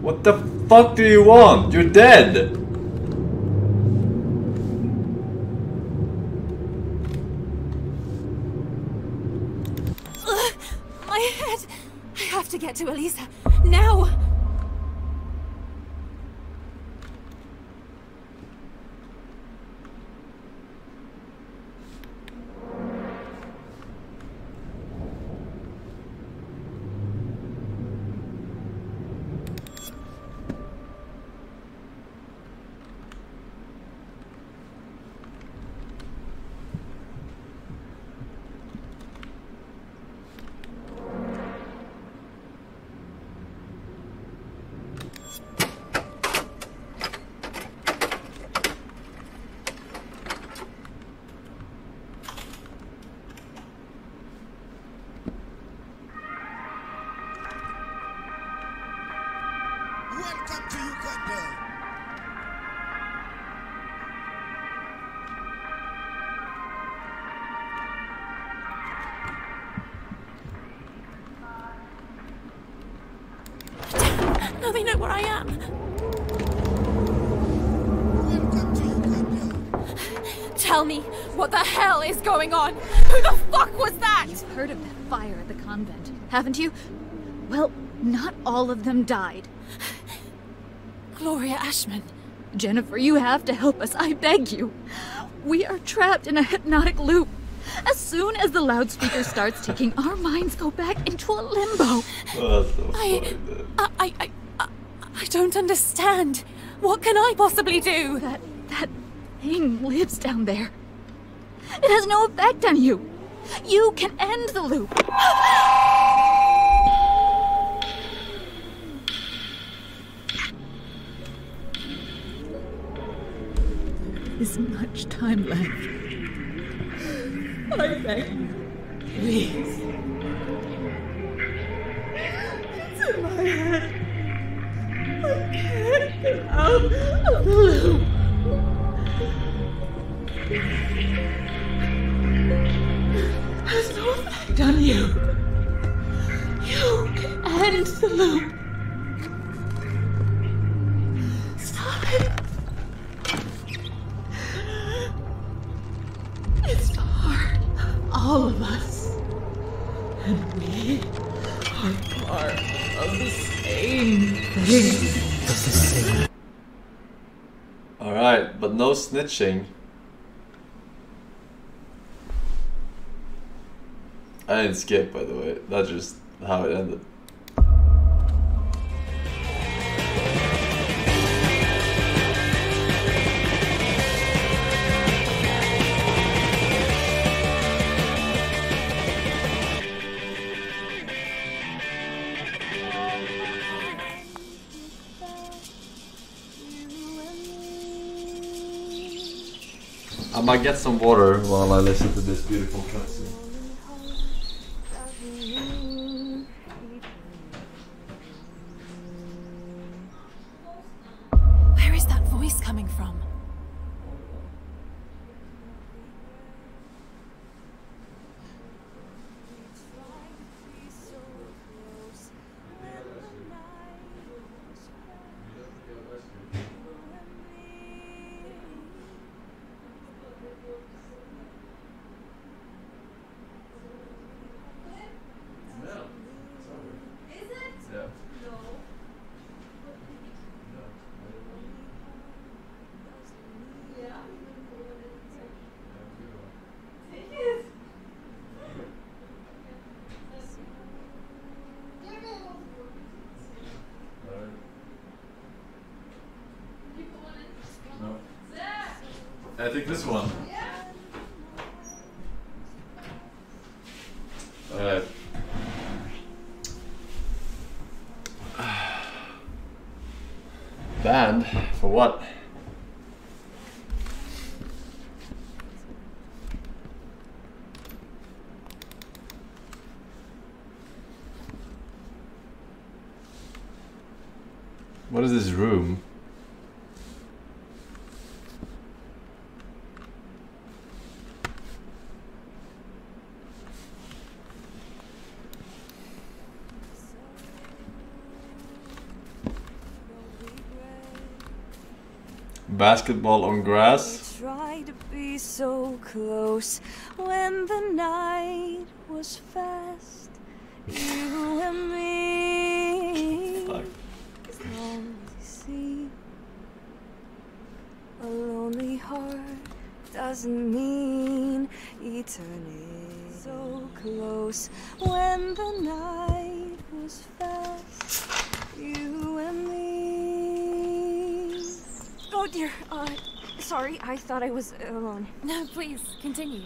What the fuck do you want? You're dead. Haven't you? Well, not all of them died. Gloria Ashmann. Jennifer, you have to help us, I beg you. We are trapped in a hypnotic loop. As soon as the loudspeaker starts ticking, our minds go back into a limbo. What the I. I, I, I, I, I don't understand. What can I possibly do? That, that thing lives down there. It has no effect on you. You can end the loop. <gasps> <laughs> Is much time left. I beg you, please. It's in my head. I can't get out of the loop. Has no effect on you. You end the loop. Stop it. All of us. And we are part of the same thing. Alright, but no snitching. I didn't skip, by the way. That's just how it ended. Might get some water while I listen to this beautiful cutscene. Basketball on grass? Try to be so close when the night was fast. You and me. Fuck. Lonely sea. A lonely heart doesn't mean eternity. So close when the night was fast. You Oh dear. Uh, sorry. I thought I was alone. No, please, continue.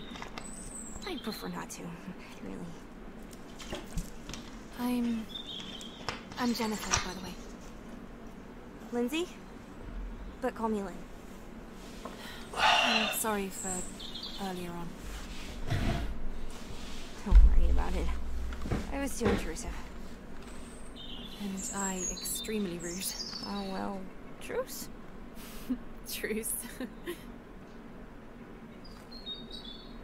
I prefer not to. Really. I'm. I'm Jennifer, by the way. Lindsay? But call me Lynn. I'm sorry for earlier on. Don't worry about it. I was too intrusive. And I extremely rude. Oh well, truce. Truce.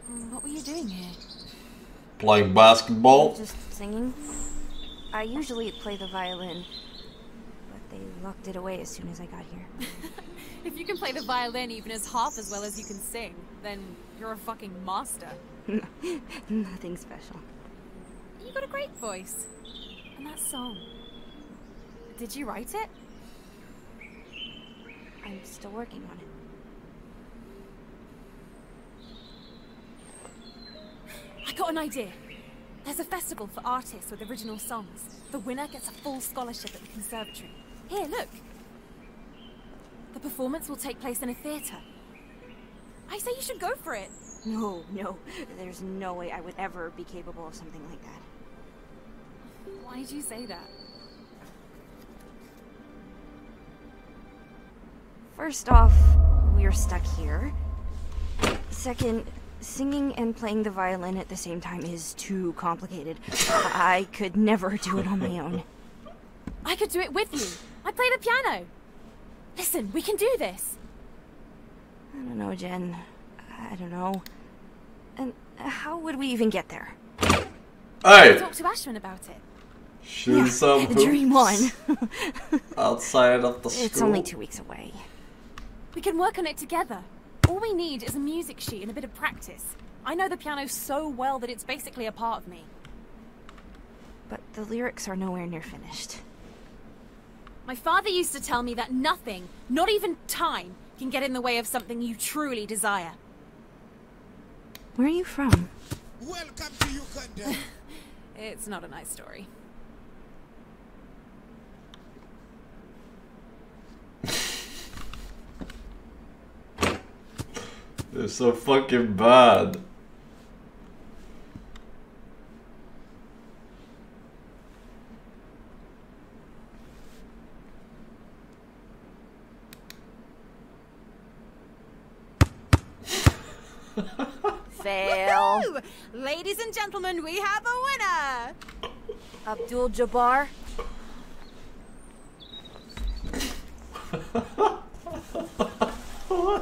Mm, what were you doing here? Playing basketball? Just singing. I usually play the violin, but they locked it away as soon as I got here. <laughs> If you can play the violin even as half as well as you can sing, then you're a fucking master. <laughs> Nothing special. You got a great voice. And that song. Did you write it? I'm still working on it. I got an idea. There's a festival for artists with original songs. The winner gets a full scholarship at the conservatory. Here, look. The performance will take place in a theatre. I say you should go for it. No, no. There's no way I would ever be capable of something like that. Why did you say that? First off, we're stuck here. Second, singing and playing the violin at the same time is too complicated. I could never do it on my own. I could do it with you. I play the piano. Listen, we can do this. I don't know, Jen. I don't know. And how would we even get there? Hey! Talk to Ashwin about it. Shoot some hoops Dream one. <laughs> outside of the school. it's only two weeks away. We can work on it together. All we need is a music sheet and a bit of practice. I know the piano so well that it's basically a part of me. But the lyrics are nowhere near finished. My father used to tell me that nothing, not even time, can get in the way of something you truly desire. Where are you from? Welcome to Uganda. <laughs> It's not a nice story. They're so fucking bad. Fail. Woo! Ladies and gentlemen, we have a winner! Abdul Jabbar.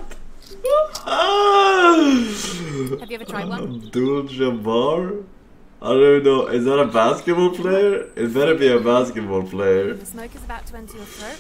<laughs> <laughs> Have you ever tried one? Abdul Jabbar? I don't know. Is that a basketball player? It better be a basketball player. The smoke is about to enter your throat,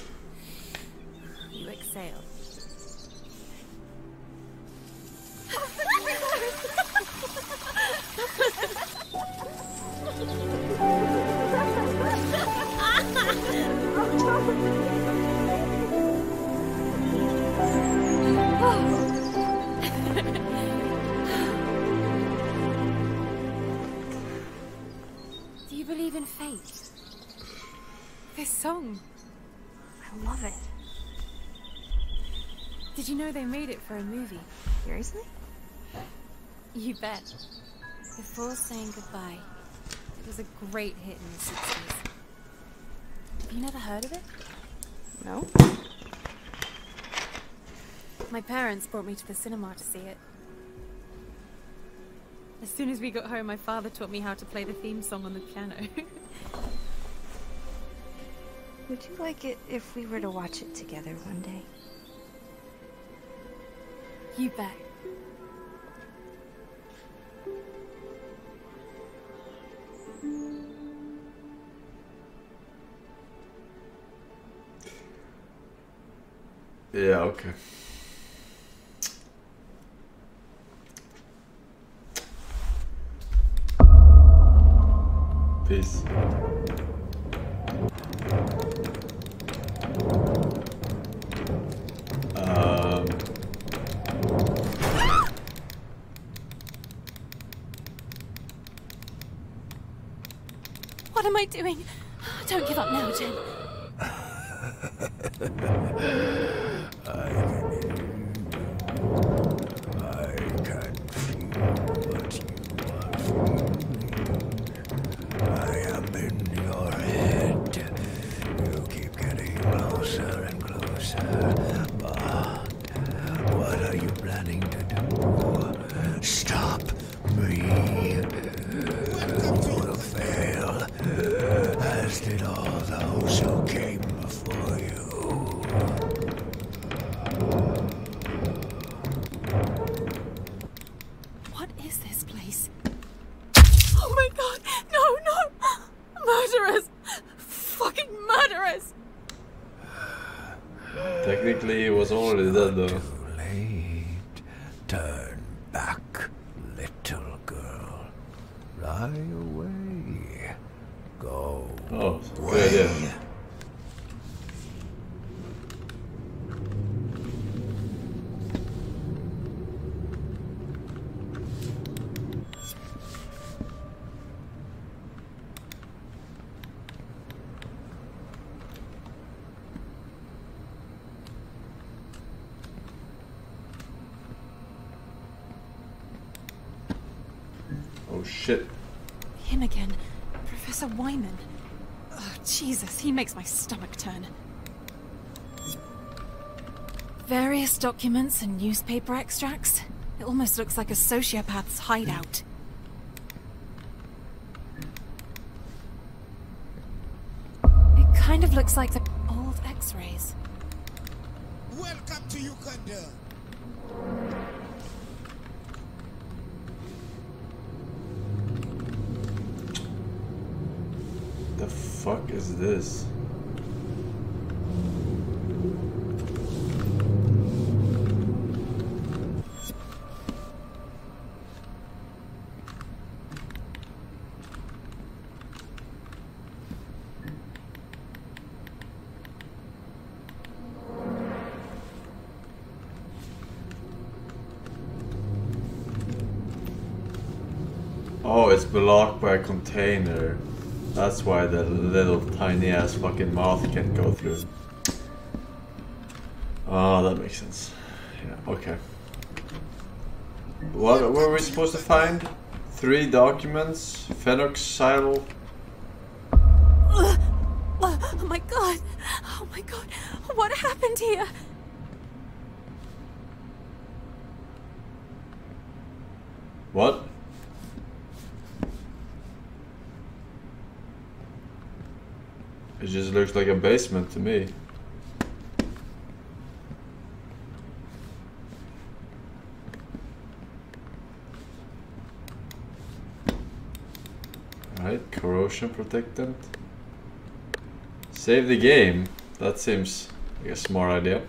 song. I love it. Did you know they made it for a movie? Seriously? You bet. Before saying goodbye, it was a great hit in the 60s. Have you never heard of it? No. My parents brought me to the cinema to see it. As soon as we got home, my father taught me how to play the theme song on the piano. <laughs> Would you like it if we were to watch it together one day? you bet. Yeah, okay. Peace. What am I doing? Don't give up now, Jen. <laughs> I makes my stomach turn. Various documents and newspaper extracts. It almost looks like a sociopath's hideout. It kind of looks like the old x-rays. Welcome to Uganda. The fuck is this? Oh, it's blocked by container. That's why the little tiny ass fucking mouth can't go through. Oh, that makes sense. Yeah, okay. What were we supposed to find? Three documents, phenoxyl. Ugh. Oh my god! Oh my god! What happened here? What? It just basement to me. Right, corrosion protectant. Save the game. That seems like a smart idea.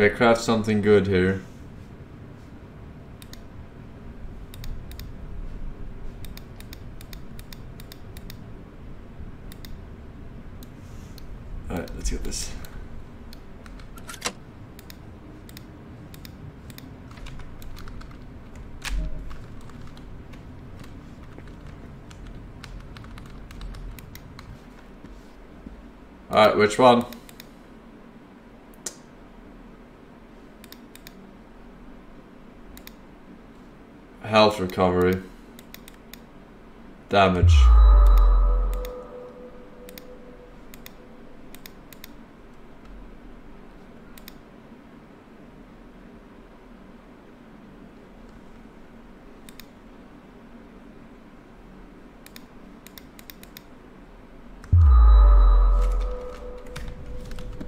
Okay, craft something good here? Alright, let's get this. Alright, which one? Recovery. Damage.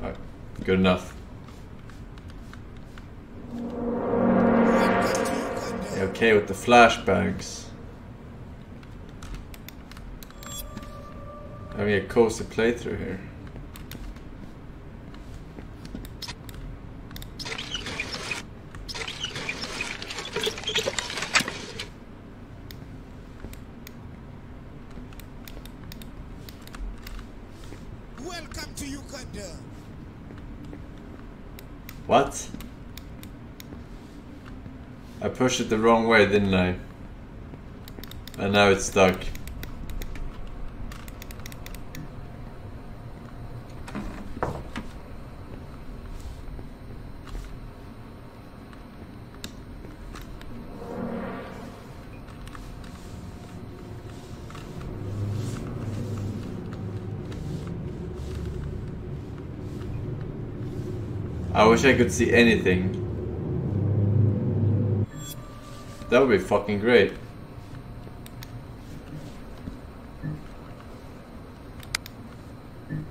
Alright, good enough. Okay with the flashbangs? Having a cozy playthrough here. Welcome to Uganda. What? I it the wrong way, didn't I? And now it's stuck. I wish I could see anything. That would be fucking great.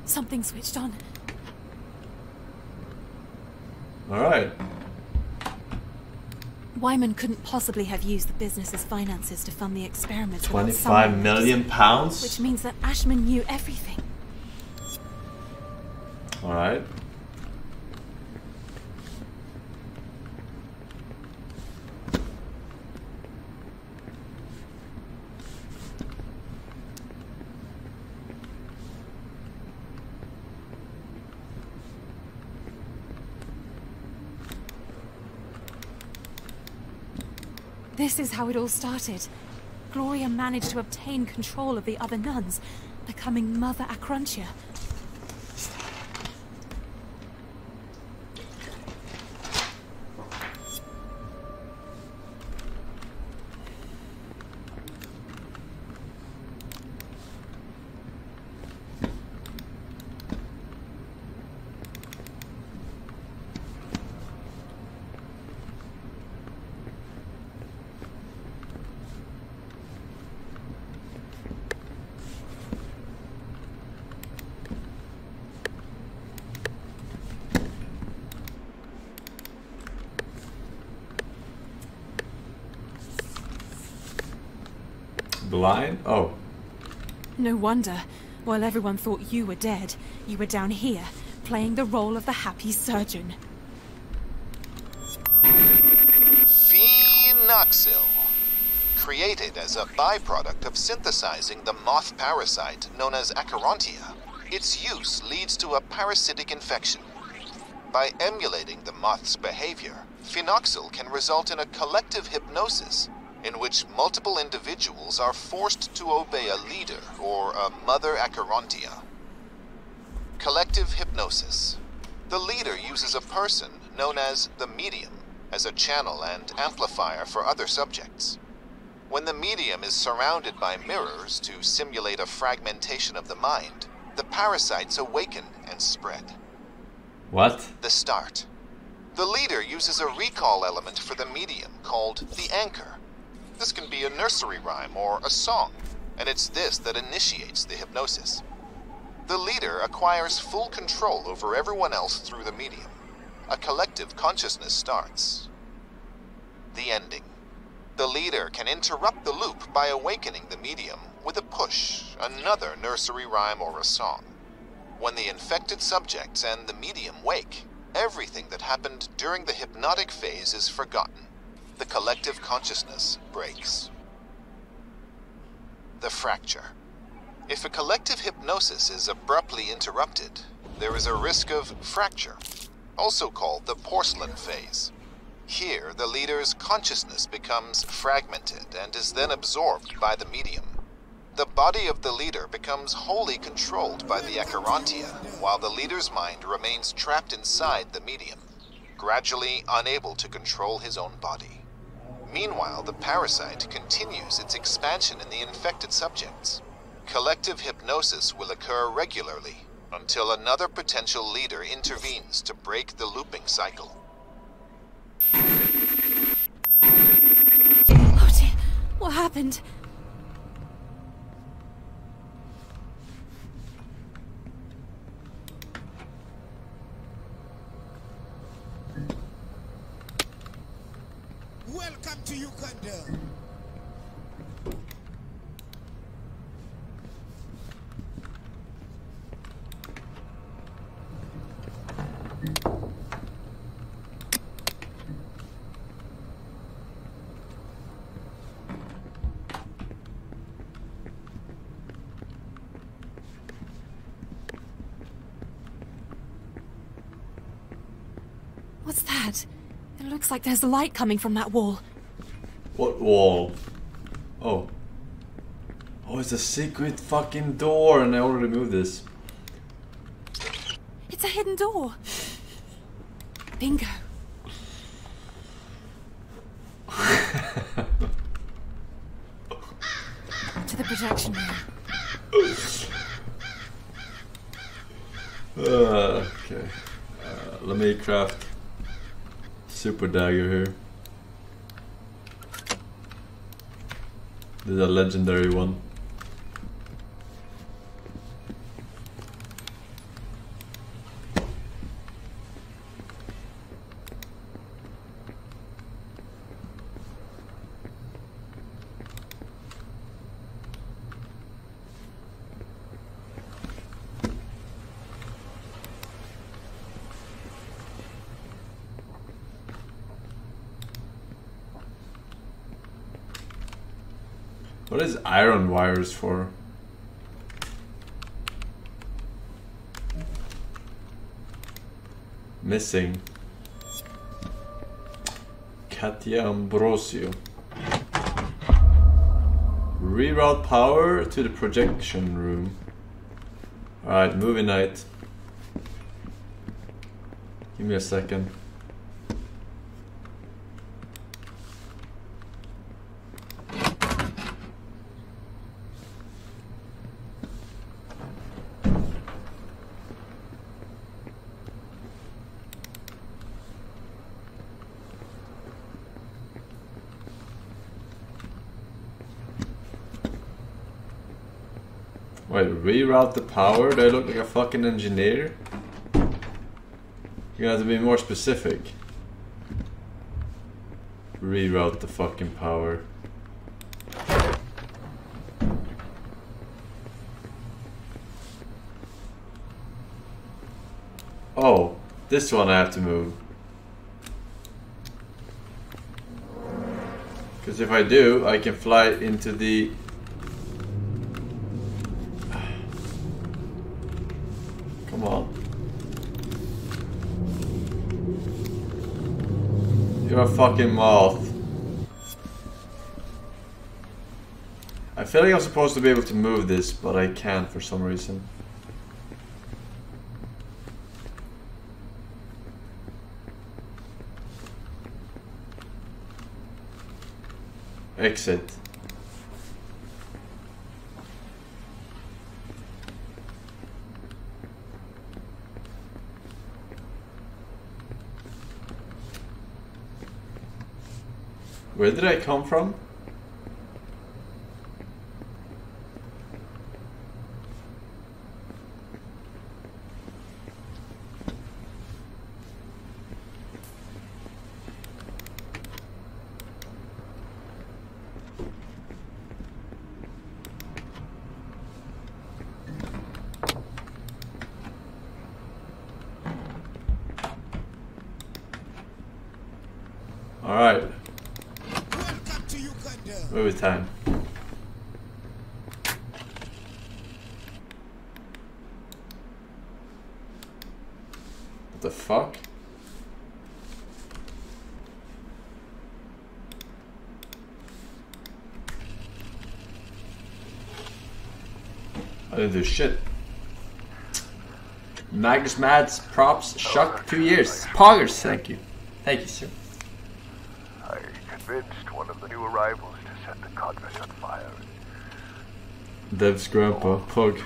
Something switched on. Alright. Wyman couldn't possibly have used the business's finances to fund the experiment. without 25 someone- million pounds? Which means that Ashmann knew everything. Alright. This is how it all started. Gloria managed to obtain control of the other nuns, becoming Mother Acherontia. Blind? Oh. No wonder. While everyone thought you were dead, you were down here, playing the role of the happy surgeon. Phenoxyl. Created as a byproduct of synthesizing the moth parasite known as Acherontia, its use leads to a parasitic infection. By emulating the moth's behavior, phenoxyl can result in a collective hypnosis in which multiple individuals are forced to obey a leader or a mother Acherontia. Collective hypnosis. The leader uses a person known as the medium as a channel and amplifier for other subjects. When the medium is surrounded by mirrors to simulate a fragmentation of the mind, the parasites awaken and spread. What? The start. The leader uses a recall element for the medium called the anchor. This can be a nursery rhyme or a song, and it's this that initiates the hypnosis. The leader acquires full control over everyone else through the medium. A collective consciousness starts. The ending. The leader can interrupt the loop by awakening the medium with a push, another nursery rhyme or a song. When the infected subjects and the medium wake, everything that happened during the hypnotic phase is forgotten. The collective consciousness breaks. The fracture. If a collective hypnosis is abruptly interrupted, there is a risk of fracture, also called the porcelain phase. Here, the leader's consciousness becomes fragmented and is then absorbed by the medium. The body of the leader becomes wholly controlled by the Acherontia, while the leader's mind remains trapped inside the medium, gradually unable to control his own body. Meanwhile, the parasite continues its expansion in the infected subjects. Collective hypnosis will occur regularly until another potential leader intervenes to break the looping cycle. Oh what happened? Welcome to Uganda. What's that? Looks like there's light coming from that wall. What wall? Oh. Oh, it's a secret fucking door, and I already moved this. It's a hidden door. Bingo. <laughs> to the projection room. Uh, okay. Uh, let me craft super dagger here. This is a legendary one. Iron wires for? Missing. Katia Ambrosio. Reroute power to the projection room. Alright, movie night. Give me a second. Wait, reroute the power? Do I look like a fucking engineer? You have to be more specific. Reroute the fucking power. Oh, this one I have to move. Because if I do, I can fly into the Come on. You're a fucking moth. I feel like I'm supposed to be able to move this, but I can't for some reason. Exit. Where did I come from? of his shit. Magnus Mads props Shuck two years. Poggers, thank you. Thank you, sir. I convinced one of the new arrivals to set the Congress on fire. Dev's grandpa, Pug.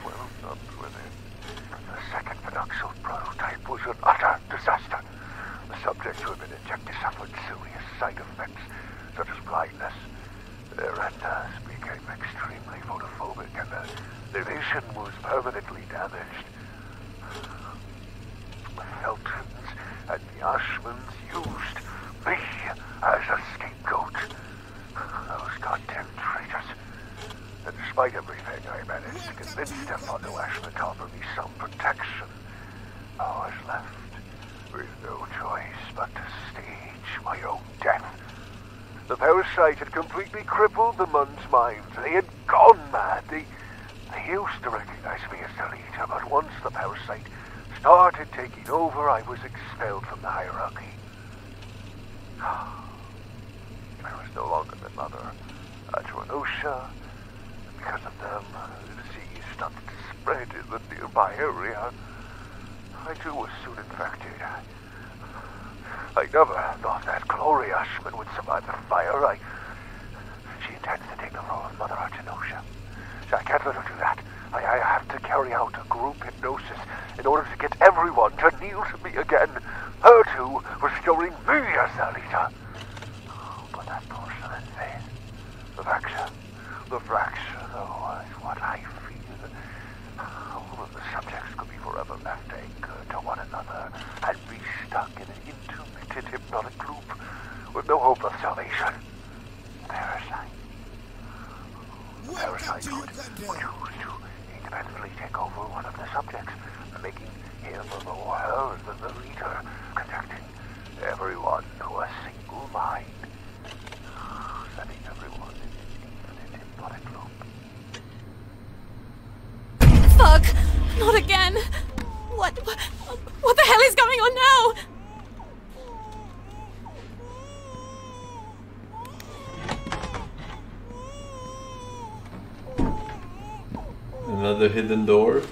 the hidden door.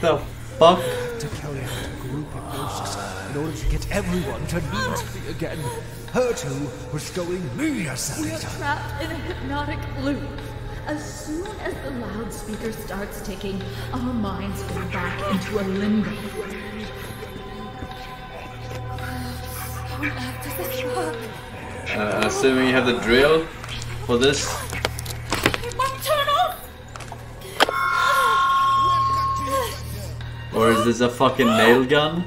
The fuck? To carry out a group of ghosts in order to get everyone to meet me again. Her too was going me as We are trapped in a hypnotic loop. As soon as the loudspeaker starts ticking, our minds go back into a limbo. Uh, assuming you have the drill for this. Or is this a fucking nail gun?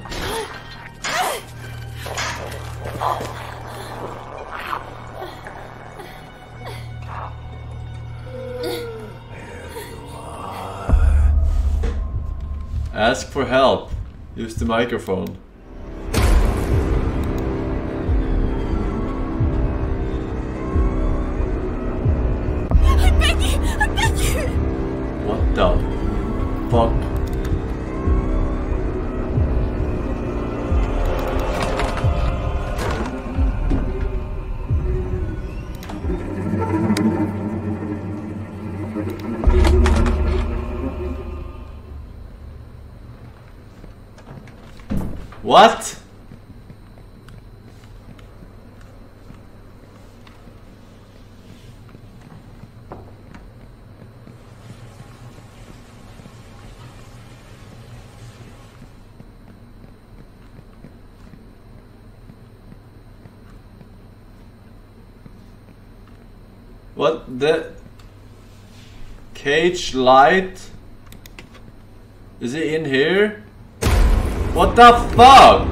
Ask for help. Use the microphone. the cage light is it in here? What the fuck?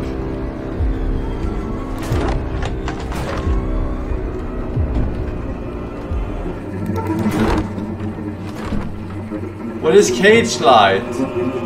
What is cage light?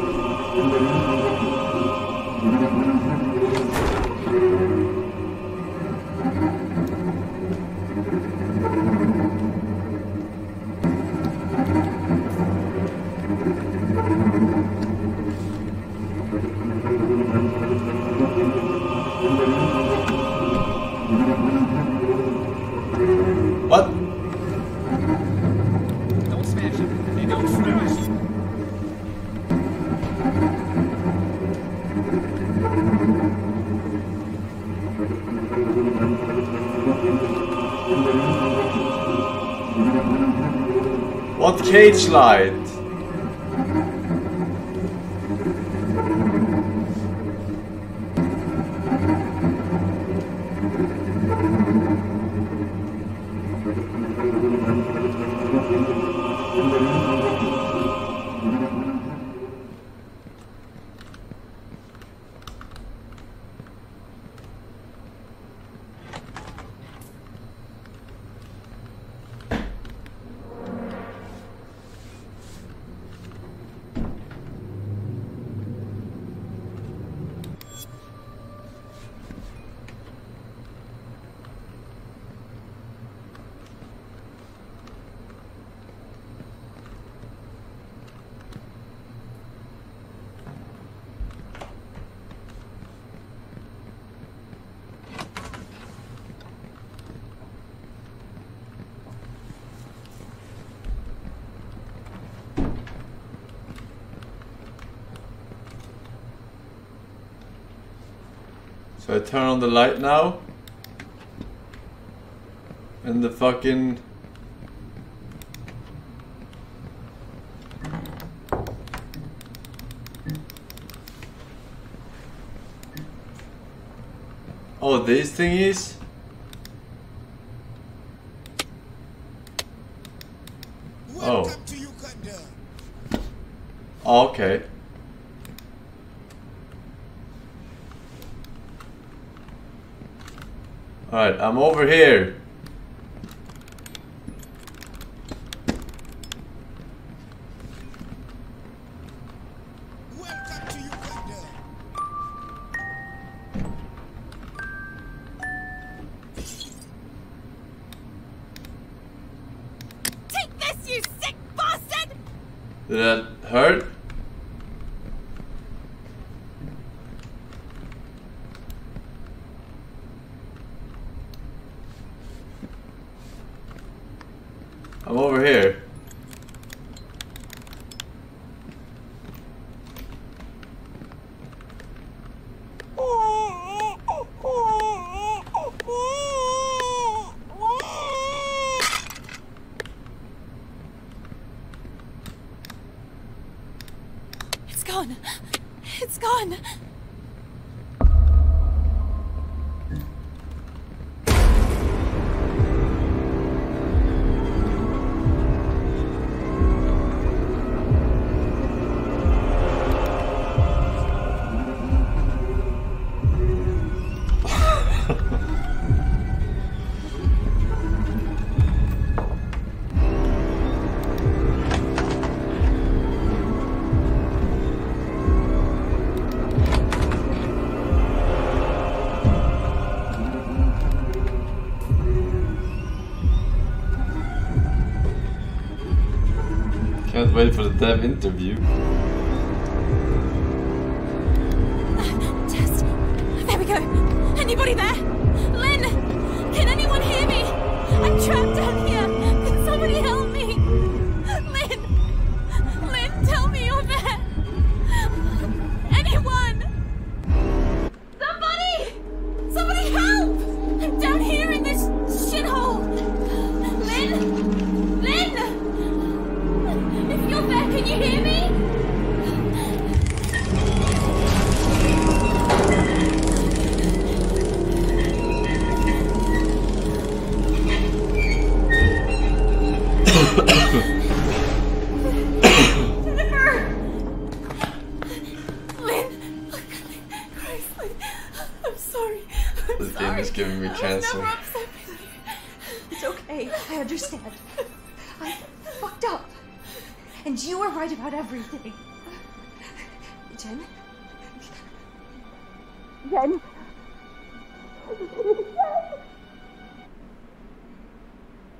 Cage light? So I turn on the light now. And the fucking... Oh, these thingies? Oh. Oh, okay. Alright, I'm over here. Wait for the dev interview.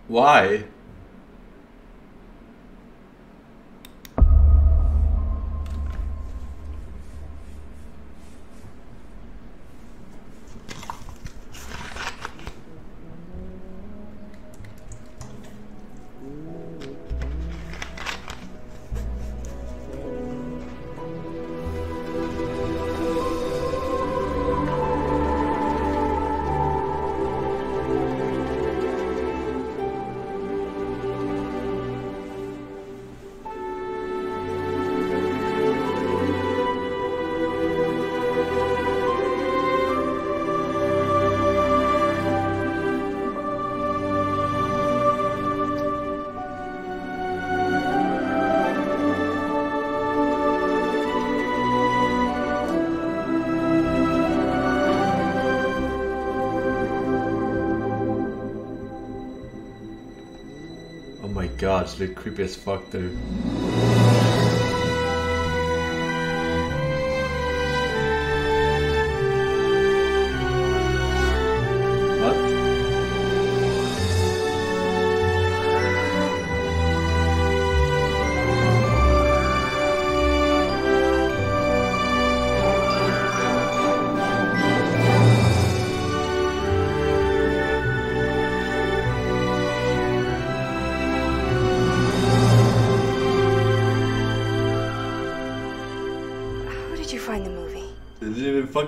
Why? God, it's look creepy as fuck dude.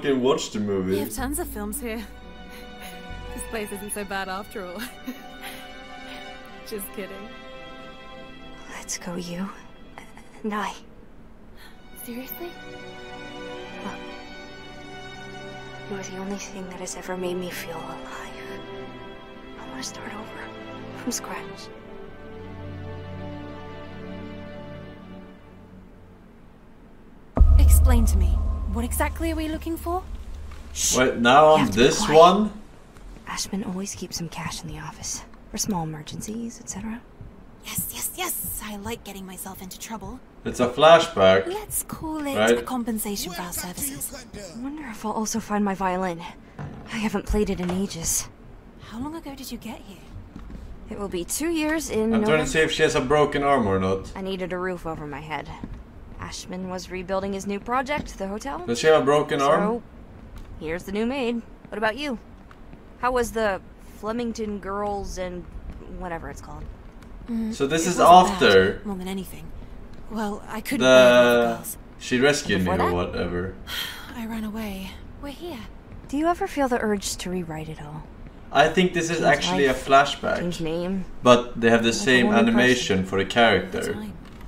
Fucking watch the movie. We have tons of films here. <laughs> This place isn't so bad after all. <laughs> Just kidding. Let's go, you and I. Seriously? You are the only thing that has ever made me feel alive. Exactly are we looking for? Wait, now on have to be this one? Ashmann always keeps some cash in the office for small emergencies, etc. Yes, yes, yes. I like getting myself into trouble. It's a flashback. Let's call it Right. a compensation for our services. I wonder if I'll also find my violin. I haven't played it in ages. How long ago did you get here? It will be two years in I'm trying to see if she has a broken arm or not. I needed a roof over my head. Ashmann was rebuilding his new project, the hotel. Does she have a broken arm? So, here's the new maid. What about you? How was the Flemington Girls and whatever it's called? Mm, so this is after bad, more than anything. Well, I couldn't bear the other the girls. she rescued me Before or that? whatever. <sighs> I ran away. We're here. Do you ever feel the urge to rewrite it all? I think this is Change actually a flashback. Change name. But they have the Like same woman animation for the character.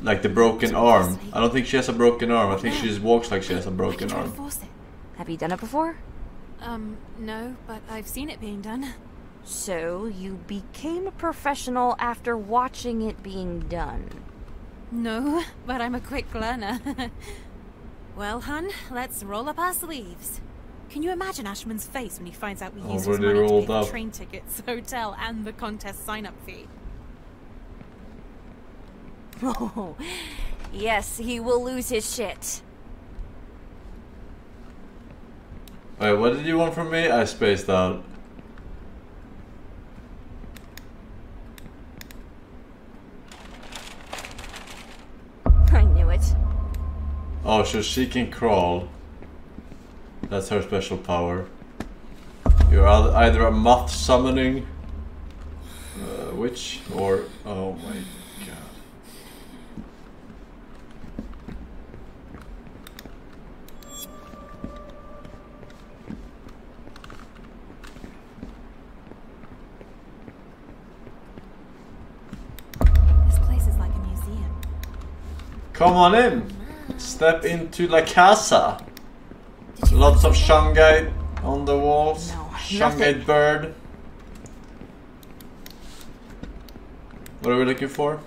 Like the broken arm. I don't think she has a broken arm. I think she just walks like she has a broken arm. Have you done it before? Um, no, but I've seen it being done. So, you became a professional after watching it being done. No, but I'm a quick learner. <laughs> well, hun, let's roll up our sleeves. Can you imagine Ashmann's face when he finds out we used his Already money to pay for up. train tickets, <laughs> hotel, and the contest sign-up fee? Oh, <laughs> yes, he will lose his shit. Wait, what did you want from me? I spaced out. <laughs> I knew it. Oh, so she can crawl. That's her special power. You're either a moth summoning uh, witch or oh my Come on in. Step into La Casa. Lots of shungite on the walls. No, shungite bird. What are we looking for?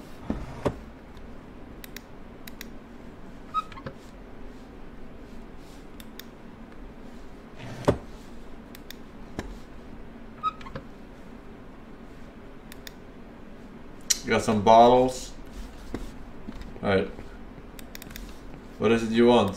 Got some bottles. Alright. What is it you want?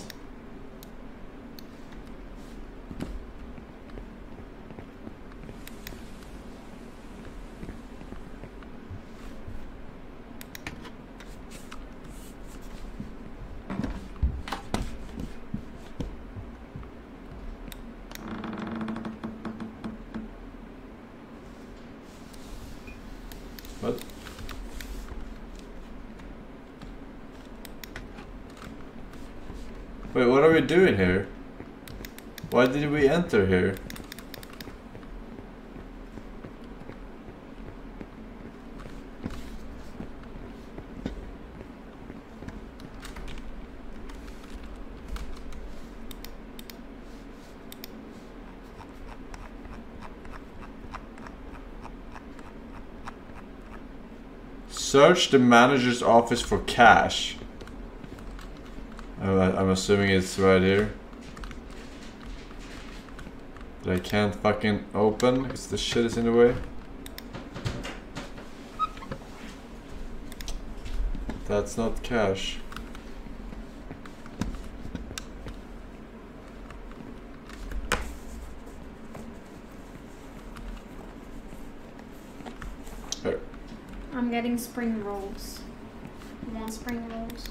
What? Wait, what are we doing here? Why did we enter here? Search the manager's office for cash. I'm assuming it's right here. That I can't fucking open because the shit is in the way. That's not cash. There. I'm getting spring rolls. You want spring rolls?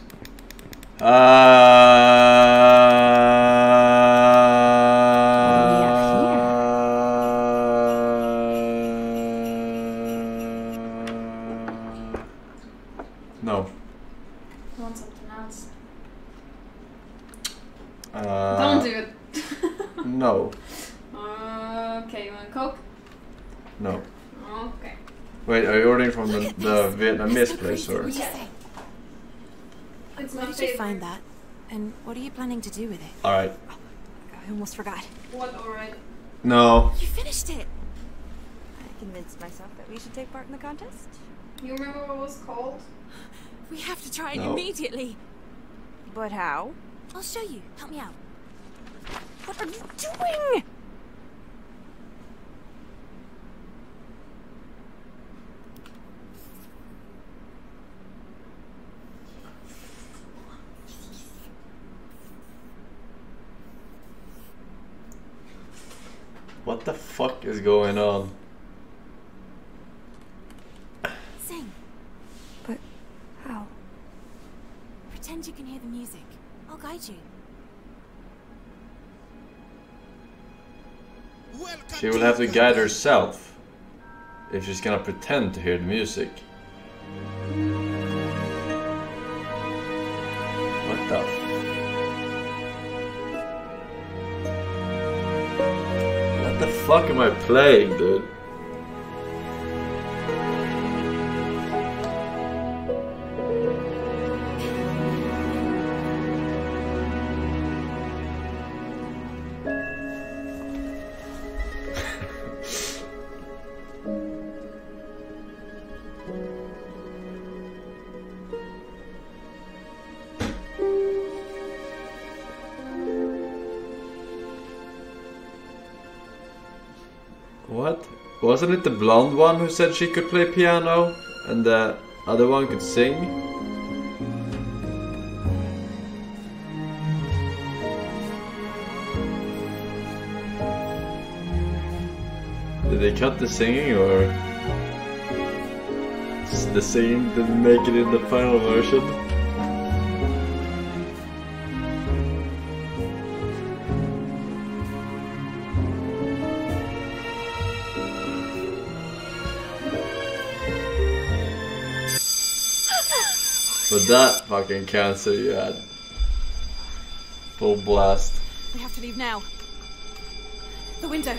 Uh, No. You finished it! I convinced myself that we should take part in the contest. You remember what it was called? We have to try it No. immediately. But how? I'll show you. Help me out. What are you doing? What the fuck is going on? Sing. But how? Pretend you can hear the music. I'll guide you. She will have to guide herself if she's gonna pretend to hear the music. What the? Fuck am I playing, dude? Wasn't it the blonde one who said she could play piano and the other one could sing? Did they cut the singing or the singing didn't make it in the final version? But that fucking cancer you had. Full blast. We have to leave now. The window.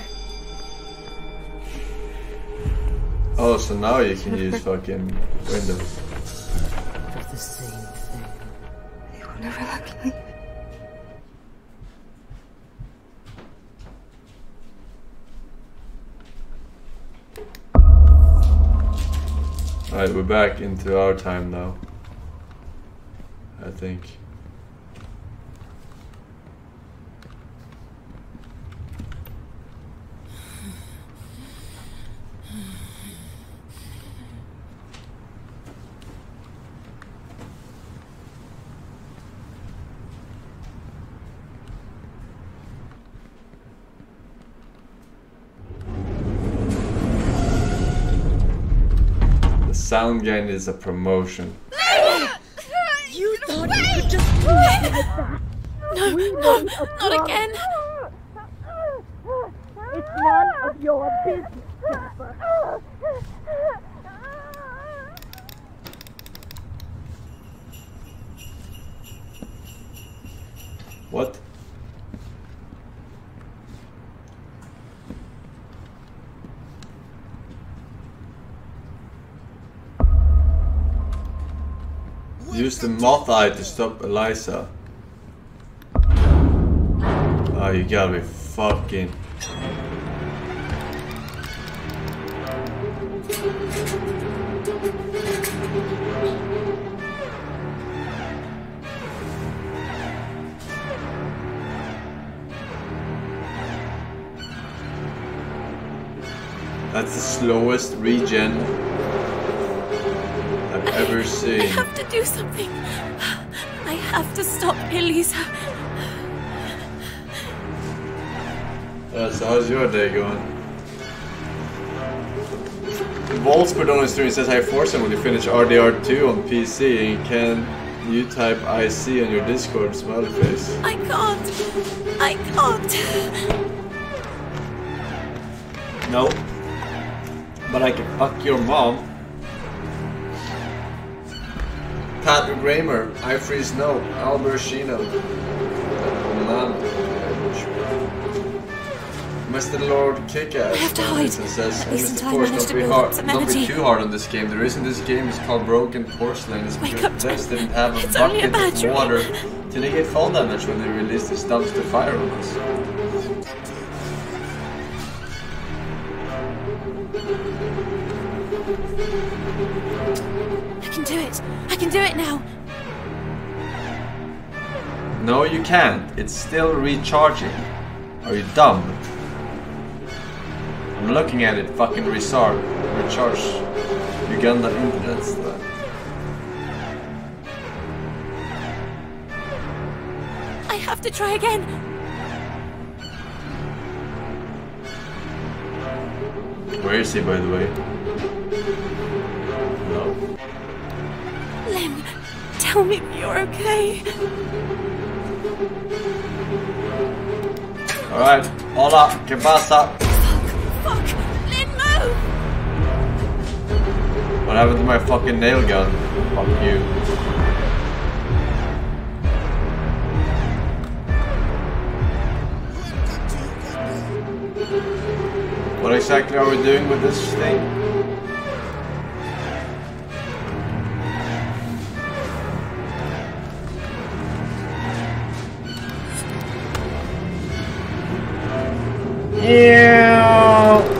Oh, so now you can use fucking windows. For the same thing. You will never let me leave. Alright, we're back into our time now. I think. sound gain is a promotion. You thought you could just do it like that? No, no, not again. It's none of your business, Jennifer. What? Use the moth eye to stop Eliza. Oh, you gotta be fucking. That's the slowest regen I've I have to do something. I have to stop Elisa. Uh, so how's your day going? Volspert on the stream says I force him when you finish RDR2 on PC and can you type IC on your Discord smiley face? I can't. I can't. No. But I can fuck your mom. Patrick Raymer, I freeze no, Albertino. Man. Mr. Lord Kickass I have to hide. says, At least Mr. Force, don't be hard, don't be too hard on this game. The reason this game is called Broken Porcelain is Wake because Devs didn't have a It's only a bucket of water to negate fall damage when they released this to fire on us. No, you can't. It's still recharging. Are you dumb? I'm looking at it. Fucking restart. Recharge. Uganda internet stuff. I have to try again. Where is he, by the way? No. Lynn, tell me you're okay. Alright. Hola. Que pasa? Fuck! Lynn, move! What happened to my fucking nail gun? Fuck you. What exactly are we doing with this thing? Yeah.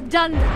Shouldn't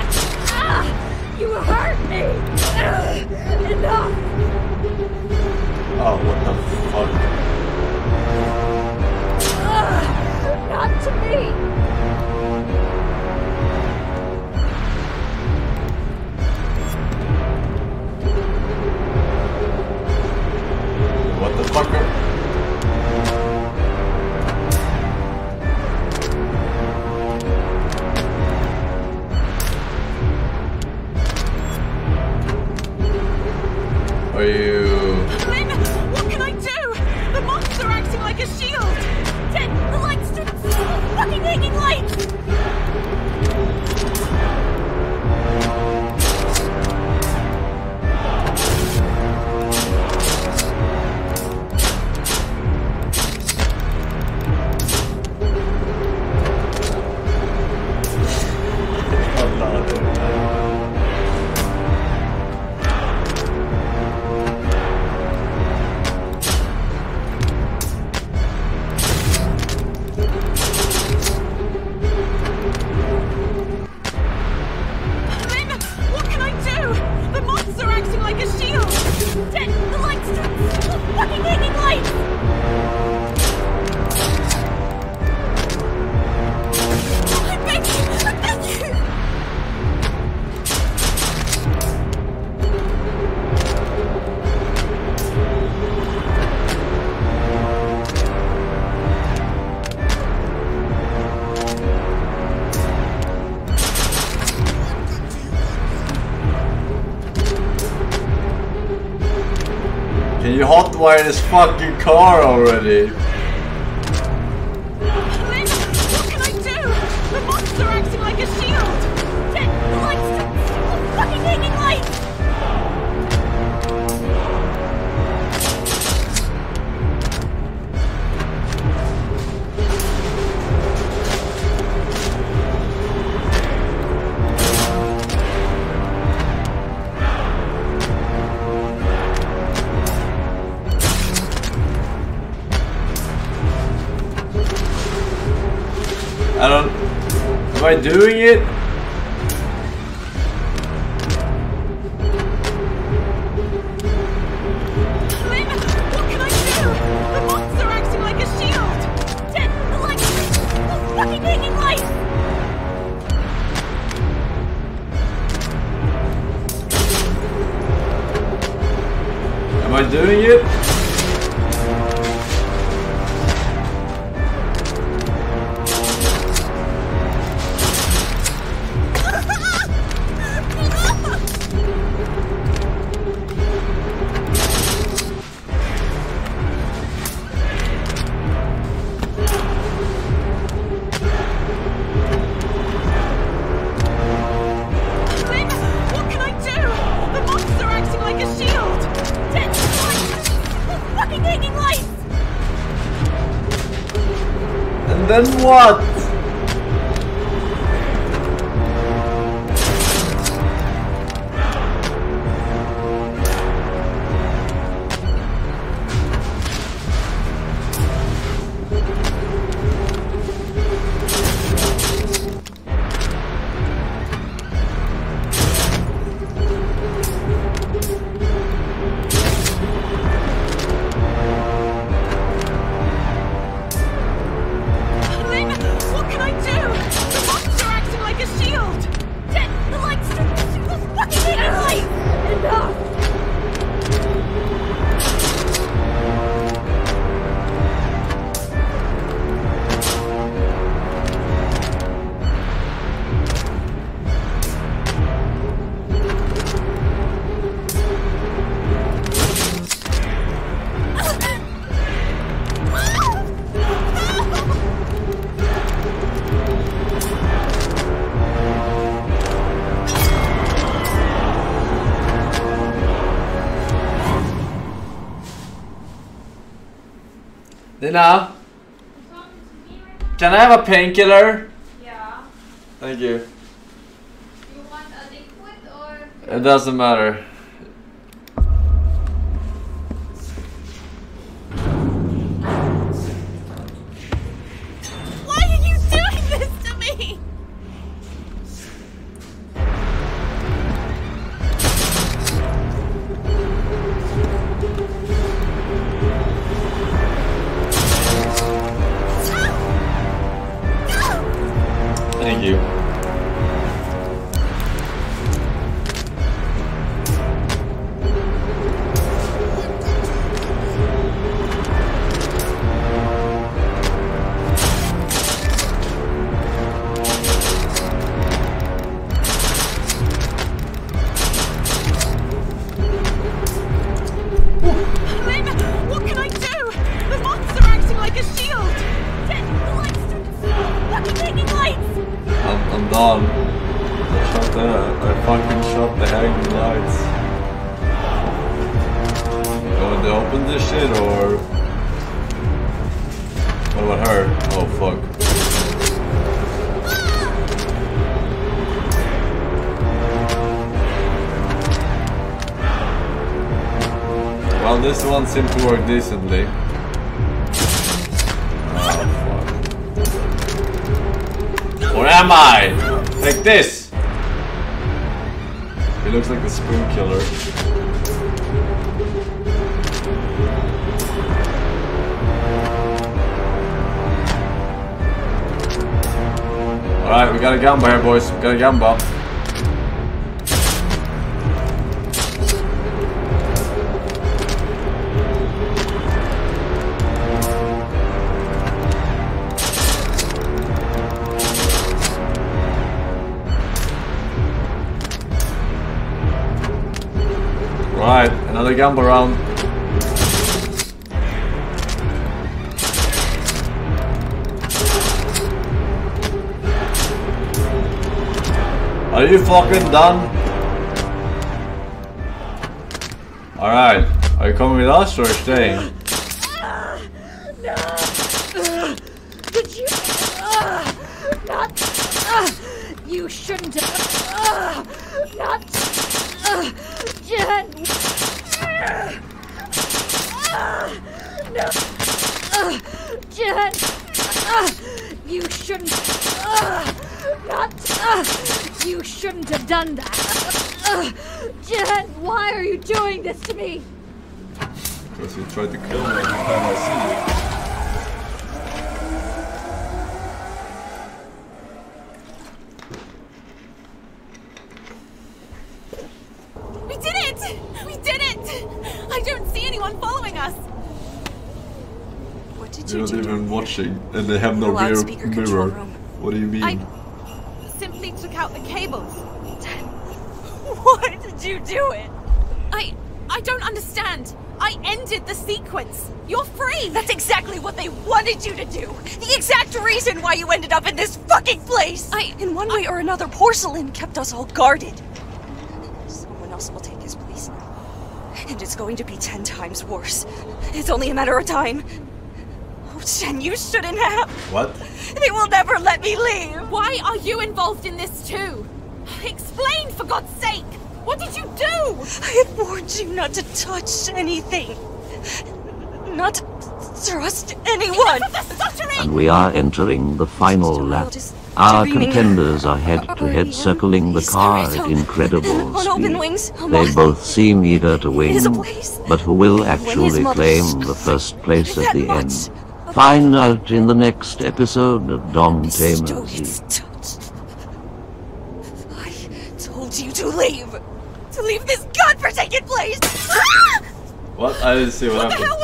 flying his fucking car already. Вот, now? Can I have a painkiller? Yeah. Thank you. you it doesn't matter. work decently. Oh, Where am I? Like this! He looks like the spoon killer. Alright, we got a gamba here, boys. We got a gamba. jump around. Are you fucking done? Alright. Are you coming with us or staying? Uh, no! Uh, you shouldn't have... to me? Because you tried to kill me every time I see you. We did it! We did it! I don't see anyone following us. What did You're you not do? even watching, and they have no The mirror. loudspeaker control mirror. room. What do you mean? I simply took out the cables. Why did you do it? I I don't understand. I ended the sequence. You're free. That's exactly what they wanted you to do. The exact reason why you ended up in this fucking place. I, in one way or another, porcelain kept us all guarded. Someone else will take his place now, and it's going to be ten times worse. It's only a matter of time. Oh, Jen, you shouldn't have. What? They will never let me leave. Why are you involved in this too? Explain for God's sake. What did you do? I had warned you not to touch anything. Not to trust anyone. And we are entering the final lap. Our contenders are head to head circling the car at incredible speed. They both seem eager to win, is a place but who will actually claim the first place at the end? Find out in the next episode of Dom Tamer's I told you to leave. To leave this godforsaken place. Ah! What? I didn't see what, What happened.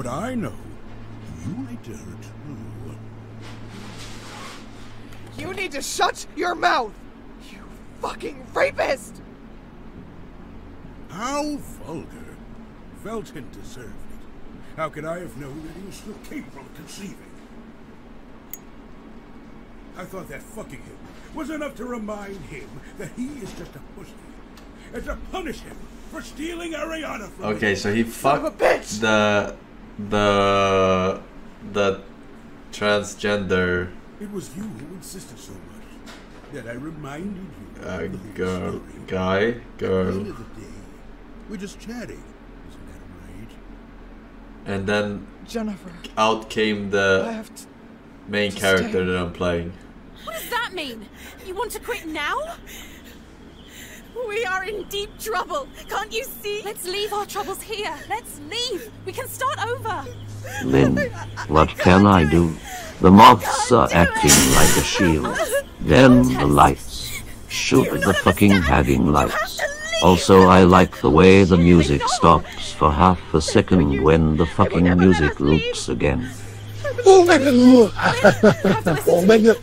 From what I know, you lied to too. You need to shut your mouth! You fucking rapist! How vulgar. Felton deserved it. How could I have known that he was still capable of conceiving? I thought that fucking him was enough to remind him that he is just a pussy. And to punish him for stealing Ariana from Okay, so he Son a fucked bitch! the the the transgender It was you who insisted so much that I reminded you. uh, of the girl story. guy At the girl, end of the day, we're just chatting. Isn't that right? and then Jennifer. out came the have main character stay. that I'm playing. What does that mean? You want to quit now? We are in deep trouble. Can't you see? Let's leave our troubles here. Let's leave. We can start over. Lynn, what can I do? The moths are acting like a shield. Then the lights. Shoot the fucking hagging lights. Also, I like the way the music stops for half a second when the fucking music loops again. Omega Rule. Omega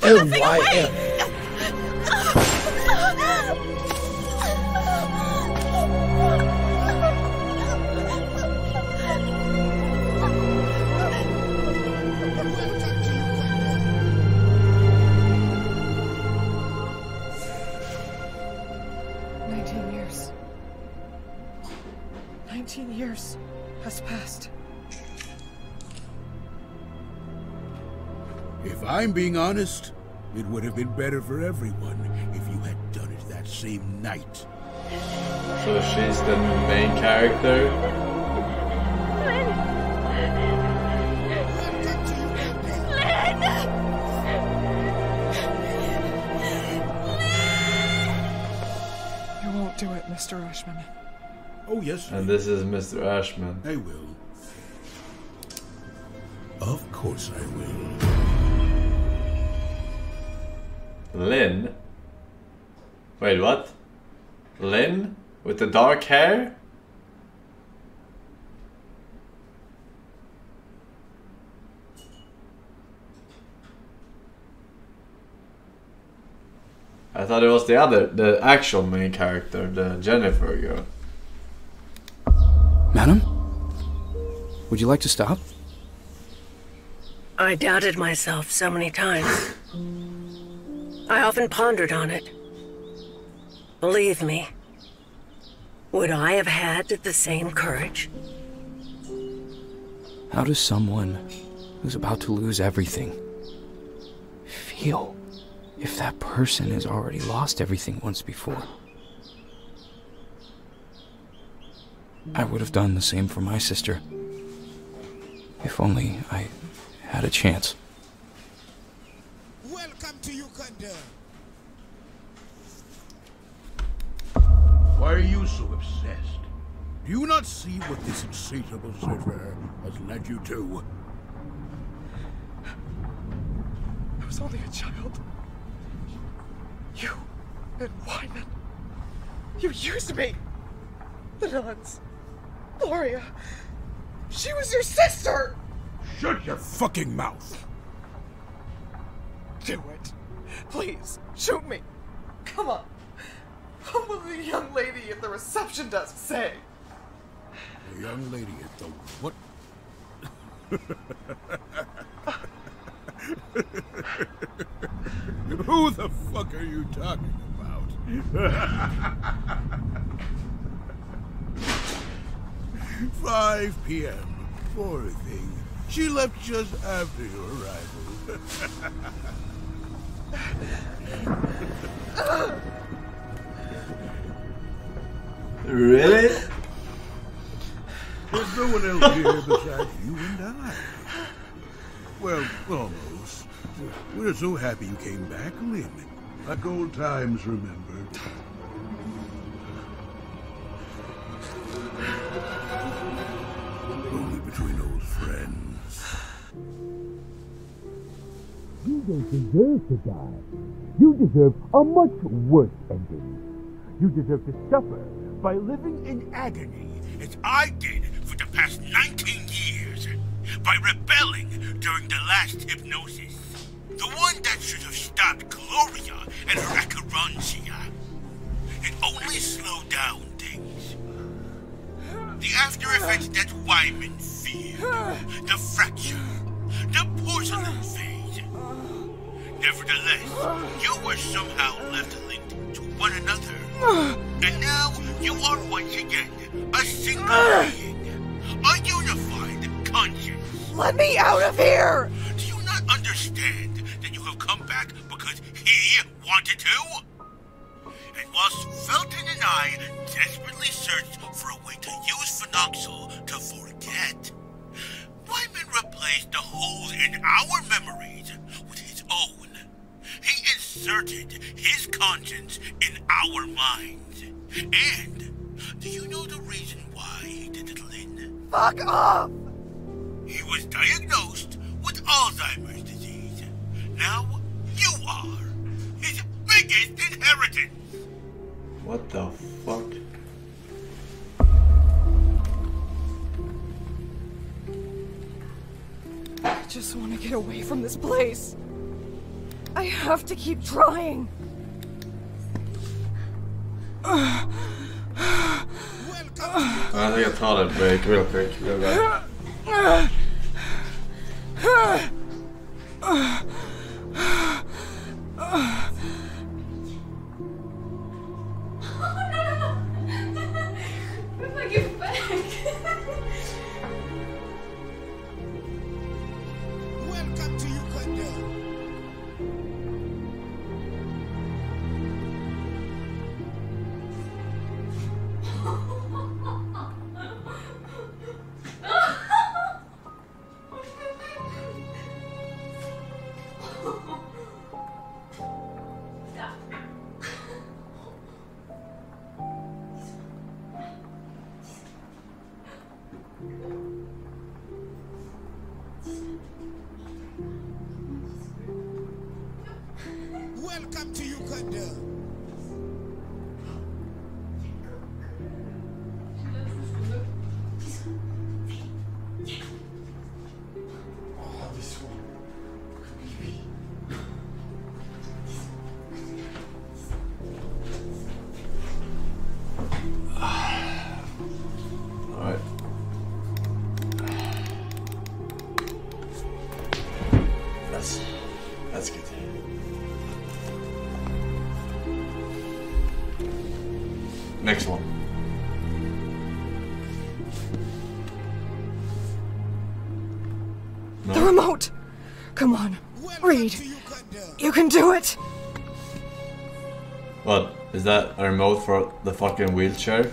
I'm being honest, it would have been better for everyone if you had done it that same night. So she's the main character. You won't do it, Mr. Ashmann. Oh, yes. And this is Mr. Ashmann. I will. Of course I will. Lynn? Wait, what? Lynn? With the dark hair? I thought it was the other, the actual main character, the Jennifer girl. Madam? Would you like to stop? I doubted myself so many times. I often pondered on it. Believe me, would I have had the same courage? How does someone who's about to lose everything feel if that person has already lost everything once before? I would have done the same for my sister. If only I had a chance. Welcome to Uganda. Why are you so obsessed? Do you not see what this insatiable searcher has led you to? I was only a child. You and Wyman. You used me. The nuns. Gloria. She was your sister! Shut your fucking mouth! Do it. Please, shoot me. Come on. What will the young lady at the reception desk say? The young lady at the what? <laughs> Who the fuck are you talking about? <laughs> 5 p.m. Poor thing. She left just after your arrival. <laughs> Really? There's no one else here besides you and I. Well, almost. We're so happy you came back, Lynn. Like old times remembered. You don't deserve to die. You deserve a much worse ending. You deserve to suffer by living in agony as I did for the past 19 years. By rebelling during the last hypnosis. The one that should have stopped Gloria and her Acherontia. It only slowed down things. The after effects that Wyman feared. The fracture. The porcelain phase. Nevertheless, you were somehow left linked to one another. And now you are once again a single being. A unified conscience. Let me out of here! Do you not understand that you have come back because he wanted to? And whilst Felton and I desperately searched for a way to use Phenoxyl to forget, Wyman replaced the holes in our memories own. He inserted his conscience in our minds. And do you know the reason why he did it, Lynn? Fuck off! He was diagnosed with Alzheimer's disease. Now you are his biggest inheritance. What the fuck? I just want to get away from this place. I have to keep trying. I think I tar en break real quick. Real back. <laughs> Get back. You can do it! What? Is that a remote for the fucking wheelchair?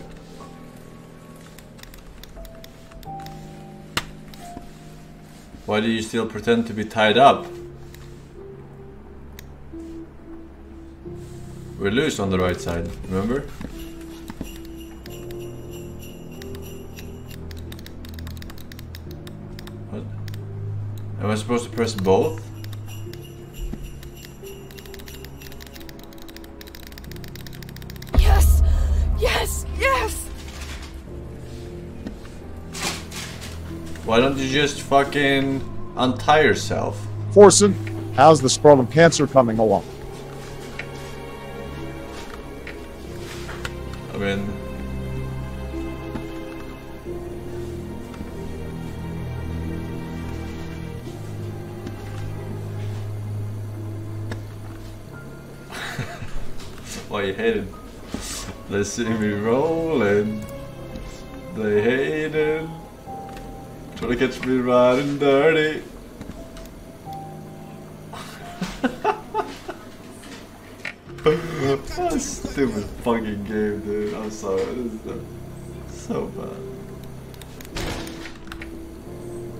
Why do you still pretend to be tied up? We're loose on the right side, remember? What? Am I supposed to press both? Why don't you just fucking untie yourself? Forsen, how's the scrotum cancer coming along? I mean, <laughs> why you hate it? They see me rolling. They hate it. Try to catch me riding dirty. What stupid fucking game, dude. I'm sorry. This is so, so bad.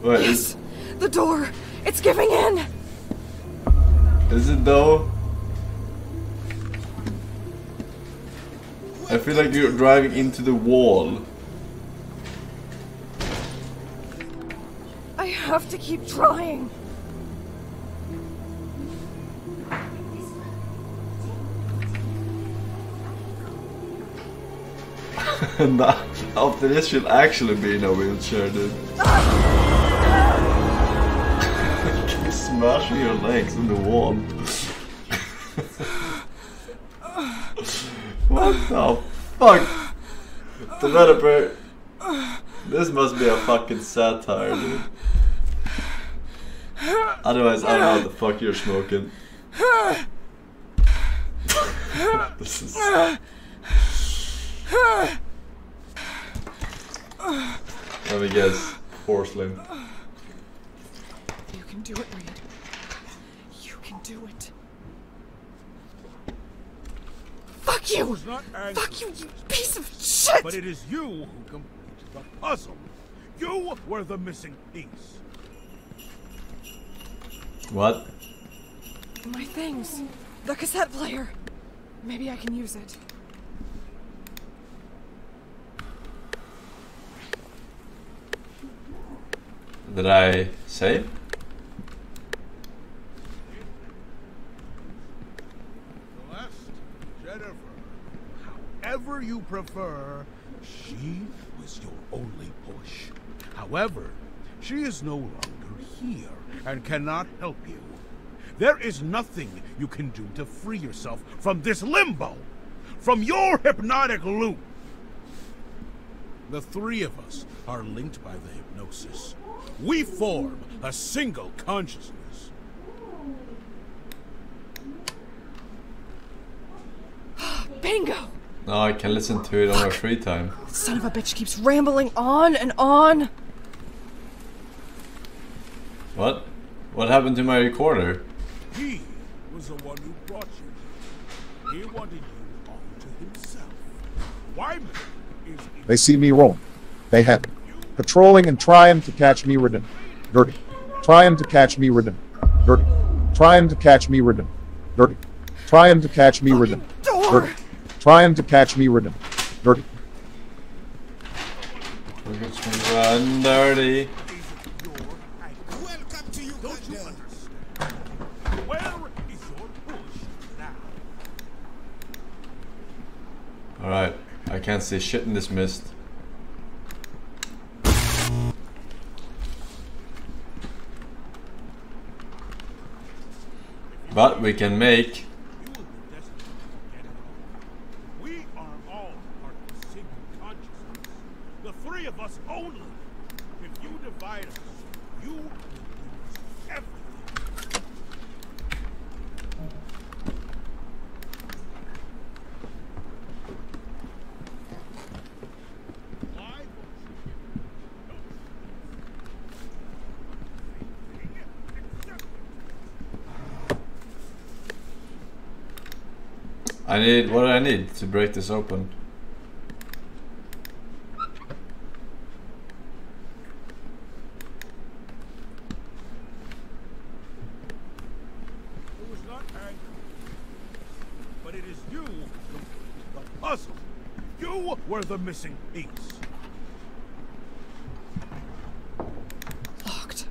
Wait, Yes! The door! It's giving in! is, is it though? I feel like you're driving into the wall. Have to keep trying. <laughs> Nah, after this should actually be in a wheelchair, dude. <laughs> Smashing your legs in the wall. <laughs> what the fuck? Developer, this must be a fucking satire, dude. Otherwise, I don't know what the fuck you're smoking. <laughs> this is. Let me guess. Porcelain. You can do it, Reed. You can do it. Fuck you! was not angry. Fuck you, you piece of shit! But it is you who completed the puzzle. You were the missing piece. What? My things. The cassette player. Maybe I can use it. Did I say? Celeste, Jennifer, however you prefer, she was your only push. However, she is no longer here and cannot help you. There is nothing you can do to free yourself from this limbo, from your hypnotic loop. The three of us are linked by the hypnosis. We form a single consciousness. <gasps> Bingo! No, I can listen to it on my free time. Son of a bitch keeps rambling on and on. What? What happened to my recorder? He was the one who brought you. He wanted you all to himself. Wyman is They see me rolling. They have patrolling and trying to catch me ridden. Dirty. Trying to catch me ridden. Dirty. Trying to catch me ridden. Dirty. Trying to catch me ridden. Dirty. Trying to catch me ridden. Dirty. Run dirty. Alright, I can't see shit in this mist. But we can make We are all part of the single consciousness. The three of us only. If you divide us, you will lose everything. I need what I need to break this open? Anger. But it is you who the puzzle. You were the missing piece. Locked.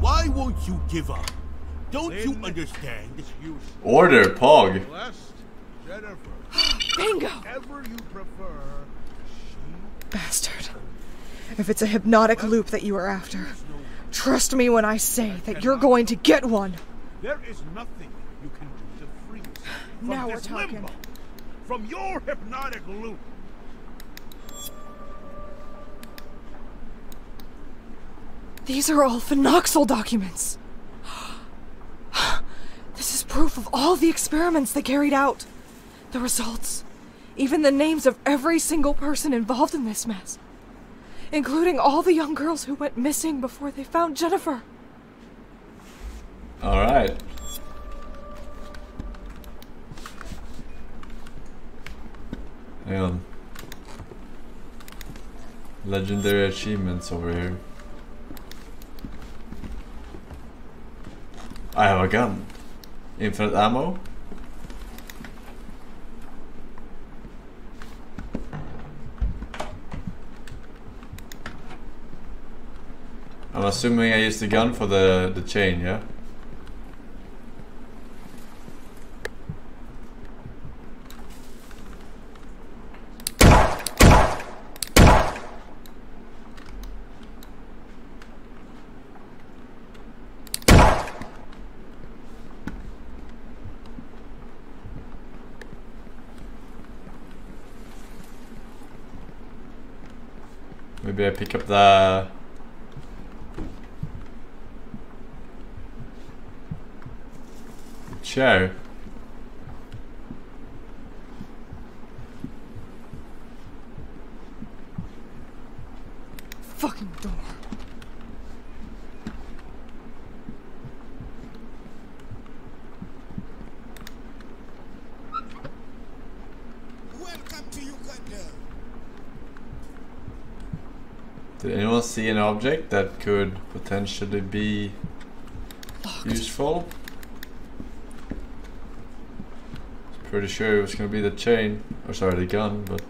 Why won't you give up? Don't you understand? Order, Pog. Blessed Jennifer. <gasps> Bingo! Whatever you prefer. Bastard. If it's a hypnotic loop that you are after, trust me when I say that you're going to get one. There is nothing you can do to free yourself from Now we're this talking. limbo, from your hypnotic loop. These are all Phenoxyl documents. Proof of all the experiments they carried out. The results. Even the names of every single person involved in this mess. Including all the young girls who went missing before they found Jennifer. Alright. Hang on. Legendary achievements over here. I have a gun. Infinite ammo. I'm assuming I used the gun for the, the chain, yeah? Maybe I pick up the chair. Fucking door. Welcome to Uganda. Did anyone see an object that could potentially be useful? Pretty sure it was gonna be the chain, or sorry, the gun, but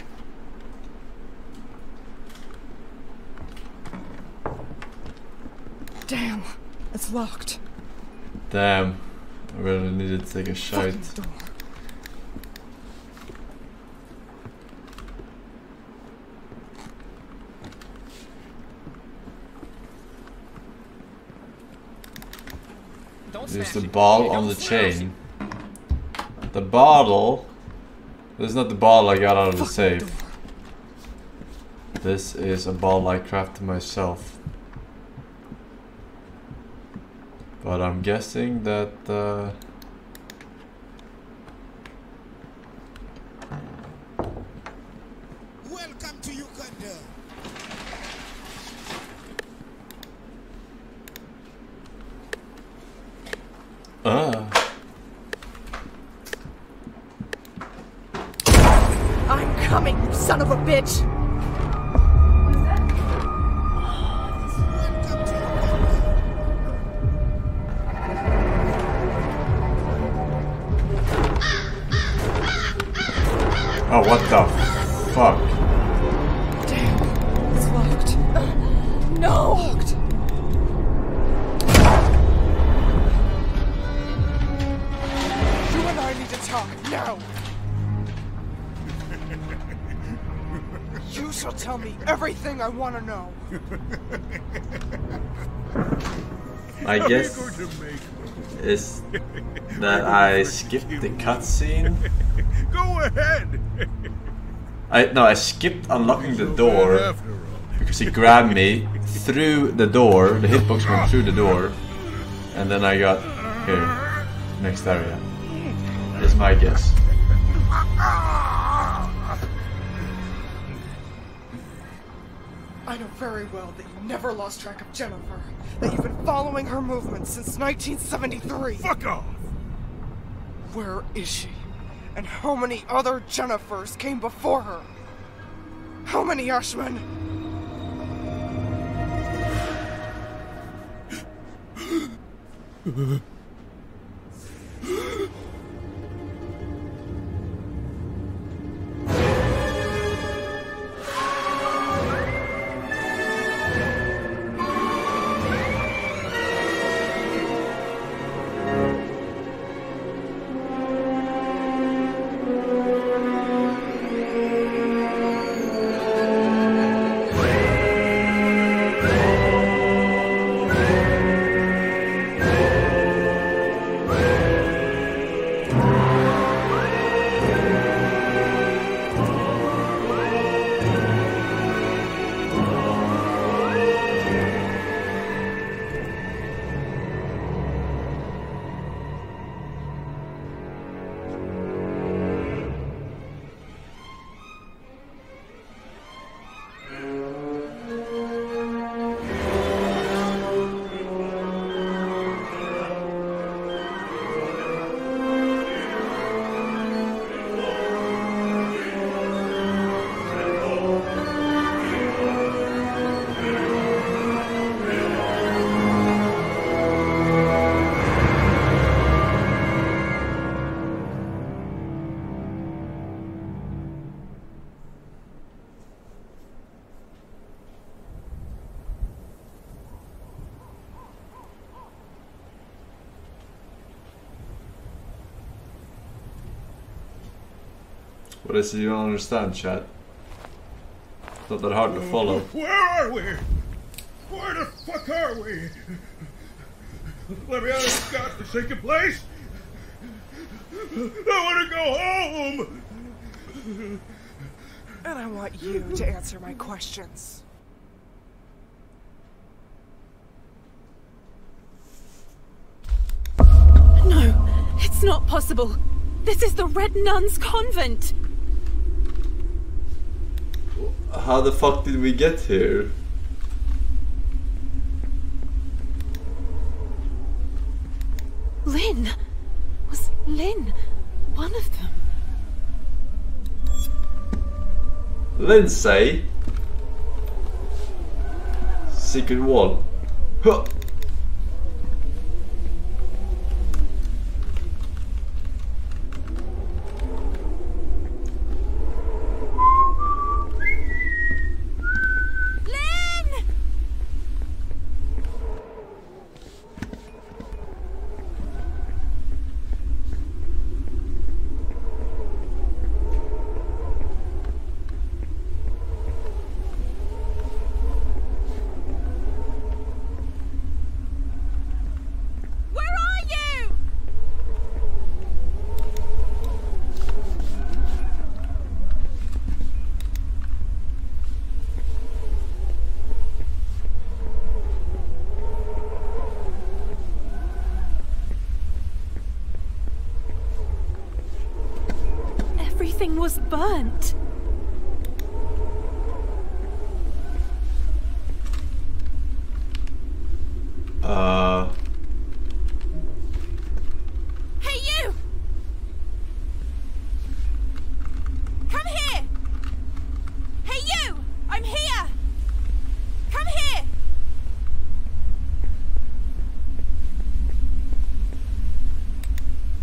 Damn. It's locked. damn, I really needed to take a shite. Fucking door. Don't There's smash the ball on the chain. The bottle. This is not the ball I got out of the safe. This is a ball I crafted myself. But I'm guessing that uh, I skipped the cutscene. <laughs> Go ahead. I no, I skipped unlocking the door because he grabbed me through the door. The hitbox went through the door, and then I got here, next area. Is my guess. I know very well that you never lost track of Jennifer. That you've been following her movements since 1973. Fuck off! Where is she? And how many other Jennifers came before her? How many Ashmen? <laughs> What is it you don't understand, chat? Not that hard to follow. Where are we? Where the fuck are we? Let me out of this godforsaken place! I want to go home! And I want you to answer my questions. No, it's not possible. This is the Red Nuns Convent. How the fuck did we get here? Lynn? Was Lynn one of them? Lindsay? Secret wall. Huh. Lynn! Where are you? Everything was burnt. Uh. Hey, you! Come here! Hey, you! I'm here! Come here!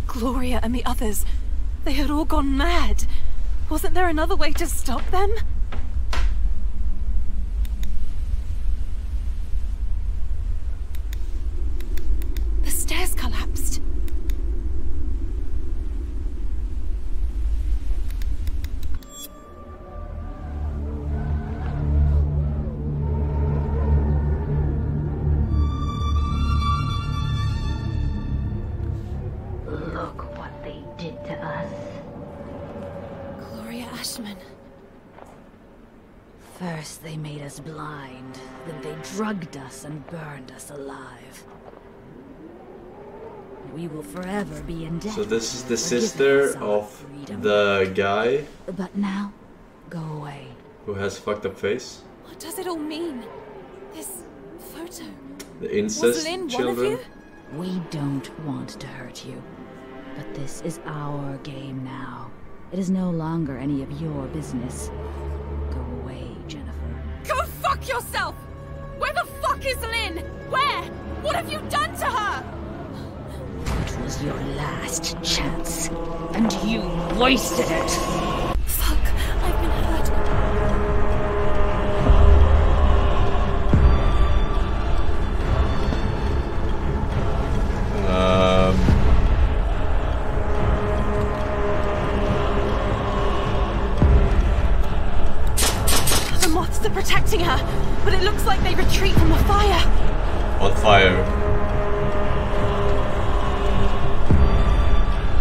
Gloria and the others, they had all gone mad. Wasn't there another way to stop them? Will forever be in debt. So this is the sister of freedom. the guy But now, go away. who has fucked up face. What does it all mean? This photo. The Was incest Lynn children. We don't want to hurt you. But this is our game now. It is no longer any of your business. Go away, Jennifer. Go fuck yourself! Where the fuck is Lynn? Where? What have you done to her? It was your last chance, and you wasted it. Fuck, I've been hurt. Um, The moths are protecting her, but it looks like they retreat from the fire. what fire?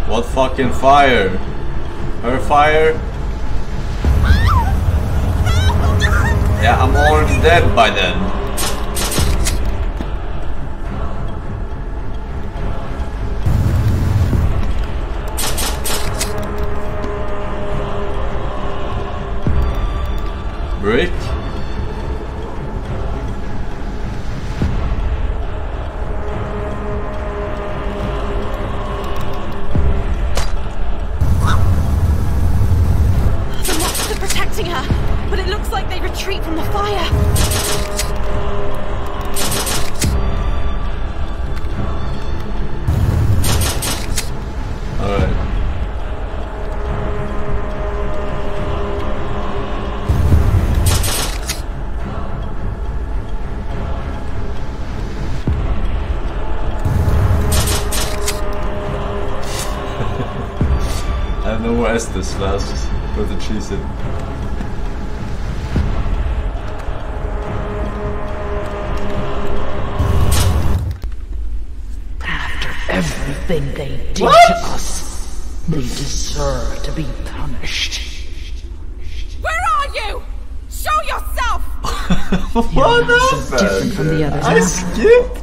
What fucking fire? Her fire? Yeah, I'm already dead by then. Brick? Know where Estes was. Just put the cheese in. After everything they did What? to us, they deserve to be punished. Where are you? Show yourself! <laughs> what so different from the others, I huh? skipped.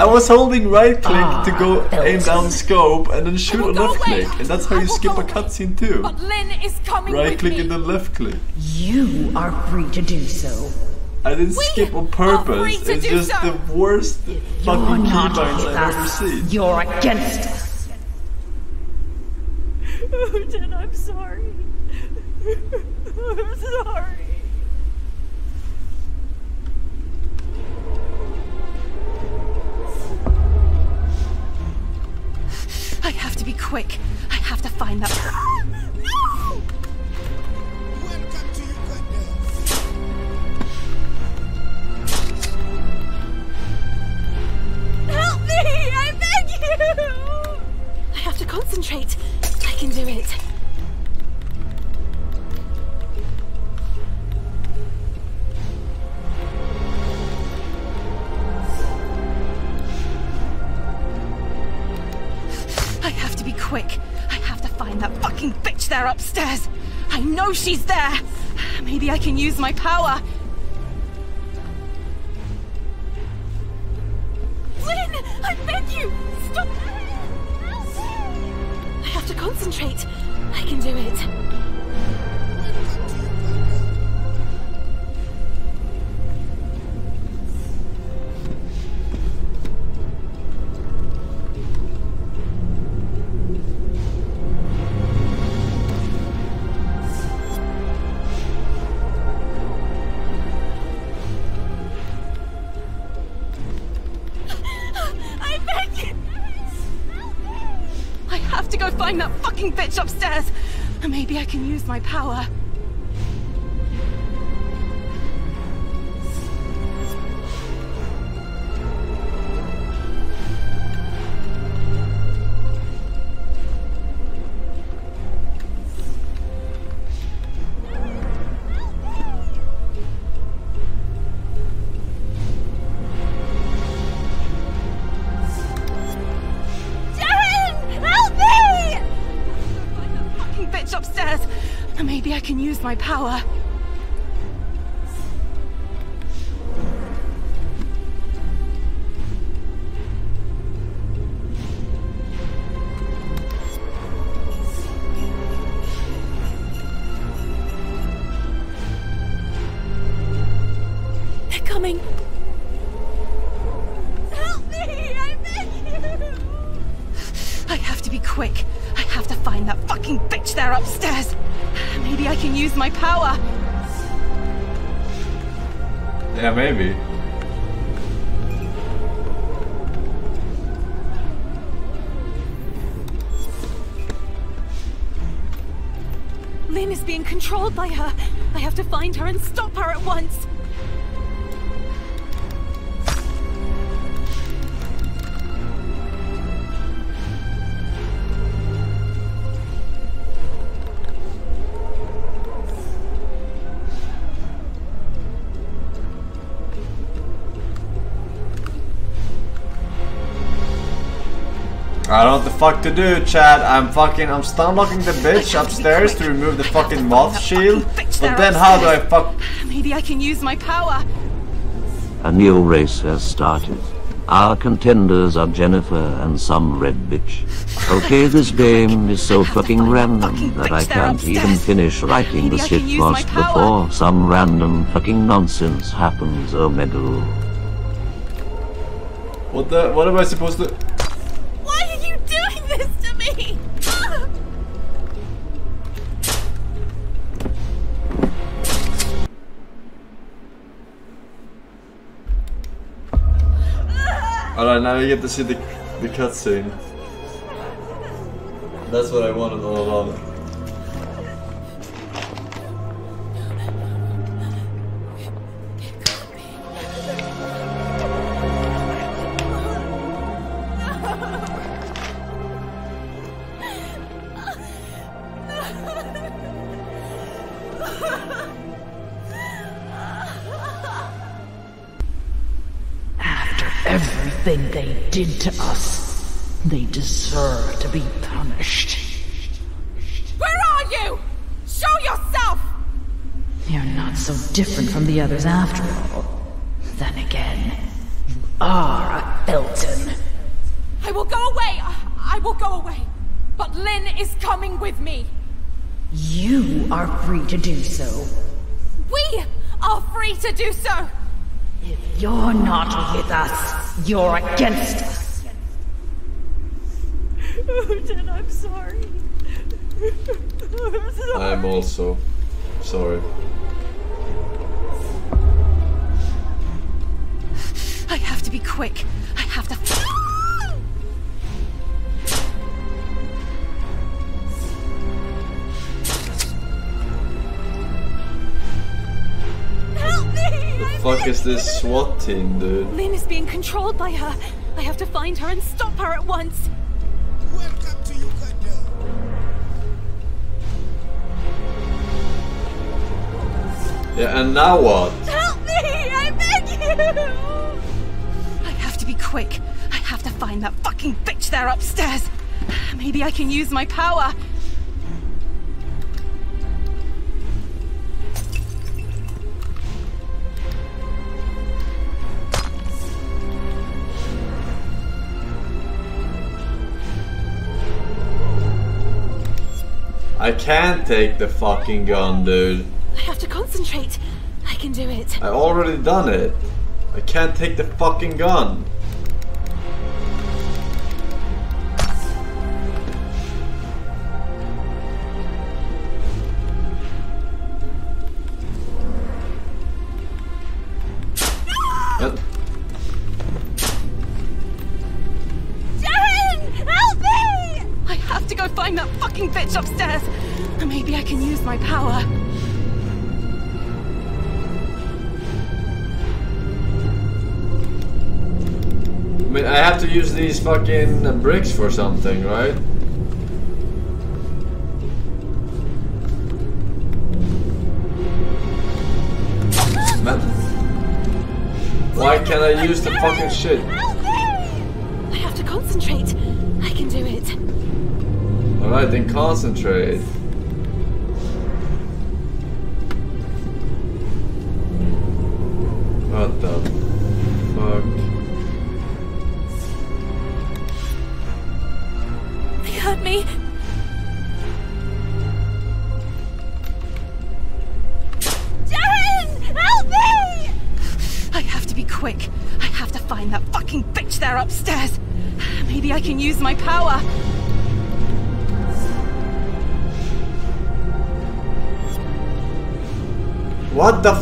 I was holding right click Ah, to go aim down scope and then shoot on go left away. click, and that's how you skip a cutscene too. But Lynn is coming Right click me. and then left click. you are free to do so. I didn't skip on purpose. It's just so. the worst You're fucking keybinds I've ever seen. You're against can use my power. Fucking bitch upstairs. Maybe I can use my power. Fuck to do, Chad. I'm fucking, I'm stun locking the bitch upstairs to remove the fucking moth shield. But then how do I fuck? Maybe I can use my power. A new race has started. Our contenders are Jennifer and some red bitch. Okay, this <laughs> game is so fucking random that I can't even finish writing the shit post before some random fucking nonsense happens, oh Omega. What the, what am I supposed to? Now you get to see the, the cutscene. That's what I wanted all along. Did to us, they deserve to be punished. Where are you? Show yourself! You're not so different from the others after all. Then again, you are a Felton. I will go away. I I will go away. But Lynn is coming with me. You are free to do so. We are free to do so. If you're not with us, you're against us. Odin, I'm sorry. I'm sorry. I'm also sorry. I have to be quick. Fuck is this SWAT team, dude? Lynn is being controlled by her. I have to find her and stop her at once. Welcome to Uganda. Yeah, and now what? Help me! I beg you! I have to be quick. I have to find that fucking bitch there upstairs. Maybe I can use my power. I can't take the fucking gun, dude. I have to concentrate. I can do it. I already done it. I can't take the fucking gun. These fucking bricks for something, right? Man. Why can't I use the fucking shit? I have to concentrate. I can do it. Alright, then concentrate.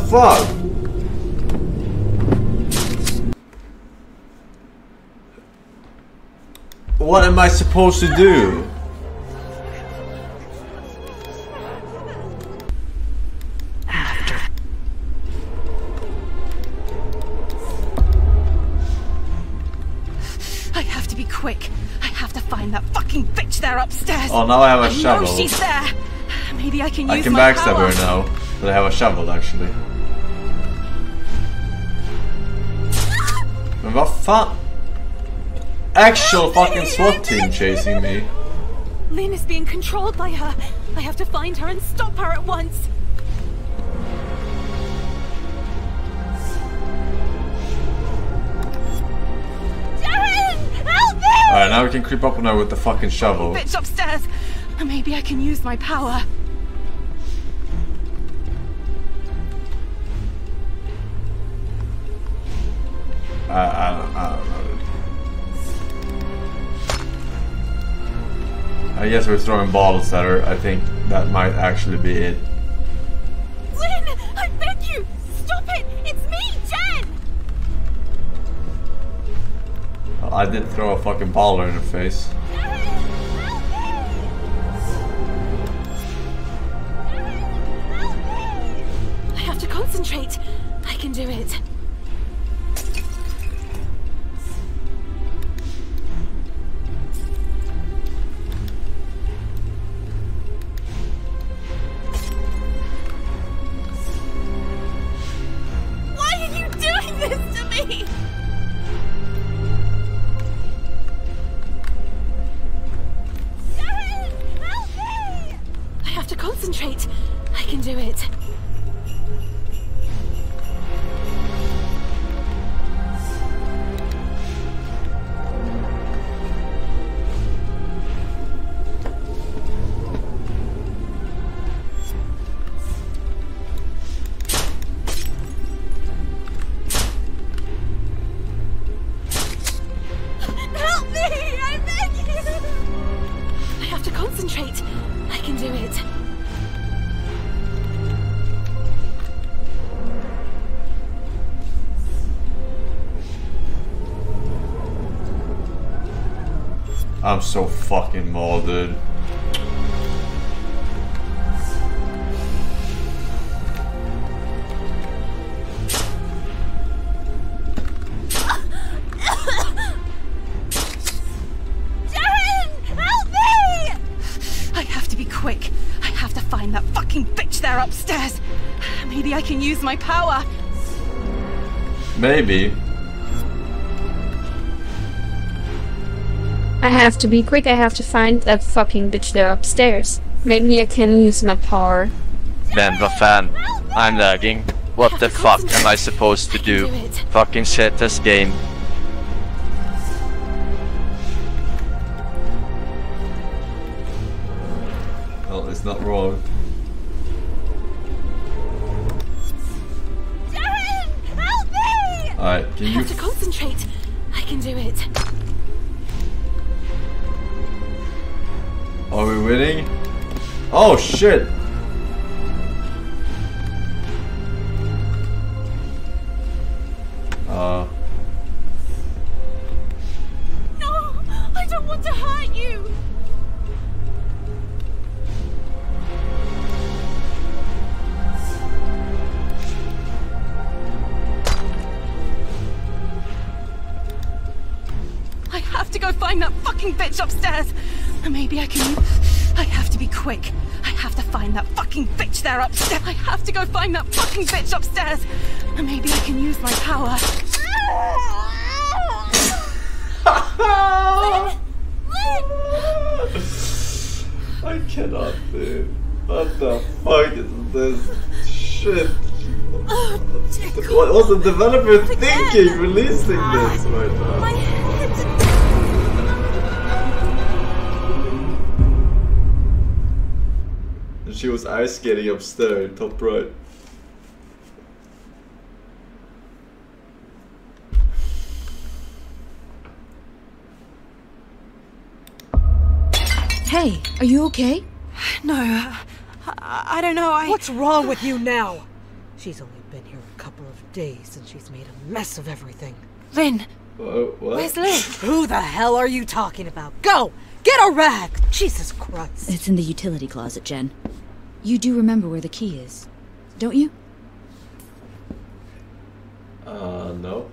Fuck? What am I supposed to do? I have to be quick. I have to find that fucking bitch there upstairs. Oh, now I have a I shovel. know she's there. Maybe I can use I can backstab power. her now, but I have a shovel actually. Men vad fan? Actual fucking SWAT team chasing me. Lynn is being controlled by her. I have to find her and stop her at once. Darren! Help me! Alright, now we can creep up on her with the fucking shovel. Bitch upstairs. Maybe I can use my power. I guess we're throwing bottles at her. I think that might actually be it. Lynn! I beg you! Stop it! It's me, Jen! I did throw a fucking baller in her face. That fucking bitch there upstairs. Maybe I can use my power. Maybe. Have to be quick, I have to find that fucking bitch there upstairs. Maybe I can use my power. Men vad fan, I'm lagging. What the fuck am I supposed to do? Fucking set this game. Shit! Was the developer thinking releasing this right now? And she was ice skating upstairs, top right. Hey, are you okay? No, I, I don't know. I. What's wrong with you now? She's only been here a couple of days and she's made a mess of everything. Lynn, what? where's Lynn? Who the hell are you talking about? Go! Get a rag! Jesus Christ. It's in the utility closet, Jen. You do remember where the key is, don't you? Uh, no.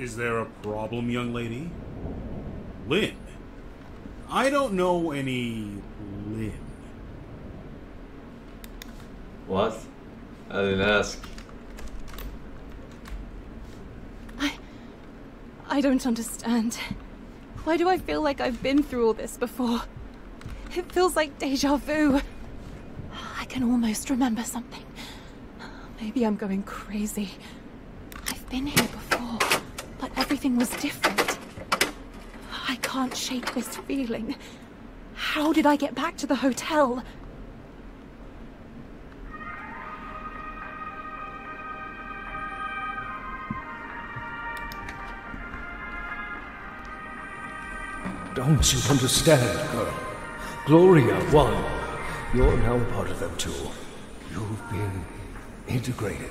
Is there a problem, young lady? Lynn. I don't know any Lynn. What? I didn't ask. I I don't understand. Why do I feel like I've been through all this before? It feels like deja vu. I can almost remember something. Maybe I'm going crazy. I've been here before, but everything was different. I can't shake this feeling. How did I get back to the hotel? Don't you understand, girl? Gloria won. You're now part of them too. You've been integrated.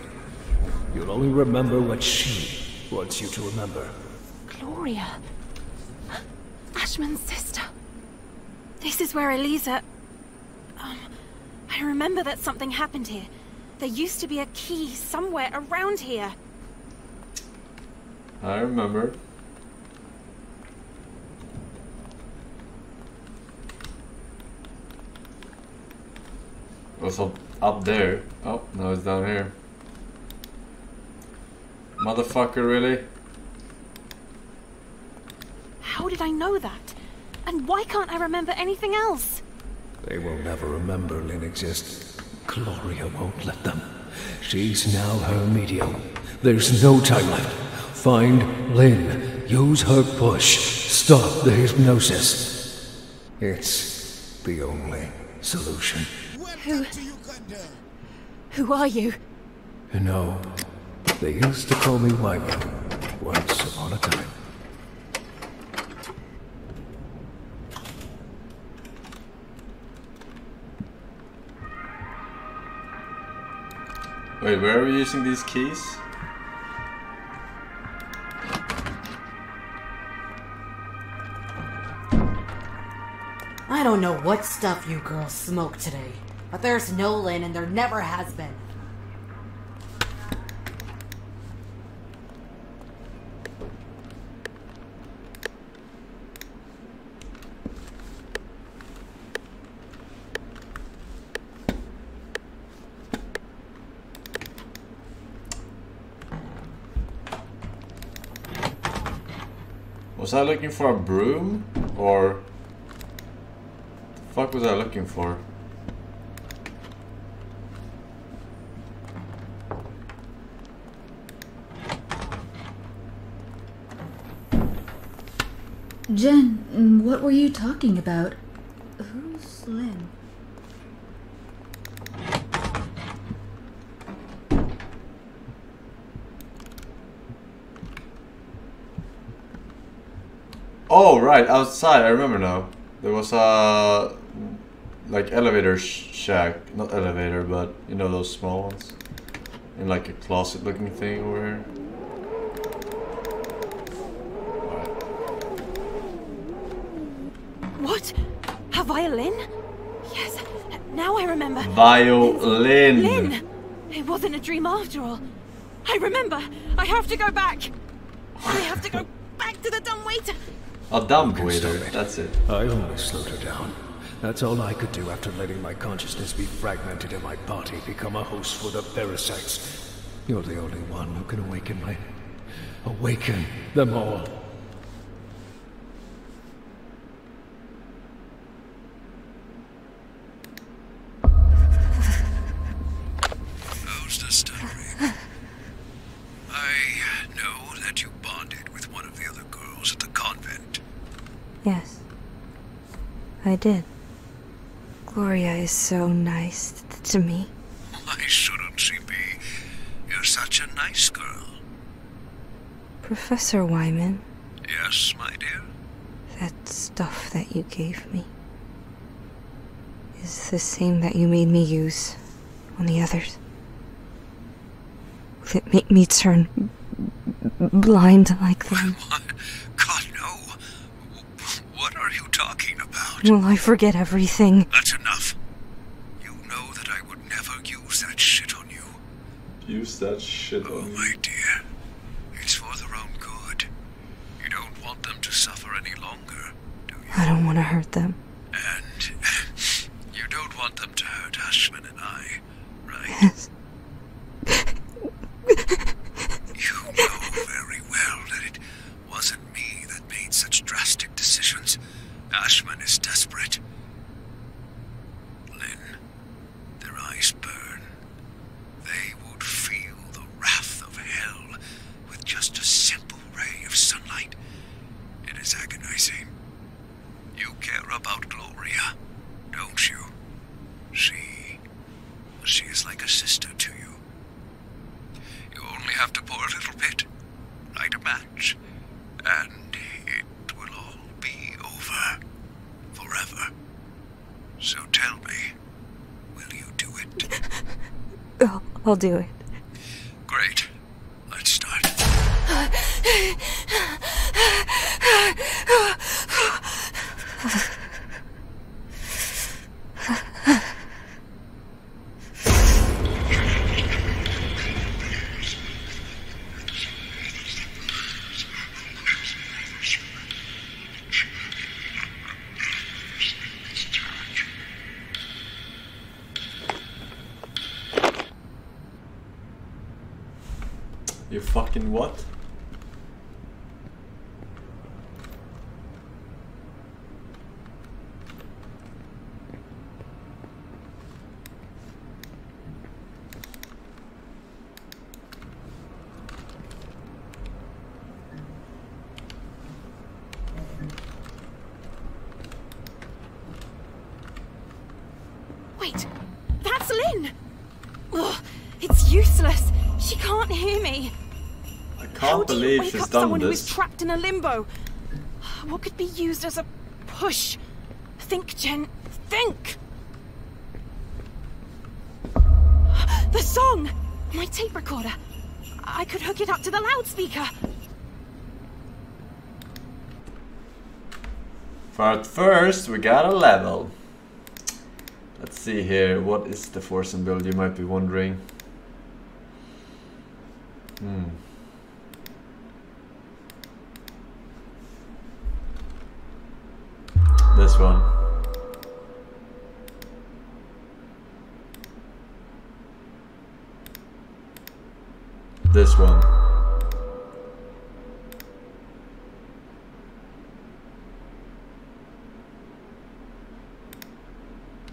You'll only remember what she wants you to remember. Gloria. Ashmann's sister. This is where Elisa. Um, I remember that something happened here. There used to be a key somewhere around here. I remember. It was up, up there. Oh, no, it's down here. Motherfucker, really? How did I know that? And why can't I remember anything else? They will never remember Lynn exists. Gloria won't let them. She's now her medium. There's no time left. Find Lynn. Use her push. Stop the hypnosis. It's the only solution. Who. Who are you? You know, they used to call me Wyvern once upon a time. Wait, where are we using these keys? I don't know what stuff you girls smoked today, but there's no Lynn and there never has been. Was I looking for a broom? Or... The fuck was I looking for? Jen, what were you talking about? Who's Lynn? Oh, right, outside, I remember now. There was a... Like elevator sh shack. Not elevator, but you know those small ones? In like a closet looking thing over here. What? A violin? Yes, now I remember. Violin! Lynn! It wasn't a dream after all. I remember. I have to go back. I have to go <laughs> back to the dumb waiter. A dumb waiter, that's it. I only slowed her down. That's all I could do after letting my consciousness be fragmented and my body become a host for the parasites. You're the only one who can awaken my... awaken them all. How's the stuttering? I did. Gloria is so nice to me. Why shouldn't she be? You're such a nice girl. Professor Wyman, Yes, my dear? that stuff that you gave me is the same that you made me use on the others. Will it make me turn blind like them? <laughs> God, no. What are you talking about? Will I forget everything? That's enough. You know that I would never use that shit on you. Use that shit Oh, on my dear. It's for their own good. You don't want them to suffer any longer. Do you? I don't want to hurt them. And <laughs> you don't want them to hurt Ashmann and I, right? Yes. You know very well that it wasn't me that made such drastic decisions. Ashmann is desperate. Lynn, their eyes burn. They would feel the wrath of hell with just a simple ray of sunlight. It is agonizing. You care about Gloria, don't you? She. she is like a sister to you. You only have to pour a little bit, light a match, and over. Forever. So tell me, will you do it? <laughs> I'll, I'll do it. Great. Let's start. <laughs> what? Wait, that's Lynn! Ugh, it's useless. She can't hear me. I can't How do you believe wake she's up done someone who is trapped in a limbo? What could be used as a push? Think, Jen. Think! The song! My tape recorder. I could hook it up to the loudspeaker. But first, we got a level. Let's see here. What is the force and build? You might be wondering. Hmm. This This one.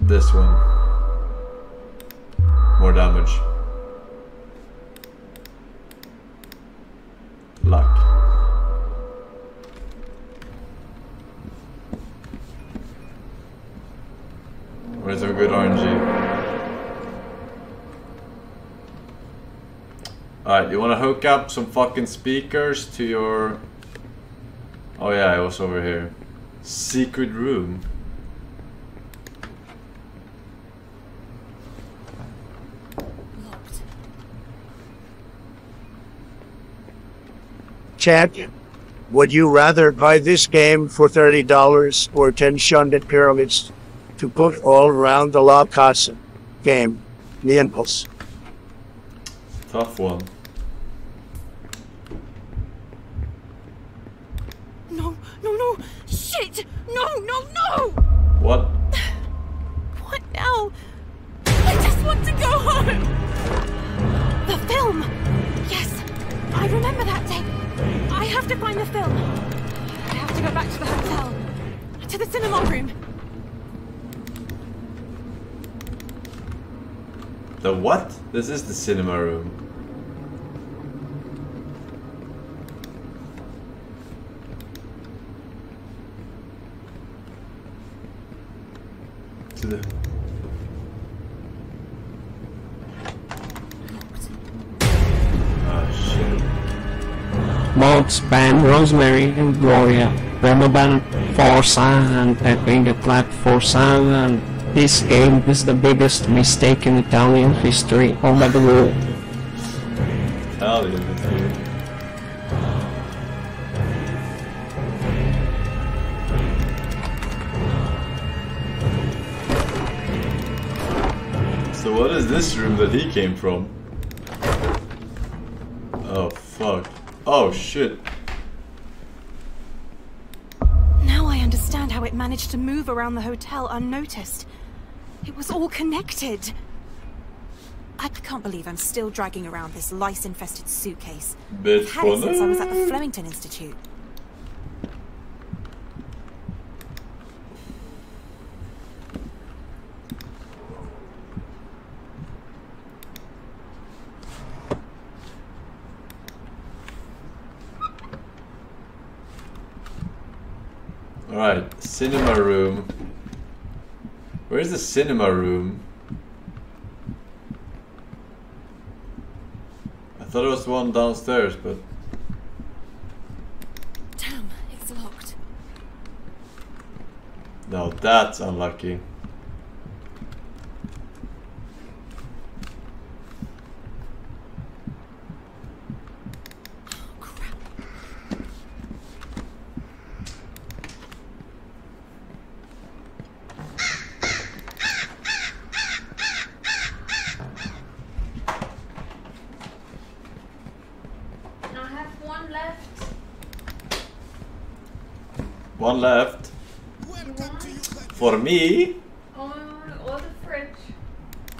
This one. More damage. You wanna hook up some fucking speakers to your... Oh yeah, it was over here. Secret room. Chat, would you rather buy this game for $30 or 10 Shunded Pyramids to put all around the La Casa game? The impulse. Tough one. Cinema room. To the Oh shit. Mods ban Rosemary and Gloria. Rema ban Forza and Pepe the Flat Forza and this game is the biggest mistake in Italian history. Oh my god. Italian. So what is this room that he came from? Oh fuck. Oh shit. Now I understand how it managed to move around the hotel unnoticed. All connected. I can't believe I'm still dragging around this lice-infested suitcase. Bit I've had it since I was at the. Flemington Institute. Alright, cinema room. Where's the cinema room? I thought it was the one downstairs, but Damn, it's locked. no, that's unlucky. I have one left. One left. For me? Oh, or the fridge.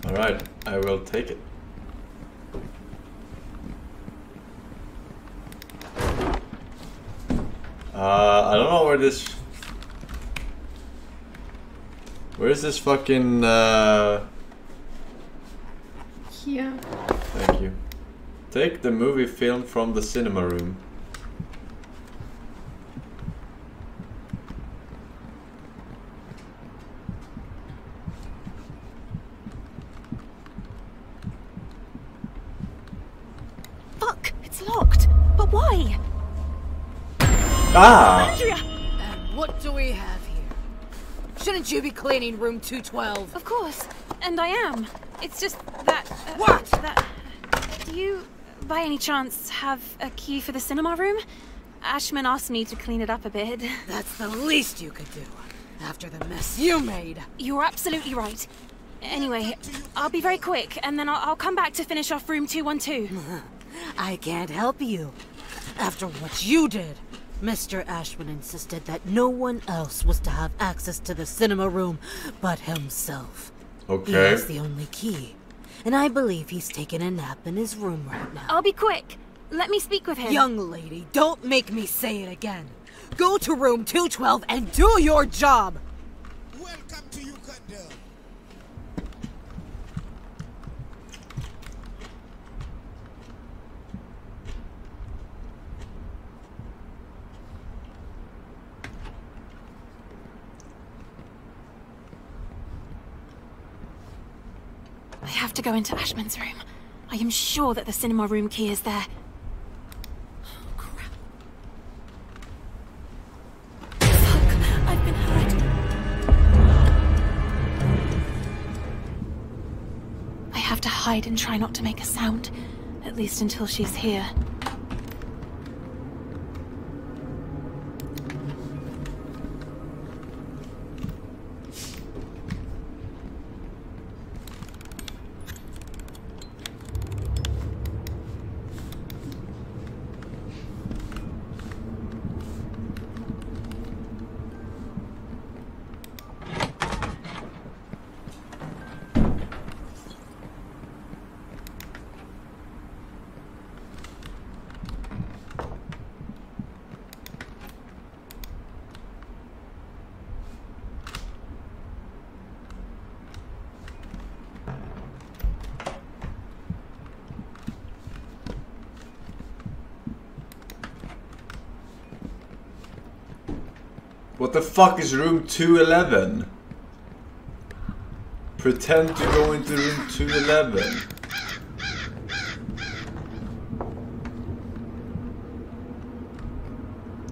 Alright, I will take it. Uh, I don't know where this... Where is this fucking, uh... Here. Thank you. Take the movie film from the cinema room. Cleaning room 212? Of course. And I am. It's just that... uh, What? That... Do you, by any chance, have a key for the cinema room? Ashman asked me to clean it up a bit. <laughs> That's the least you could do after the mess you made. You're absolutely right. Anyway, I'll be very quick, and then I'll, I'll come back to finish off room 212. <laughs> I can't help you. After what you did, Mr. Ashmann insisted that no one else was to have access to the cinema room but himself. Okay. He Okay. has the only key. And I believe he's taking a nap in his room right now. I'll be quick. Let me speak with him. Young lady, don't make me say it again. Go to room 212 and do your job! Welcome to to go into Ashmann's room. I am sure that the cinema room key is there. Oh, crap. Fuck, I've been hurt. I have to hide and try not to make a sound, at least until she's here. Fuck is room 211? Pretend to go into room 211.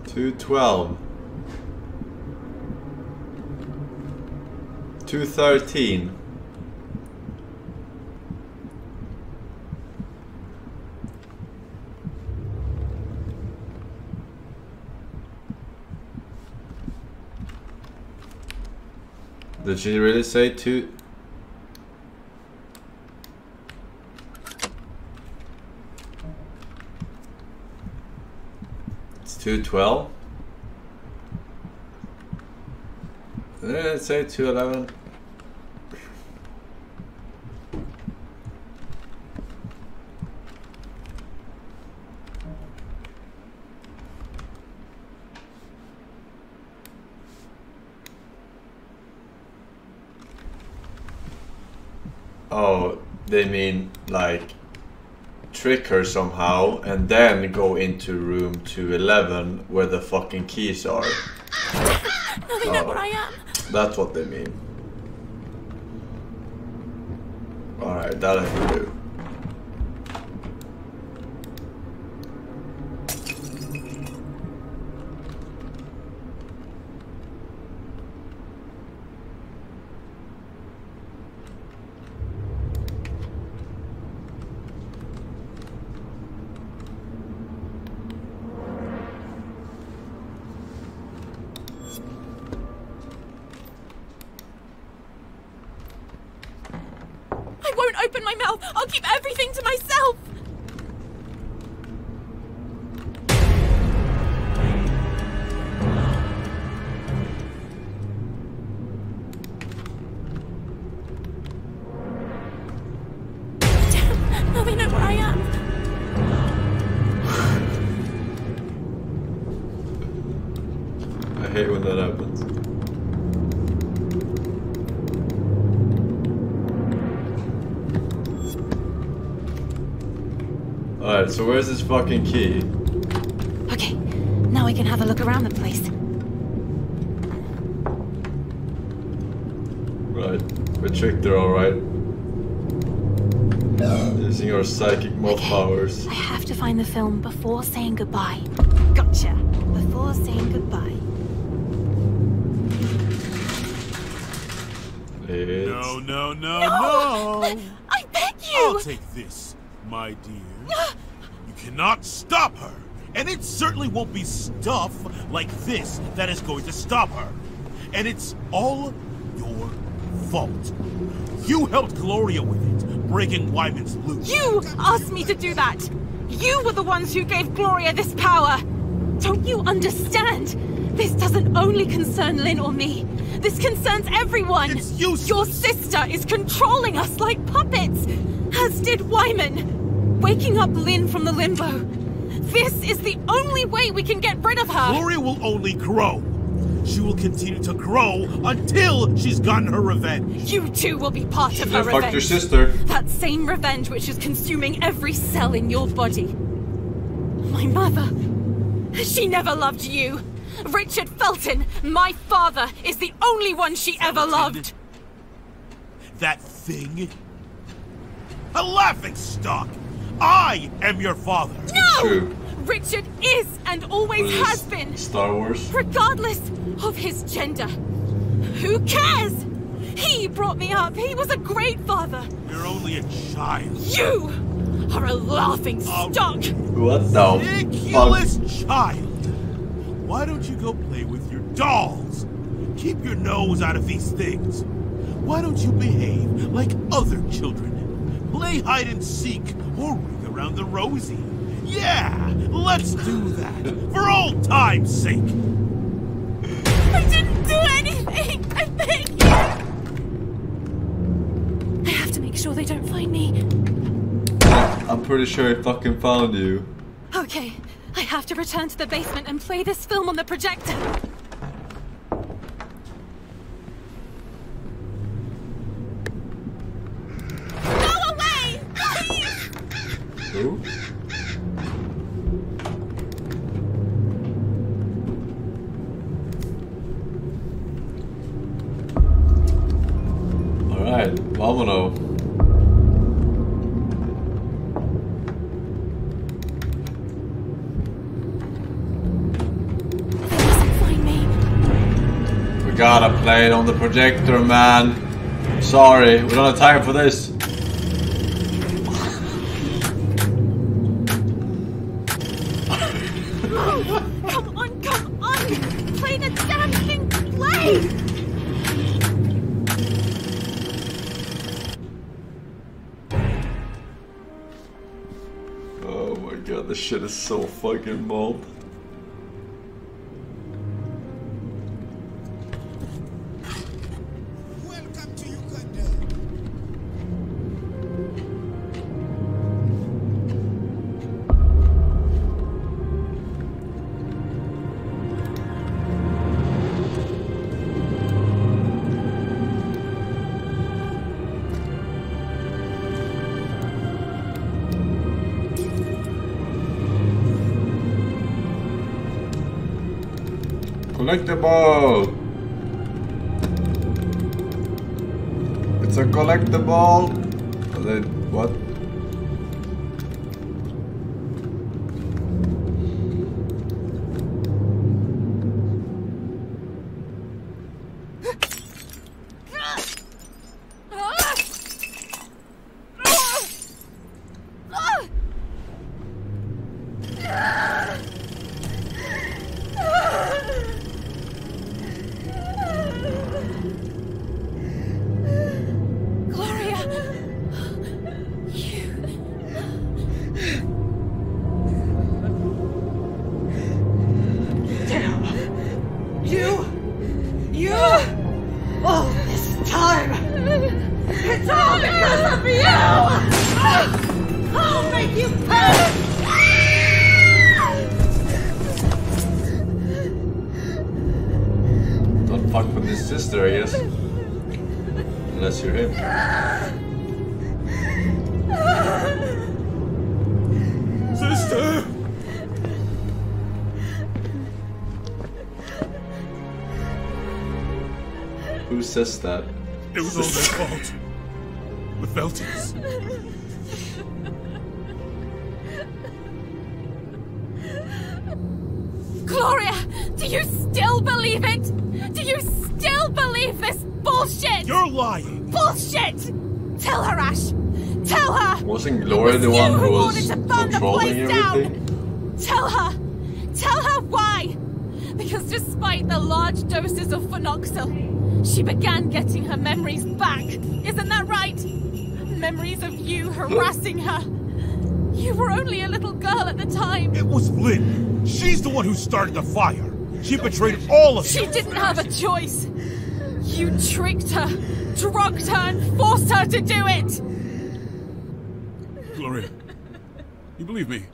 Two twelve. Two thirteen. she really say two? It's 212? Did it say 211? Trick her somehow and then go into room 211 where the fucking keys are. Now they know oh. where I am. That's what they mean. Alright, that I can do. Alright, so where's this fucking key? Okay, now we can have a look around the place. Right, we tricked her alright. Using our psychic moth powers. I have to find the film before saying goodbye. Gotcha. Before saying goodbye. It's... No, no, no, No! no! <laughs> I beg you! I'll take this, my dear. <gasps> Cannot stop her, and it certainly won't be stuff like this that is going to stop her. And it's all your fault. You helped Gloria with it, breaking Wyman's loop. You asked me to do that! You were the ones who gave Gloria this power! Don't you understand? This doesn't only concern Lynn or me. This concerns everyone! It's useless! Your sister is controlling us like puppets! As did Wyman! Waking up Lynn from the limbo. This is the only way we can get rid of her! Gloria will only grow. She will continue to grow until she's gotten her revenge. You too will be part of her Then fuck revenge. your sister. That same revenge which is consuming every cell in your body. My mother. She never loved you. Richard Felton, my father, is the only one she ever loved. That thing? A laughing stock! I am your father! No! True. Richard is and always What is has been. Star Wars? Regardless of his gender. Who cares? He brought me up. He was a great father. You're only a child. You are a laughing stock. What the Ridiculous fuck? child! Why don't you go play with your dolls? Keep your nose out of these things. Why don't you behave like other children? Play hide and seek or around the rosy. Yeah, let's do that for old time's sake. I didn't do anything. I beg you. I have to make sure they don't find me. I'm pretty sure I fucking found you. Okay, I have to return to the basement and play this film on the projector. on the projector, man. Sorry, we don't have time for this. Oh shit is so fucking bold. Strike the ball! It's a collectible! What? started the fire. She betrayed all of us. She didn't have a choice. You tricked her, drugged her, and forced her to do it. Gloria, you believe me?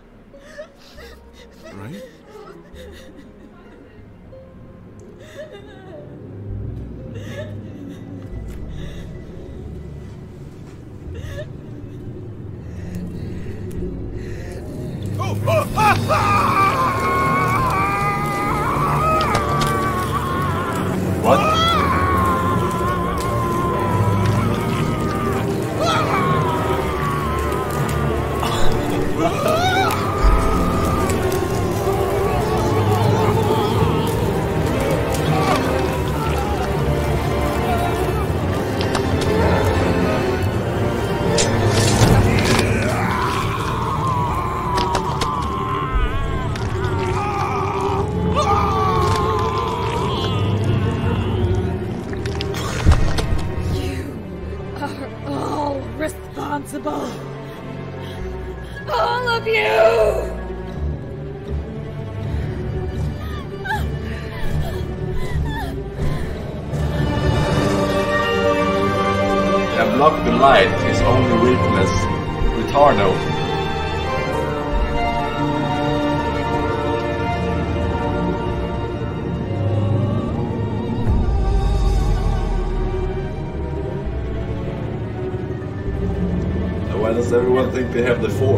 they have the four.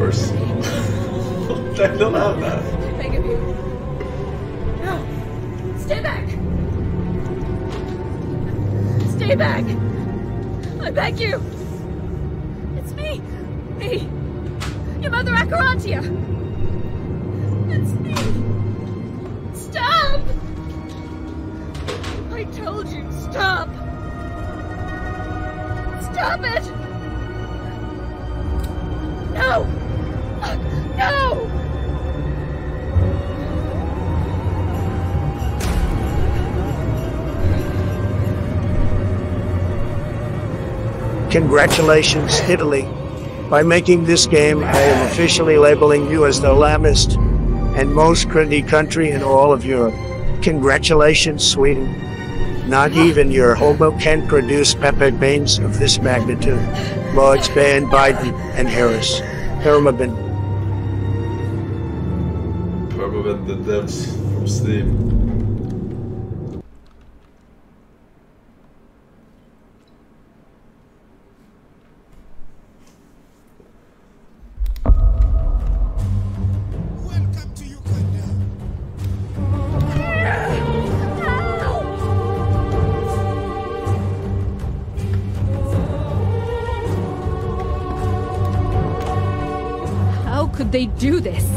Congratulations, Italy. By making this game, I am officially labeling you as the lamest and most cruddy country in all of Europe. Congratulations, Sweden. Not even your hobo can produce peppered beans of this magnitude. Lords ban Biden and Harris. Permabin. Permabin the devs from Steam. do this.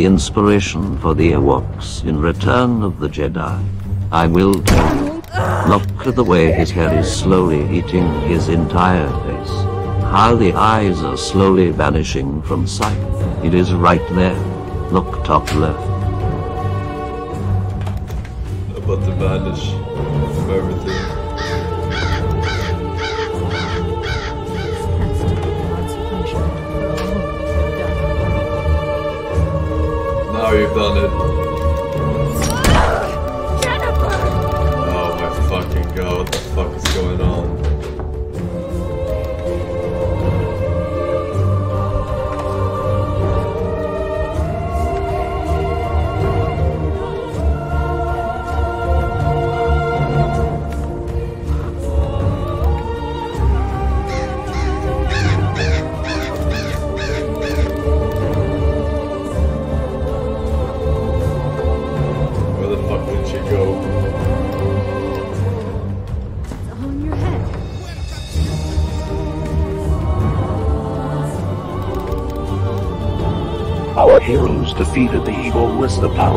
the inspiration for the Ewoks in Return of the Jedi. I will tell you. Look to the way his hair is slowly eating his entire face. How the eyes are slowly vanishing from sight. It is right there. Look top left. the power.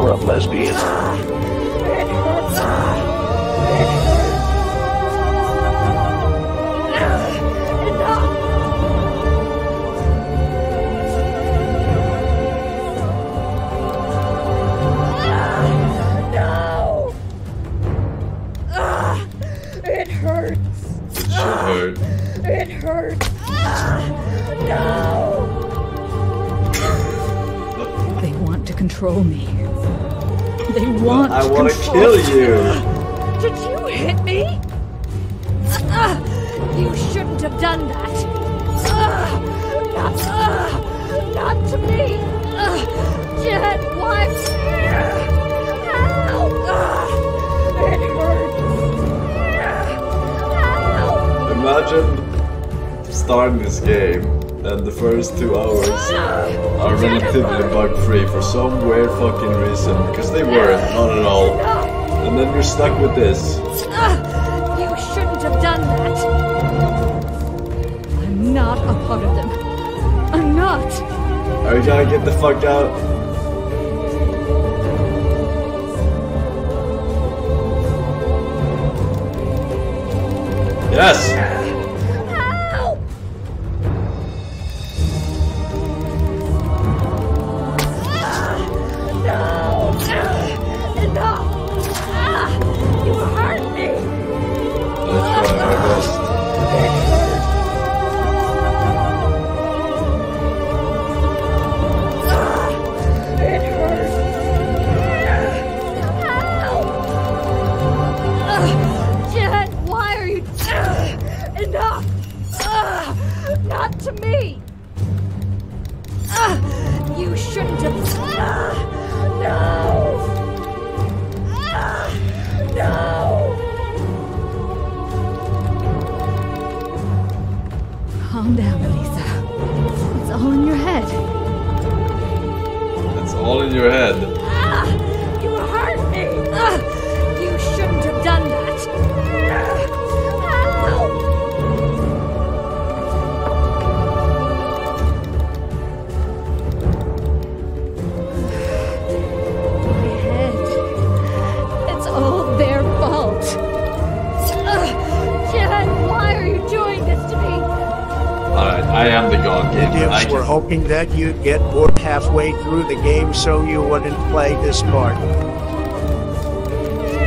That you'd get bored halfway through the game so you wouldn't play this part.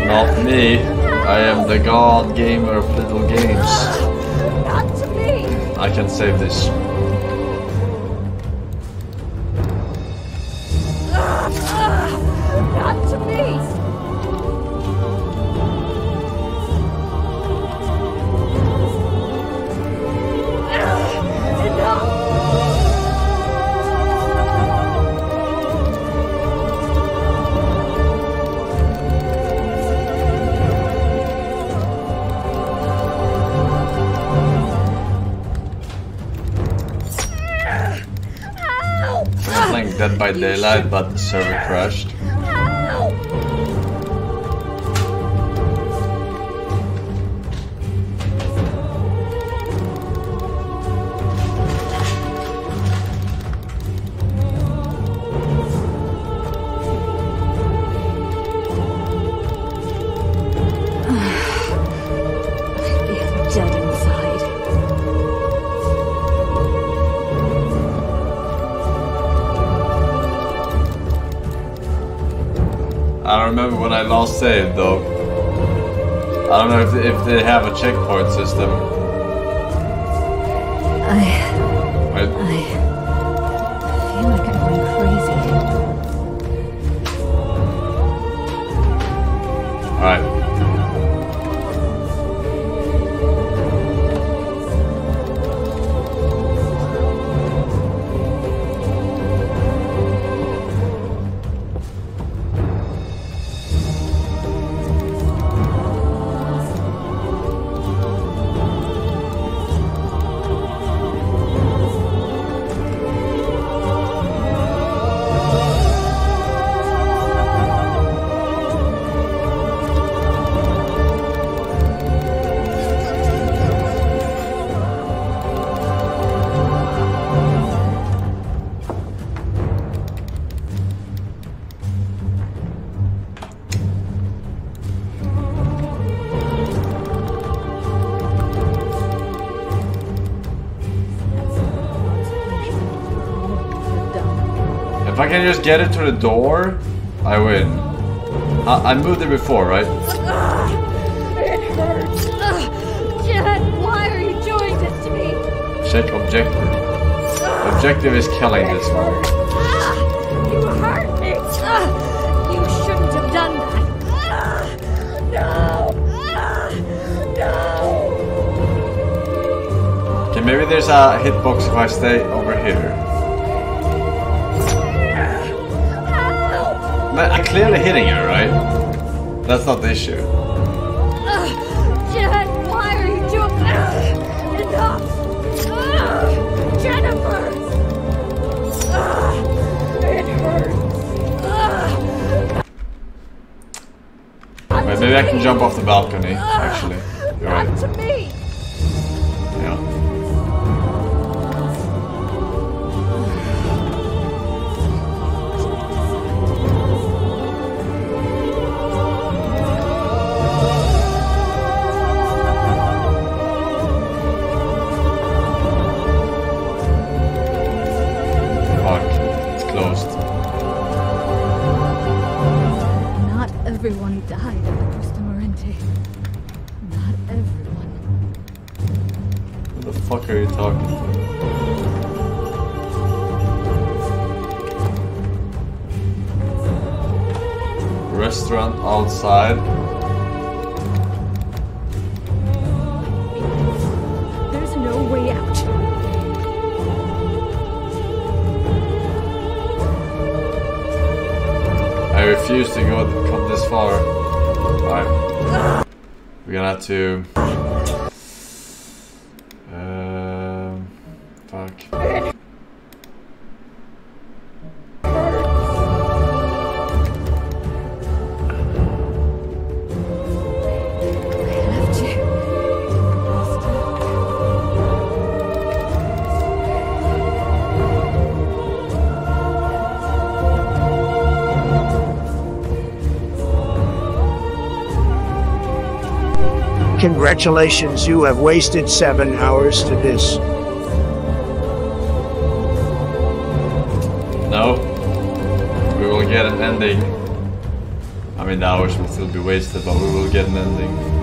not me. I am the god gamer of little games. Not to me. I can save this. Daylight, but the server crashed. Know if if they have a checkpoint system. Can just get it to the door, I win. I, I moved it before, right? It hurts. Ugh. Jen, why are you doing this to me? Check objective. Objective is killing this one. Ah, you hurt me. Ah, you shouldn't have done that. Ah, no. Ah, no. Okay, maybe there's a hitbox if I stay over here. But I'm clearly hitting her, right? That's not the issue. Ugh, Jen, why are you doing Ugh, Enough! Ugh, Jennifer! It hurts. Wait, maybe I can jump off the balcony, actually. Congratulations, you have wasted seven hours to this. Now, we will get an ending. I mean, the hours will still be wasted, but we will get an ending.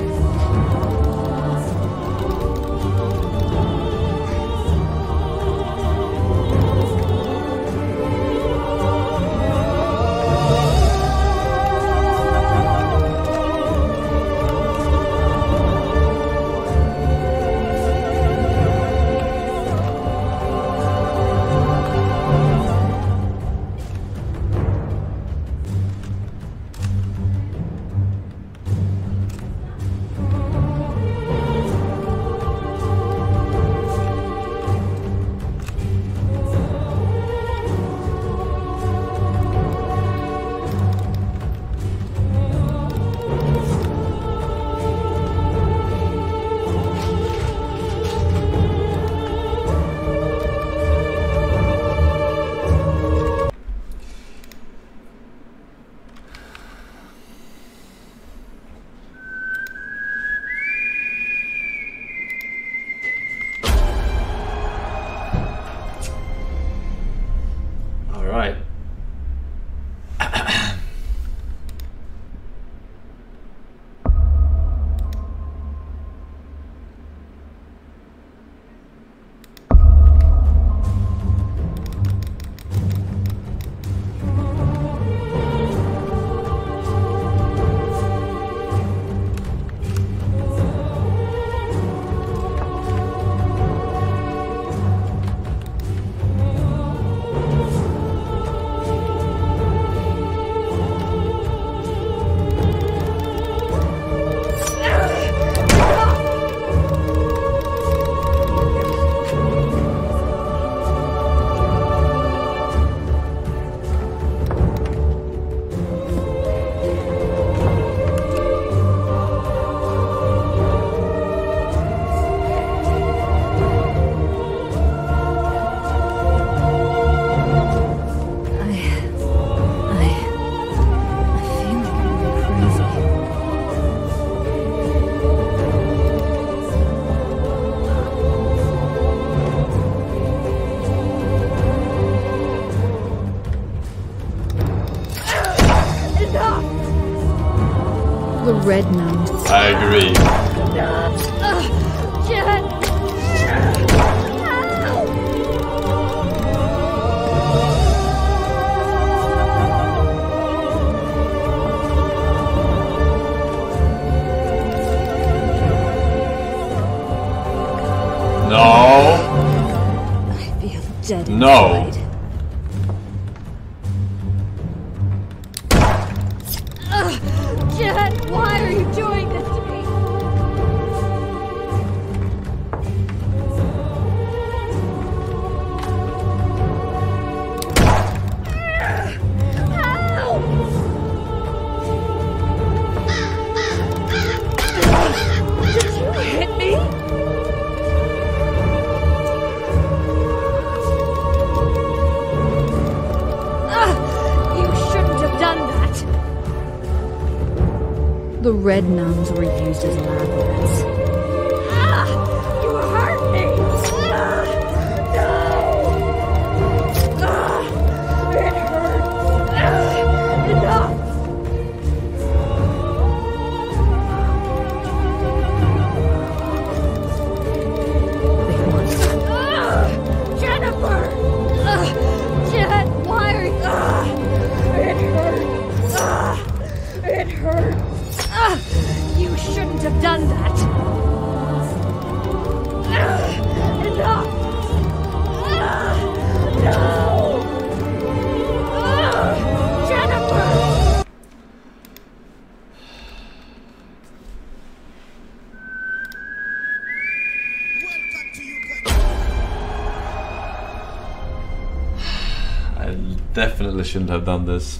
shouldn't have done this.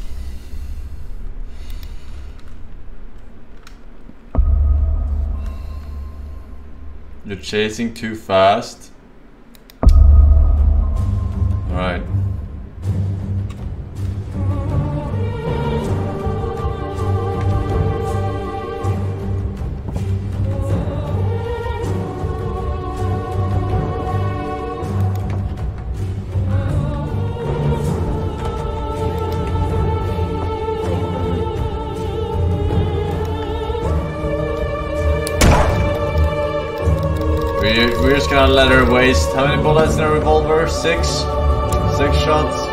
You're chasing too fast. We're just gonna let her waste. How many bullets in a revolver? Six? Six shots?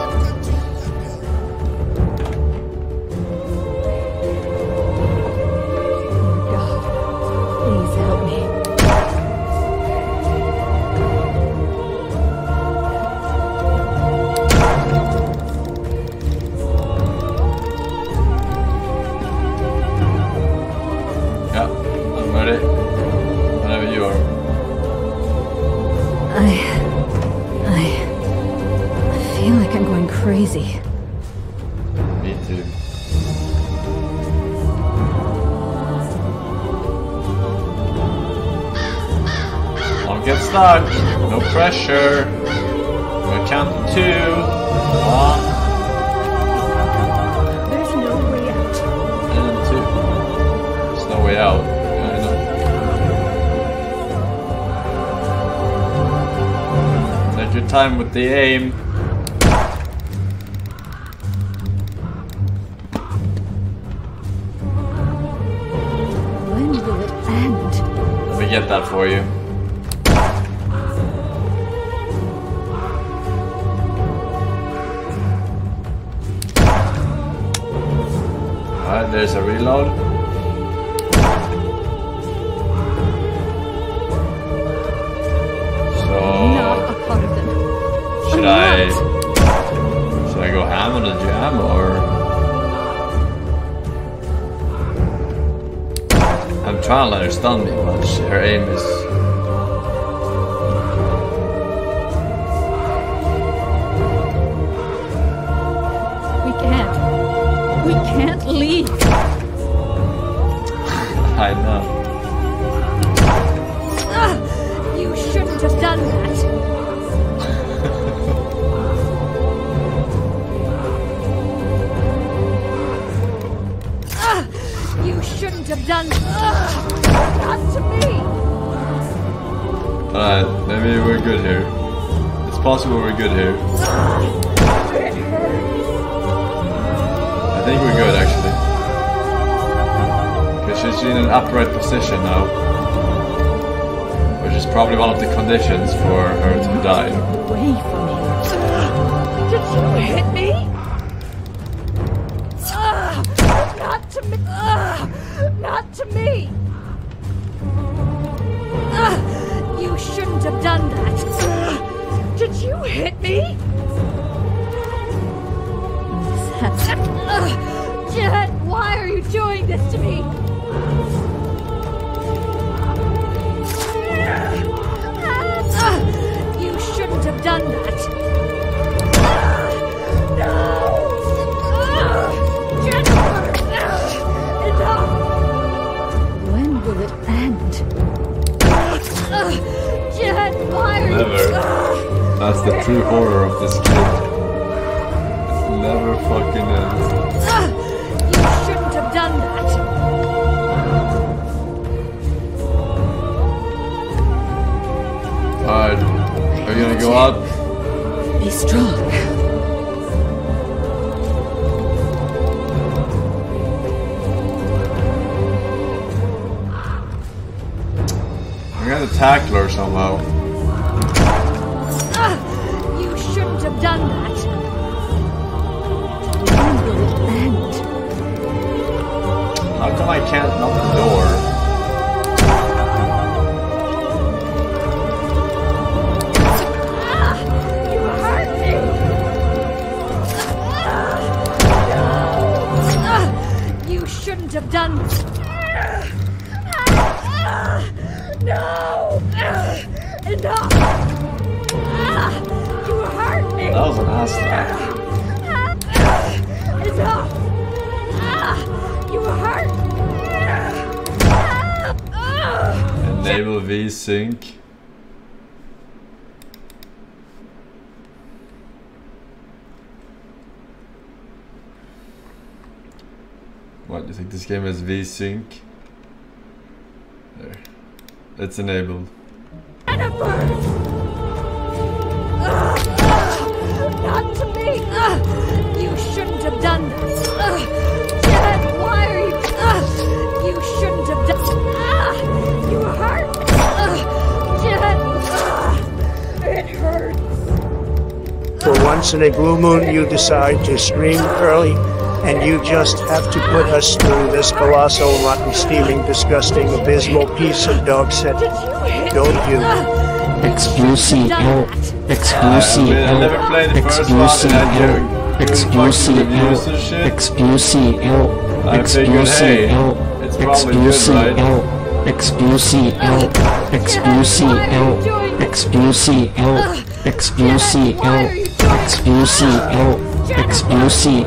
sure. I'm gonna count to two. One. There's no way out. And two. There's no way out. I know. Take your time with the aim. her aim is game has VSync? There. It's enabled. Jennifer! Not to me! You shouldn't have done this! Dad, why are you... You shouldn't have done... You hurt! Dad! It hurts! For once in a blue moon, you decide to scream early, and you just have to put us through this colossal, rotten, stealing, disgusting, abysmal piece of dog shit. Don't you? Exclusive, exclusive, exclusive, exclusive, exclusive, exclusive, exclusive, Explosive, explosive, explosive, explosive, explosive, explosive,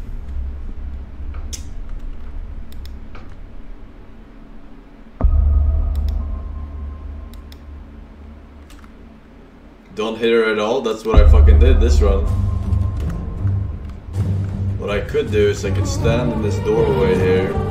that's what I fucking did this run. What I could do is I could stand in this doorway here.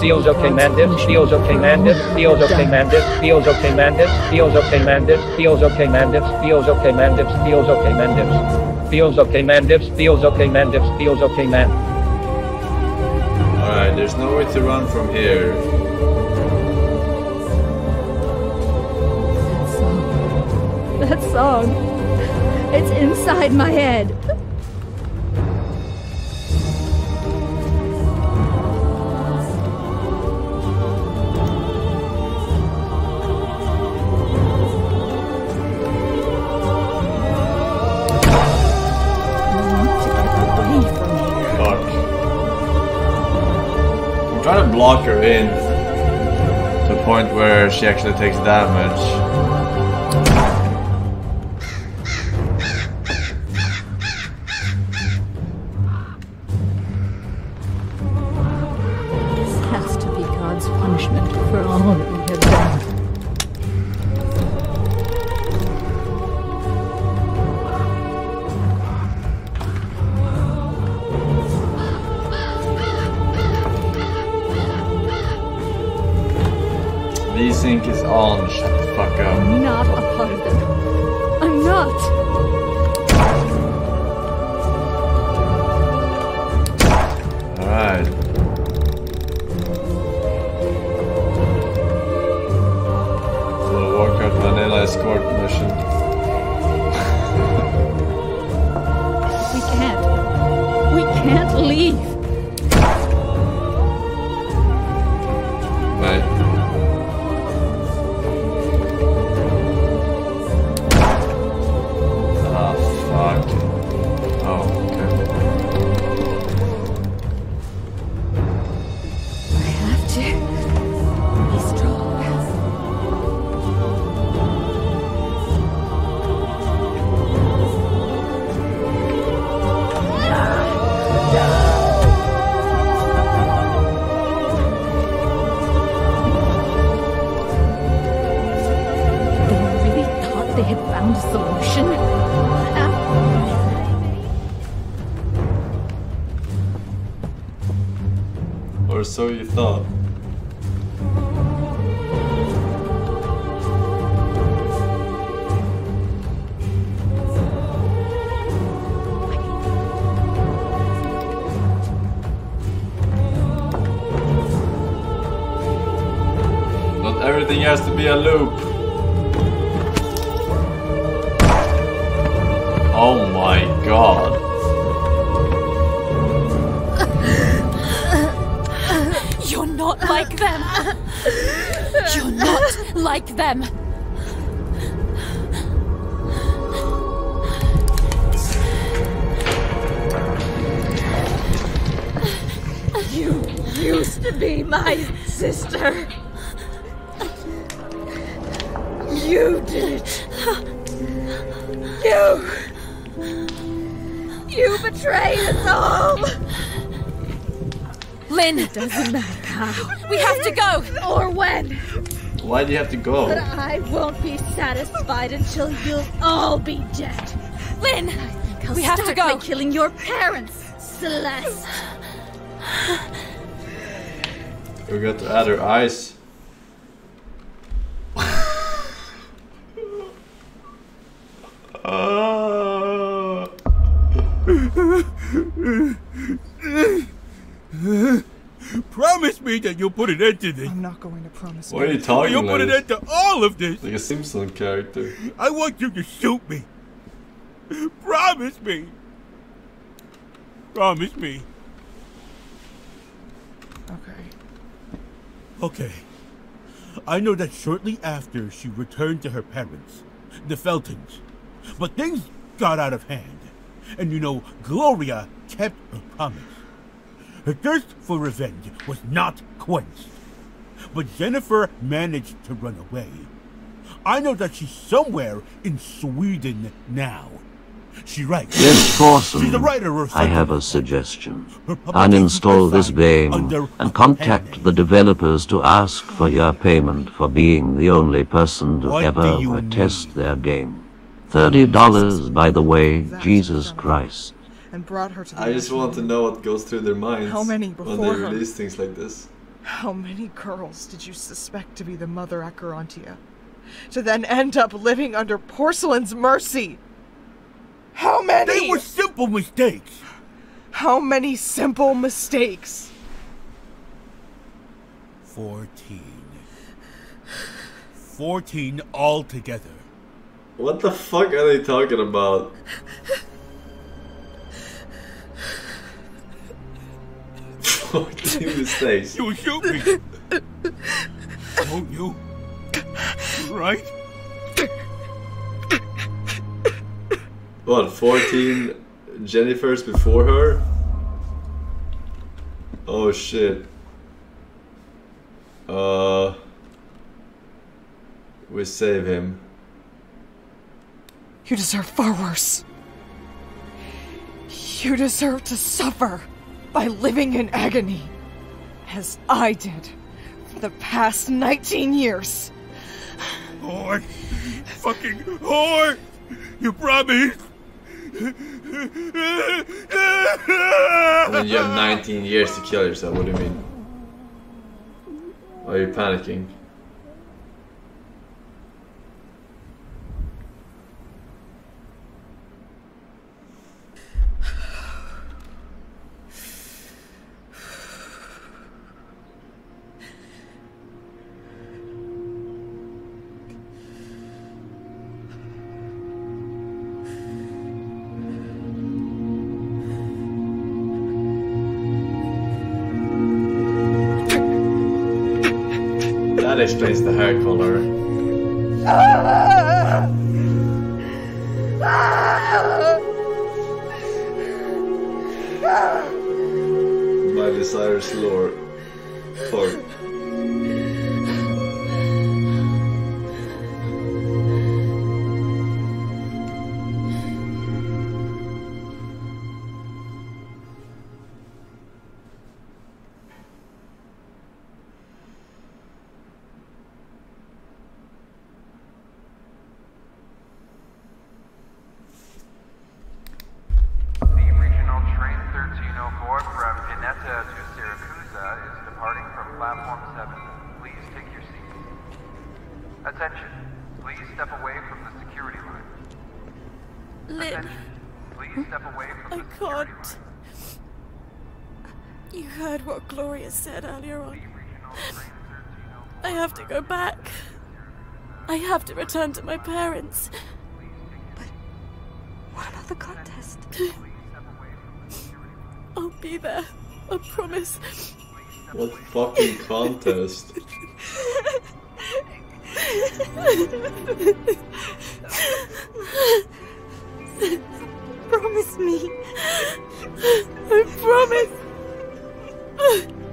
Feels okay, man. This feels okay, man. This feels okay, man. This feels okay, man. This feels okay, man. This feels okay, man. This feels okay, man. This feels okay, man. This feels okay, man. This feels okay, man. This feels okay, man. This feels okay, man. Alright, there's nowhere to run from here. That song. It's inside my head. Block her in to a point where she actually takes damage. Has go? But I won't be satisfied until you'll all be dead. Lynn! I'll We have to start go. by killing your parents, Celeste. We got to add her eyes. Me that you'll put an end to this. I'm not going to promise. Why are you talking You'll like put an end to all of this. Like a Simpson character. I want you to shoot me. Promise me. Promise me. Okay. Okay. I know that shortly after she returned to her parents, the Feltons, but things got out of hand. And you know, Gloria kept her promise. Her thirst for revenge was not quenched. But Jennifer managed to run away. I know that she's somewhere in Sweden now. She writes. Yes, Corson. She's a um, writer or I have a suggestion. Uninstall this game and contact the developers to ask for your payment for being the only person to What ever test their game. Thirty dollars, by the way, Jesus Christ. And brought her to the I just want to know what goes through their minds How many when before they her? release things like this. How many girls did you suspect to be the mother Acherontia? To then end up living under Porcelain's mercy? How many? They were simple mistakes. How many simple mistakes? Fourteen. Fourteen altogether. What the fuck are they talking about? Fourteen <laughs> mistakes. You shoot me. Won't you? Right? What, 14 Jennifers before her? Oh shit. Uh. We save him. You deserve far worse. You deserve to suffer by living in agony, as I did for the past 19 years. Whore! Fucking whore! You promised! I mean, you have 19 years to kill yourself, what do you mean? Are you panicking? Said earlier on. I have to go back. I have to return to my parents. But What about the contest? <laughs> I'll be there. I promise. What fucking contest? <laughs> Promise me. I promise. <laughs>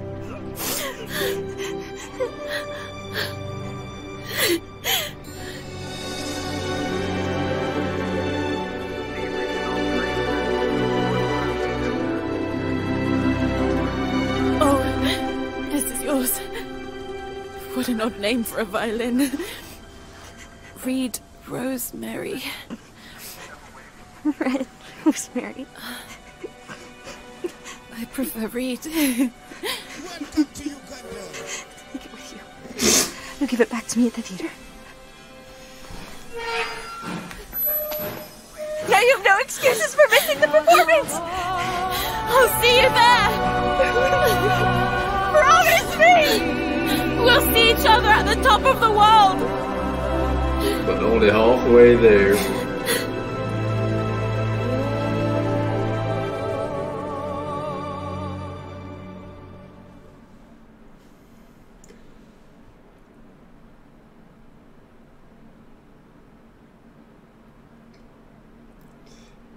Oh, this is yours. What an odd name for a violin. Reed Rosemary. Red <laughs> Rosemary. I prefer Reed. <laughs> Take it with you. You give it back to me at the theater. Now you have no excuses for missing the performance! I'll see you there! <laughs> Promise me! We'll see each other at the top of the world! But only halfway there.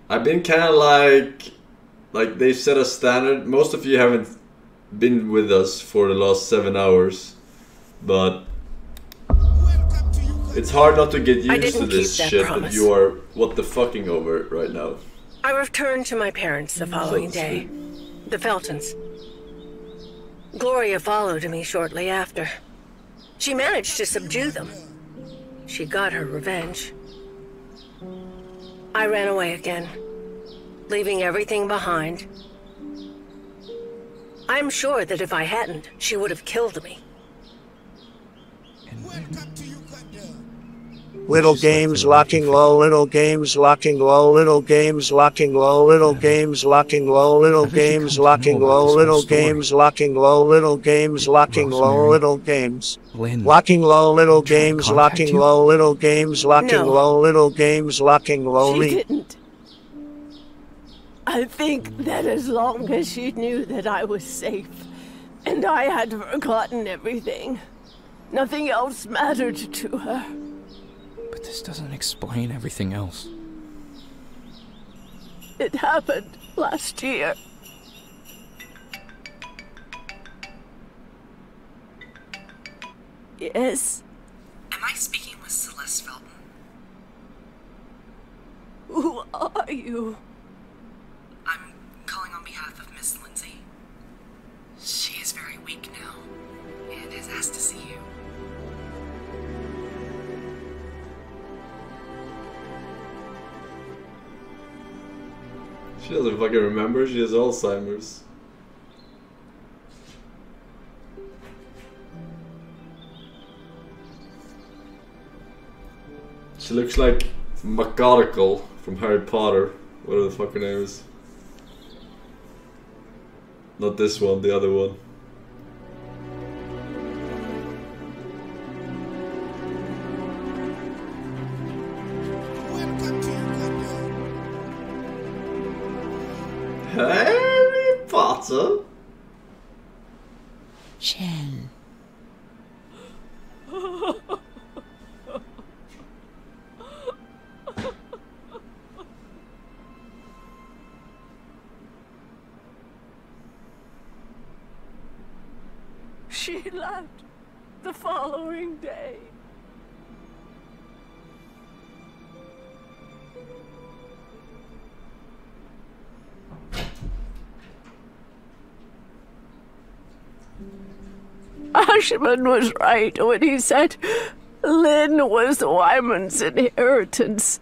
I've been kind of like, like they set a standard. Most of you haven't been with us for the last seven hours, but it's hard not to get used to this shit that promise. you are what the fucking over right now. I returned to my parents the following day, the Feltons. Gloria followed me shortly after. She managed to subdue them. She got her revenge. I ran away again, leaving everything behind. I'm sure that if I hadn't, she would have killed me. Little games locking low, little games locking low, little games locking low, little games locking low, little games locking low, little games locking low, little games locking low, little games. Locking low, little games locking low, little games locking No. low, little games locking low. She didn't. I think that as long as she knew that I was safe and I had forgotten everything, nothing else mattered to her. But this doesn't explain everything else. It happened last year. Yes. Am I speaking with Celeste Felton? Who are you? I'm calling on behalf of Miss Lindsay. She is very weak now and has asked to see you. She doesn't fucking remember. She has Alzheimer's. She looks like McGonagall from Harry Potter. Whatever the fuck her name is. Not this one, the other one. Harry Potter? Jen. She left the following day. Ashmann was right when he said Lynn was Wyman's inheritance.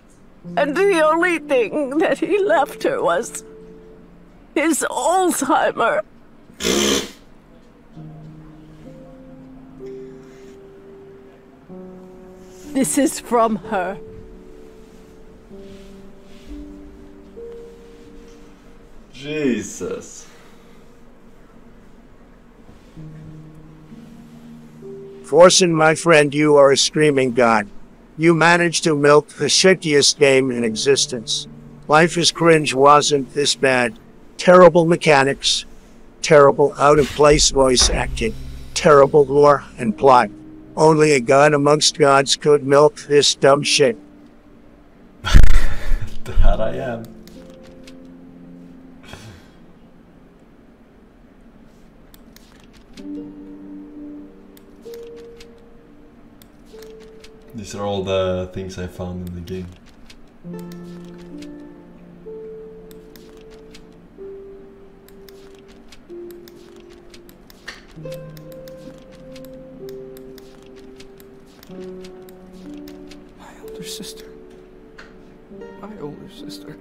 And the only thing that he left her was his Alzheimer. this is from her. Jesus. Forsen, my friend, you are a screaming god. You managed to milk the shittiest game in existence. Life is Cringe wasn't this bad. Terrible mechanics, terrible out of place voice acting, terrible lore and plot. Only a god amongst gods could milk this dumb shit. <laughs> That I am. These are all the things I found in the game. My older sister. My older sister.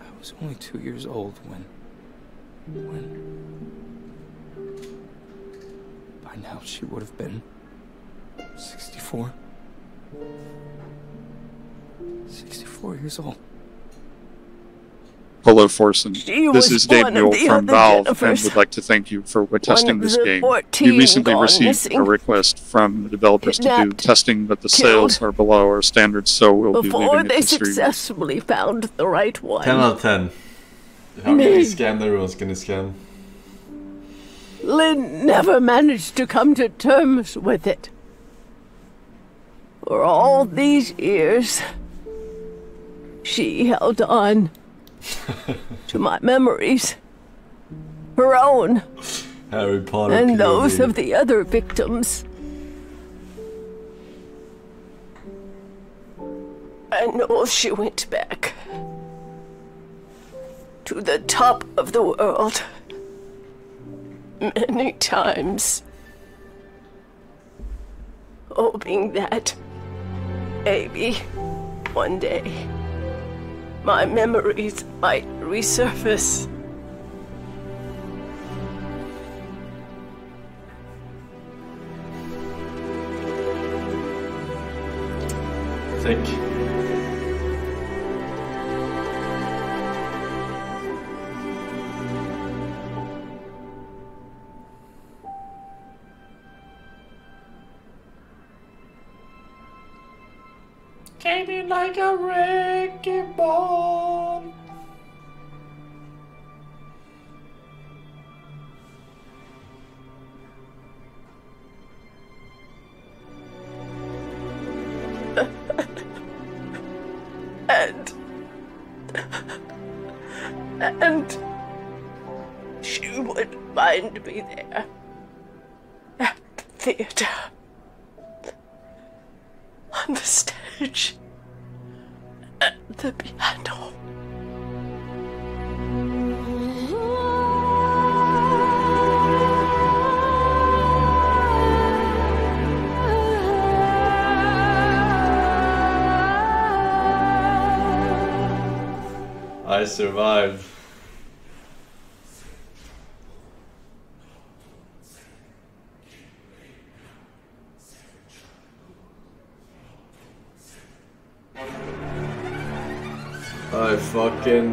I was only two years old when. when. By now she would have been 64. 64 years old. Hello, Forsen. She This is one of Daniel the from other Valve and Jennifers. would like to thank you for testing this game. 14 We recently received missing. a request from the developers to do testing, but the Killed. sales are below our standards, so we'll be Before leaving it they successfully found the right one. 10 out of 10. How Me. many scan everyone's gonna scan? Lynn never managed to come to terms with it. For all these years, she held on <laughs> to my memories, her own, Harry Potter and those of the other victims. I know she went back to the top of the world <laughs> many times, hoping that maybe one day my memories might resurface. Thick. Came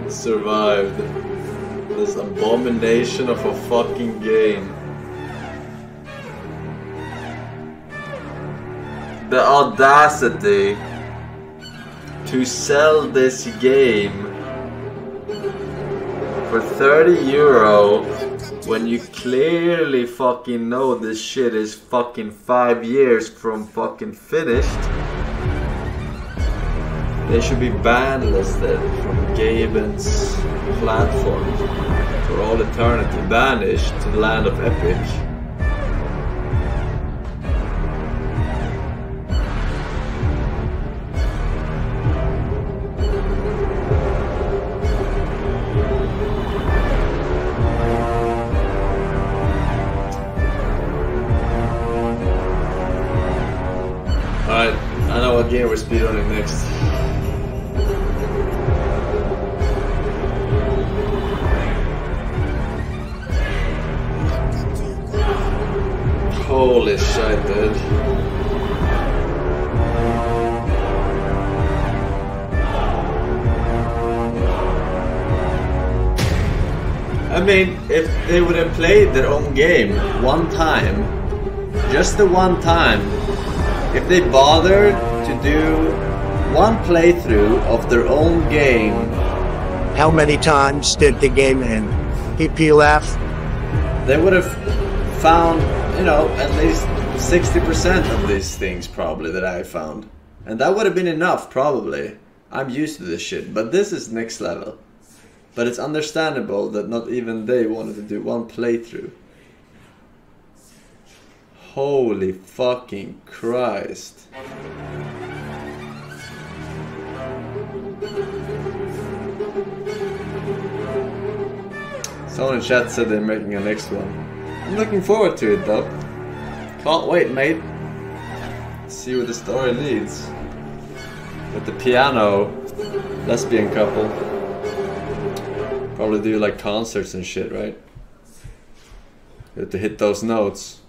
survived this abomination of a fucking game. The audacity to sell this game for 30 euro when you clearly fucking know this shit is fucking 5 years from fucking finished. They should be banlisted from Gaben's platform for all eternity, banished to the land of Epic. Played their own game one time, just the one time, if they bothered to do one playthrough of their own game, How many times did the game end? PPLF? they would have found, you know, at least 60% of these things probably that I found. And that would have been enough, probably. I'm used to this shit, but this is next level. But it's understandable that not even they wanted to do one playthrough. Holy fucking Christ. Someone in chat said they're making a next one. I'm looking forward to it though. Can't wait, mate. See where the story leads. With the piano, lesbian couple. Probably do like concerts and shit, right? You have to hit those notes.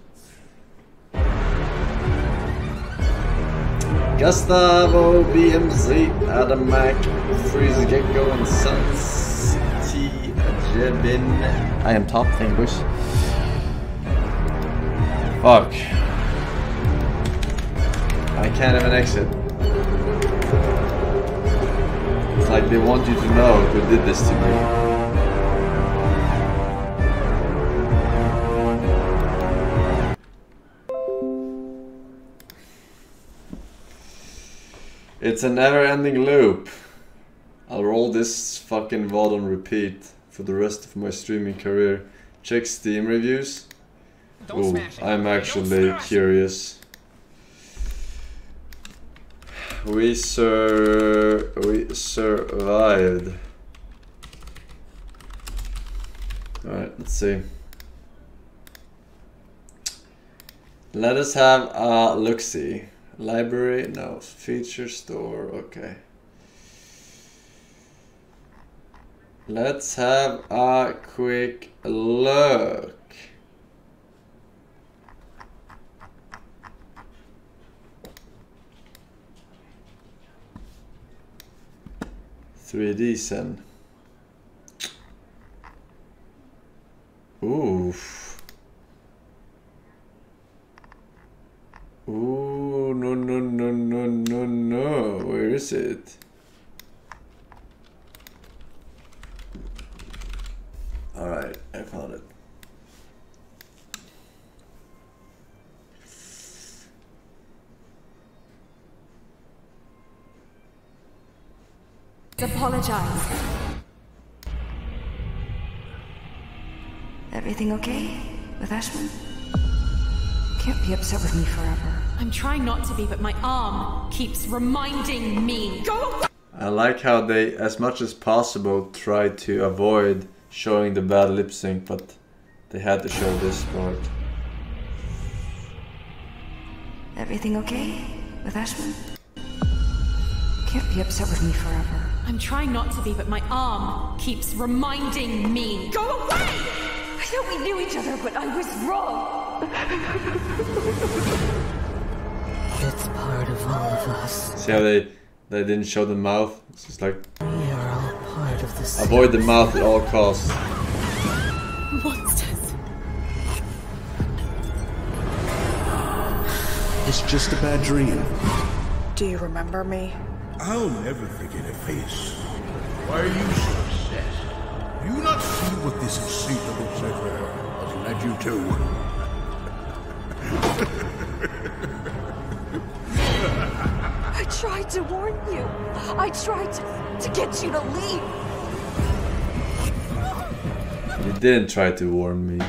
Gustavo, BMZ, Adam Mac, Freeze Gecko, and Suns T. Jebin. I am top English. Fuck. I can't even exit. It's like they want you to know who did this to me. It's a never-ending loop. I'll roll this fucking VOD on repeat for the rest of my streaming career. Check Steam reviews. Ooh, I'm actually curious. We sur we survived. Alright, let's see. Let us have a look-see. Library, no. Feature store, okay. Let's have a quick look. Three D sen. Oof. Ooh, no, no, no, no, no, no. Where is it? Alright, I found it. Apologize. Everything okay with Ashmann? Can't be upset with me forever. I'm trying not to be, but my arm keeps reminding me. Go away! I like how they, as much as possible, try to avoid showing the bad lip sync, but they had to show this part. Everything okay with Ashmann? Can't be upset with me forever. I'm trying not to be, but my arm keeps reminding me. Go away! I thought we knew each other, but I was wrong. It's part of all of us. See how they they didn't show the mouth? It's just like We are all part of the same. avoid the mouth at all costs. Monsters. It's just a bad dream. Do you remember me? I'll never forget a face. Why are you so obsessed? Do you not see what this insatiable secretary has led you to? I tried to warn you. I tried to, to get you to leave. You didn't try to warn me.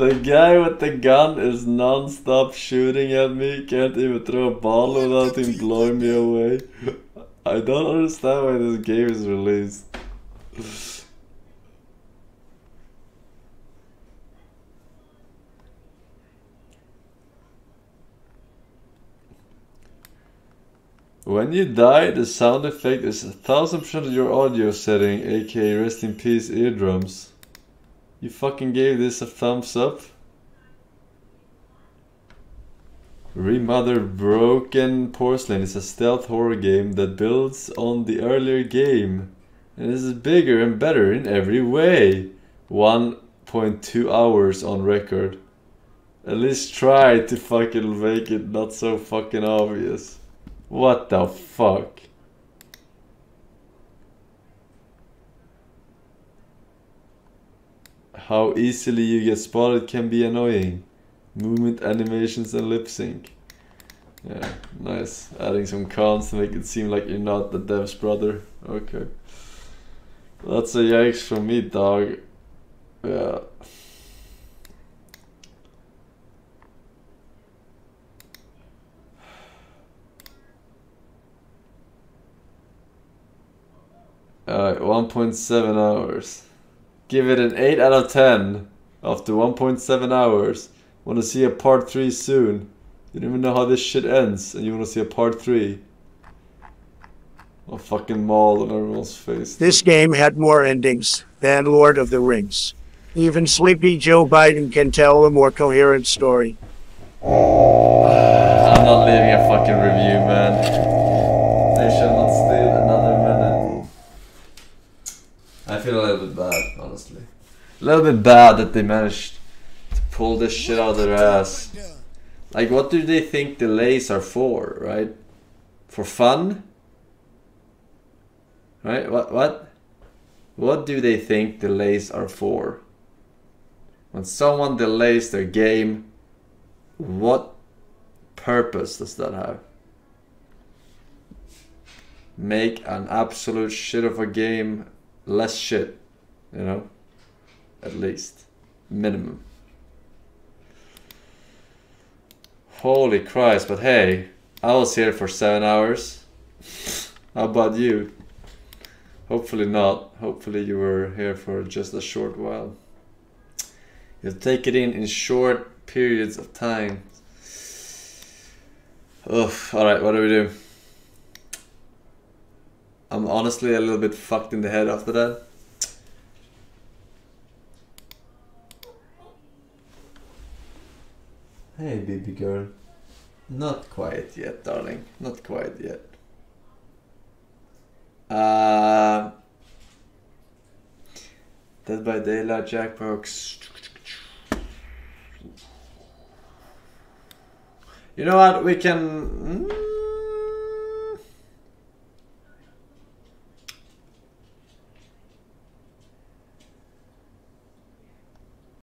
The guy with the gun is non-stop shooting at me, can't even throw a ball without him blowing me away. I don't understand why this game is released. When you die, the sound effect is a thousand percent of your audio setting, aka rest in peace eardrums. You fucking gave this a thumbs up? Remothered Broken Porcelain is a stealth horror game that builds on the earlier game and is bigger and better in every way. 1.2 hours on record. At least try to fucking make it not so fucking obvious. What the fuck? How easily you get spotted can be annoying. Movement animations and lip sync. Yeah, nice. Adding some cons to make it seem like you're not the dev's brother. Okay. That's a yikes from me, dog. Yeah. Alright, 1.7 hours. Give it an 8 out of 10 after 1.7 hours. Wanna see a part 3 soon. You don't even know how this shit ends and you wanna see a part 3. A fucking maul on everyone's face. This game had more endings than Lord of the Rings. Even Sleepy Joe Biden can tell a more coherent story. I'm not leaving a fucking review, man. They shall not steal another minute. I feel a little bit bad. A little bit bad that they managed to pull this shit out of their ass. Like, what do they think delays are for, right? For fun? Right? What? What? What do they think delays are for? When someone delays their game, what purpose does that have? Make an absolute shit of a game less shit, you know? At least. Minimum. Holy Christ, but hey, I was here for seven hours. <laughs> How about you? Hopefully not. Hopefully you were here for just a short while. You take it in in short periods of time. Ugh, alright, what do we do? I'm honestly a little bit fucked in the head after that. Hey, baby girl. Not quite yet, darling. Not quite yet. Uh, Dead by Daylight, Jackbox. You know what? We can. mm,